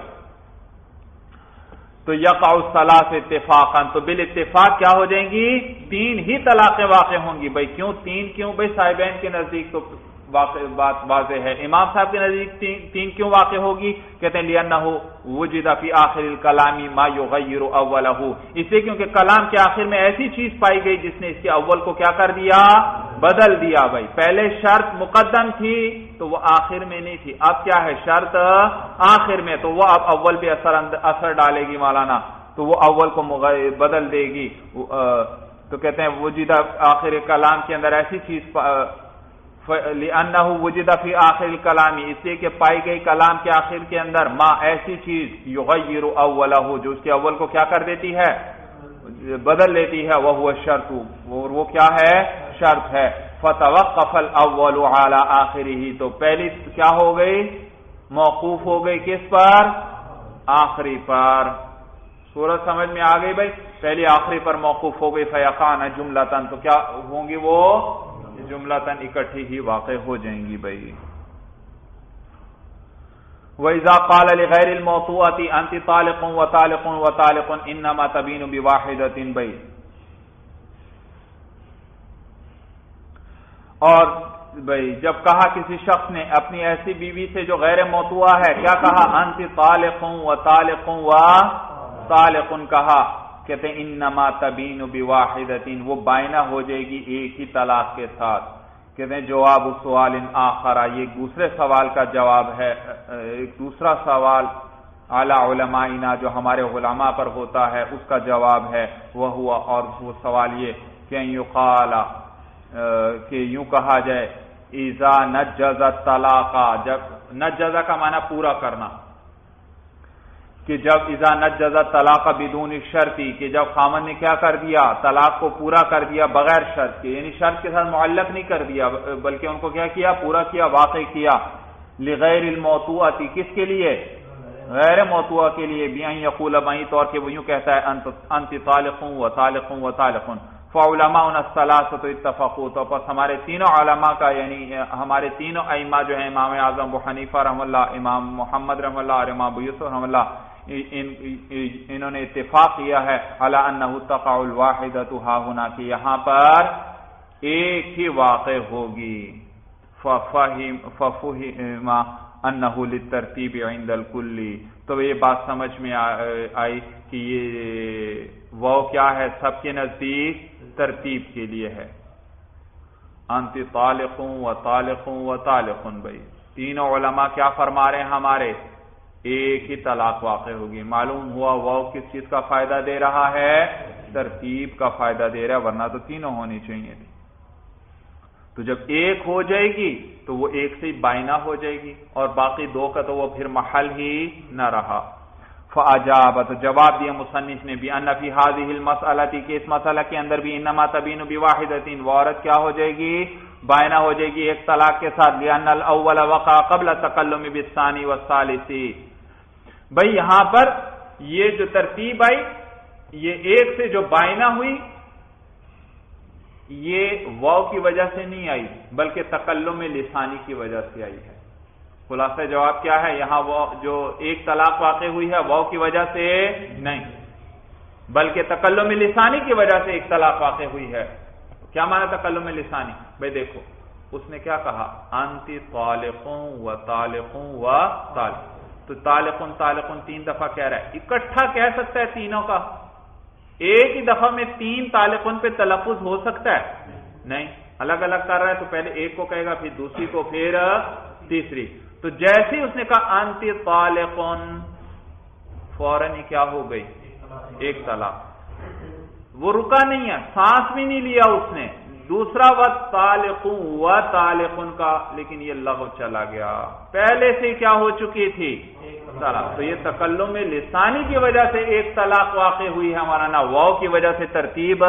تو یقع الصلاۃ اتفاقا۔ تو بال اتفاق کیا ہو جائیں گی؟ تین ہی طلاقیں واقع ہوں گی۔ بھائی، کیوں تین؟ کیوں؟ بھائی، صاحبین کے نزدیک تو بات واضح ہے۔ امام صاحب کے نزدیک تین کیوں واقع ہوگی؟ کہتے ہیں لیا ہو وجد فی آخر الکلامی ما یغیر اولہ اس لیے کیونکہ کلام کے آخر میں ایسی چیز پائی گئی جس نے اس کے اول کو کیا کر دیا؟ بدل دیا بھائی۔ پہلے شرط مقدم تھی تو وہ آخر میں نہیں تھی۔ اب کیا ہے شرط؟ آخر میں۔ تو وہ اب اول بھی اثر اثر ڈالے گی مولانا۔ تو وہ اول کو بدل دے گی۔ تو کہتے ہیں وجودہ آخر کلام کے اندر ایسی چیز وجودہ فی آخر کلامی اس لیے کہ پائی گئی کلام کے آخر کے اندر ماں ایسی چیز یغیر اولہ جو اس کے اول کو کیا کر دیتی ہے؟ بدل لیتی ہے وہ شرط اور وہ کیا ہے؟ شرط ہے۔ فتح قفل اول آخری ہی تو پہلی کیا ہو گئی؟ موقوف ہو گئی کس پر؟ آخری پر۔ سورج سمجھ میں آ گئی بھائی؟ پہلی آخری پر موقف ہو گئی فیقان جملہ تن تو کیا ہوں گی وہ؟ جملہ تن اکٹھی ہی واقع ہو جائیں گی بھائی۔ وَإِذَا قَالَ لِغَيْرِ الْمَوْتُوَةِ أَنْتِ طَالِقٌ وَطَالِقٌ وَطَالِقٌ إِنَّمَا تَبِينُ بِوَاحِدَةٍ بھائی اور بھائی، جب کہا کسی شخص نے اپنی ایسی بیوی سے جو غیر موتوا ہے، کیا کہا؟ انت طالق و طالق و طالق کہا۔ کہتے ہیں انما تبین بواحد وہ بائنا ہو جائے گی ایک ہی طلاق کے ساتھ۔ کہتے ہیں، جواب سوال ان آخرا یہ دوسرے سوال کا جواب ہے، ایک دوسرا سوال اعلی علماء جو ہمارے علماء پر ہوتا ہے، اس کا جواب ہے وہ ہوا اور وہ سوال یہ کہ یوں کہ یوں کہا جائے ایزا نجز طلاق جب نجزا کا معنی پورا کرنا۔ کہ جب ایزا نجزا طلاق بدون شرطی کہ جب خامن نے کیا کر دیا؟ طلاق کو پورا کر دیا بغیر شرط کے یعنی شرط کے ساتھ معلق نہیں کر دیا، بلکہ ان کو کیا کیا؟ پورا کیا، واقع کیا. لغیر الموتوا کس کے لیے؟ غیر موتوا کے لیے. بھی یقول بئی طور کے وہ یوں کہتا ہے، انت طالقوں و طالقوں و طالقوں فعلماء الصلاۃ تو اتفق تو پس ہمارے تینوں علماء کا یعنی ہمارے تینوں ائمہ جو ہیں، امام اعظم ابو حنیفہ رحم اللہ، امام محمد رحم اللہ اور امام ابو یوسف رحم اللہ انہوں نے اتفاق کیا ہے، علی انہ تقع الواحدۃ ها کہ یہاں پر ایک ہی واقع ہوگی۔ ففهم ففهم للترتیب عند تو یہ بات سمجھ میں آئی کہ یہ وہ کیا ہے؟ سب کے نزدیک ترتیب کے لیے ہے۔ انت طالقوں و طالقوں و طالقن بھائی۔ تینوں علماء کیا فرما رہے ہیں ہمارے؟ ایک ہی طلاق واقع ہوگی۔ معلوم ہوا وہ کس چیز کا فائدہ دے رہا ہے؟ ترتیب کا فائدہ دے رہا ہے، ورنہ تو تینوں ہونی چاہیے۔ تھی تو جب ایک ہو جائے گی، تو وہ ایک سے بائنا ہو جائے گی اور باقی دو کا تو وہ پھر محل ہی نہ رہا۔ فاجاب تو جواب دیا مصنف نے بھی انفی حاضی المسلتی کہ اس مسئلہ کے اندر بھی انما تبین بواحد عورت کیا ہو جائے گی؟ بائنا ہو جائے گی ایک طلاق کے ساتھ، لأن الاول وقع قبل تکلم بالثانی والثالثی بھائی یہاں پر یہ جو ترتیب آئی، یہ ایک سے جو بائنا ہوئی، یہ واؤ کی وجہ سے نہیں آئی، بلکہ تکلم لسانی کی وجہ سے آئی ہے۔ خلاصہ جواب کیا ہے؟ یہاں جو ایک طلاق واقع ہوئی ہے وہ کی وجہ سے نہیں، بلکہ تکلم لسانی کی وجہ سے ایک طلاق واقع ہوئی ہے۔ کیا مانا تکلم لسانی؟ بھائی دیکھو، اس نے کیا کہا؟ انتی طالقوں و طالقوں و طالق تو تالقن تالقن تین دفعہ کہہ رہا ہے۔ اکٹھا کہہ سکتا ہے تینوں کا۔ ایک ہی دفعہ میں تین تالقن پہ تلفظ ہو سکتا ہے؟ نہیں۔ الگ الگ کر رہا ہے تو پہلے ایک کو کہے گا، پھر دوسری کو، پھر تیسری۔ تو جیسے اس نے کہا، انتی طالقن، فوراً ہی کیا ہو گئی؟ ایک طلاق۔ وہ رکا نہیں ہے، سانس بھی نہیں لیا اس نے۔ دوسرا وقت تالقوں و تالقن کا، لیکن یہ لغو چلا گیا۔ پہلے سے کیا ہو چکی تھی؟ طلاق۔ تو یہ تکلم میں لسانی کی وجہ سے ایک طلاق واقع ہوئی ہے، ہمارا نا واؤ کی وجہ سے ترتیب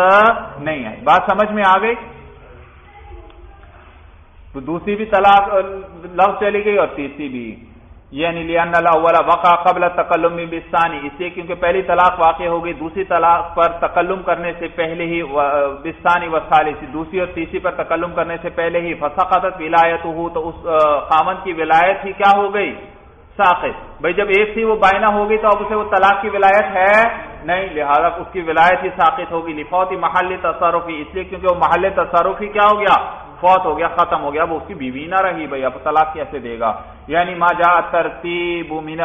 نہیں ہے بات سمجھ میں آ گئی؟ تو دوسری بھی طلاق لفظ چلی گئی اور تیسری بھی۔ یعنی لأن الاول وقع قبل تکلم بستانی اس لیے کیونکہ پہلی طلاق واقع ہو گئی دوسری طلاق پر تکلم کرنے سے پہلے ہی بستانی و ثالثی دوسری اور تیسری پر تکلم کرنے سے پہلے ہی فسقطت ولایت ہو تو اس خامن کی ولایت ہی کیا ہو گئی؟ ساقط بھائی جب ایک تھی وہ بائنا ہو گئی تو اب اسے وہ طلاق کی ولایت ہے نہیں، لہذا اس کی ولایت ہی ساقط ہوگی. لفوت محل تصرفی. اس لیے کیونکہ وہ محل تصرفی کیا ہو گیا؟ فوت ہو گیا، ختم ہو گیا، اب اس کی بیوی نہ رہی بھائی، اب طلاق کیسے دے گا؟ یعنی ما جا ترتیب من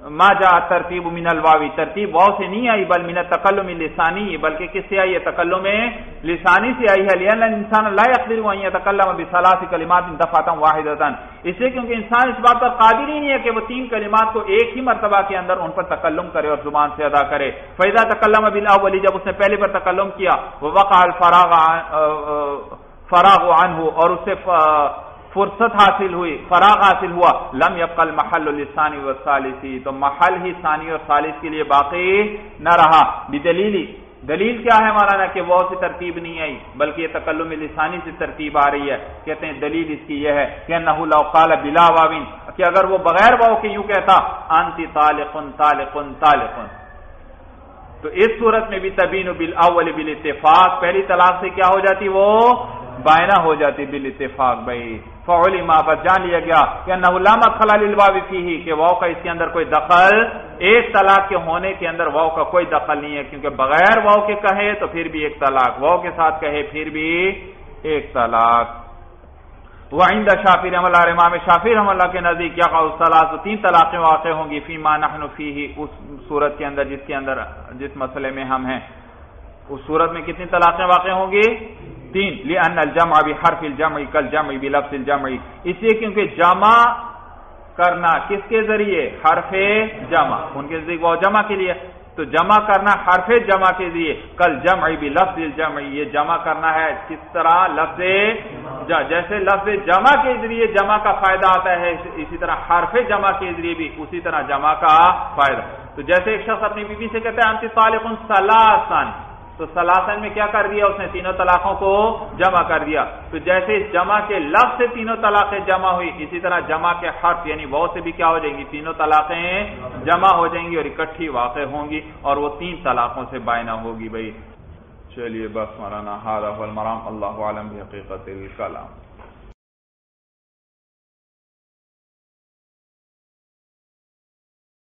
ما جا ترتیب من الواوی، ترتیب واو سے نہیں آئی، بل من تکلم لسانی بلکہ کس سے آئی ہے؟ تکلم لسانی سے آئی ہے، لئن انسان لا يقدر ان يتكلم بثلاث كلمات دفعه واحده اس لیے کیونکہ انسان اس بات پر قادر ہی نہیں ہے کہ وہ تین کلمات کو ایک ہی مرتبہ کے اندر ان پر تکلم کرے اور زبان سے ادا کرے۔ فیضا تکلم بالاول جب اس نے پہلے پر تکلم کیا وہ وقع الفراغ فراغ عنہ اور اس سے فرصت حاصل ہوئی، فراغ حاصل ہوا۔ لم یبقل محل الثانی و ثالثی تو محل ہی ثانی اور ثالث کے لیے باقی نہ رہا۔ بدلیلی دلیل کیا ہے مولانا کہ وہ سے ترتیب نہیں آئی، بلکہ یہ تکلم لسانی سے ترتیب آ رہی ہے۔ کہتے ہیں دلیل اس کی یہ ہے کہ نہ لو قال بلا واوین کہ اگر وہ بغیر واو کے یوں کہتا، انتی طالقن طالقن طالقن۔ تو اس صورت میں بھی تبین بالاول بالاتفاق۔ پہلی طلاق سے کیا ہو جاتی؟ وہ بائنا ہو جاتی بال اتفاق بھائی۔ فعلی ماں پر جان لیا گیا کہ نہ خلال البابی ہی کہ واؤ کا اس کے اندر کوئی دخل، ایک طلاق کے ہونے کے اندر واؤ کا کوئی دخل نہیں ہے، کیونکہ بغیر واؤ کے کہے تو پھر بھی ایک طلاق۔ واؤ کے ساتھ کہے پھر بھی ایک طلاق۔ وہ آئندہ شافی رحم اللہ امام شافی رحم اللہ کے نزدیک کیا تو تین طلاقیں واقع ہوں گی۔ فی ما نحن فی اس صورت کے اندر جس کے اندر، جس مسئلے میں ہم ہیں۔ اس صورت میں کتنی طلاقیں واقع ہوں گی؟ تین لأن الجمع بحرف الجمع کل جمع بلفظ الجمع. اس لیے کیونکہ جمع کرنا کس کے ذریعے؟ حرف جمع. ان کے ذریعے وہ جمع کے لیے. تو جمع کرنا حرف جمع کے ذریعے. کل جمع بھی لفظ الجمع. یہ جمع کرنا ہے کس طرح؟ لفظ جیسے لفظ جمع کے ذریعے جمع کا فائدہ آتا ہے، اسی طرح حرف جمع کے ذریعے بھی اسی طرح جمع کا فائدہ. تو جیسے ایک شخص اپنی بیوی سے کہتے ہیں انتی طالق سلاسن تو سلاسن میں کیا کر دیا اس نے؟ تینوں طلاقوں کو جمع کر دیا۔ تو جیسے اس جمع کے لفظ سے تینوں طلاقیں جمع ہوئی، اسی طرح جمع کے حرف یعنی وہ سے بھی کیا ہو جائیں گی؟ تینوں طلاقیں جمع ہو جائیں گی اور اکٹھی واقع ہوں گی اور وہ تین طلاقوں سے بائنا ہوگی بھائی۔ چلیے بس مولانا ہار المرام، اللہ عالم حقیقت الکلام۔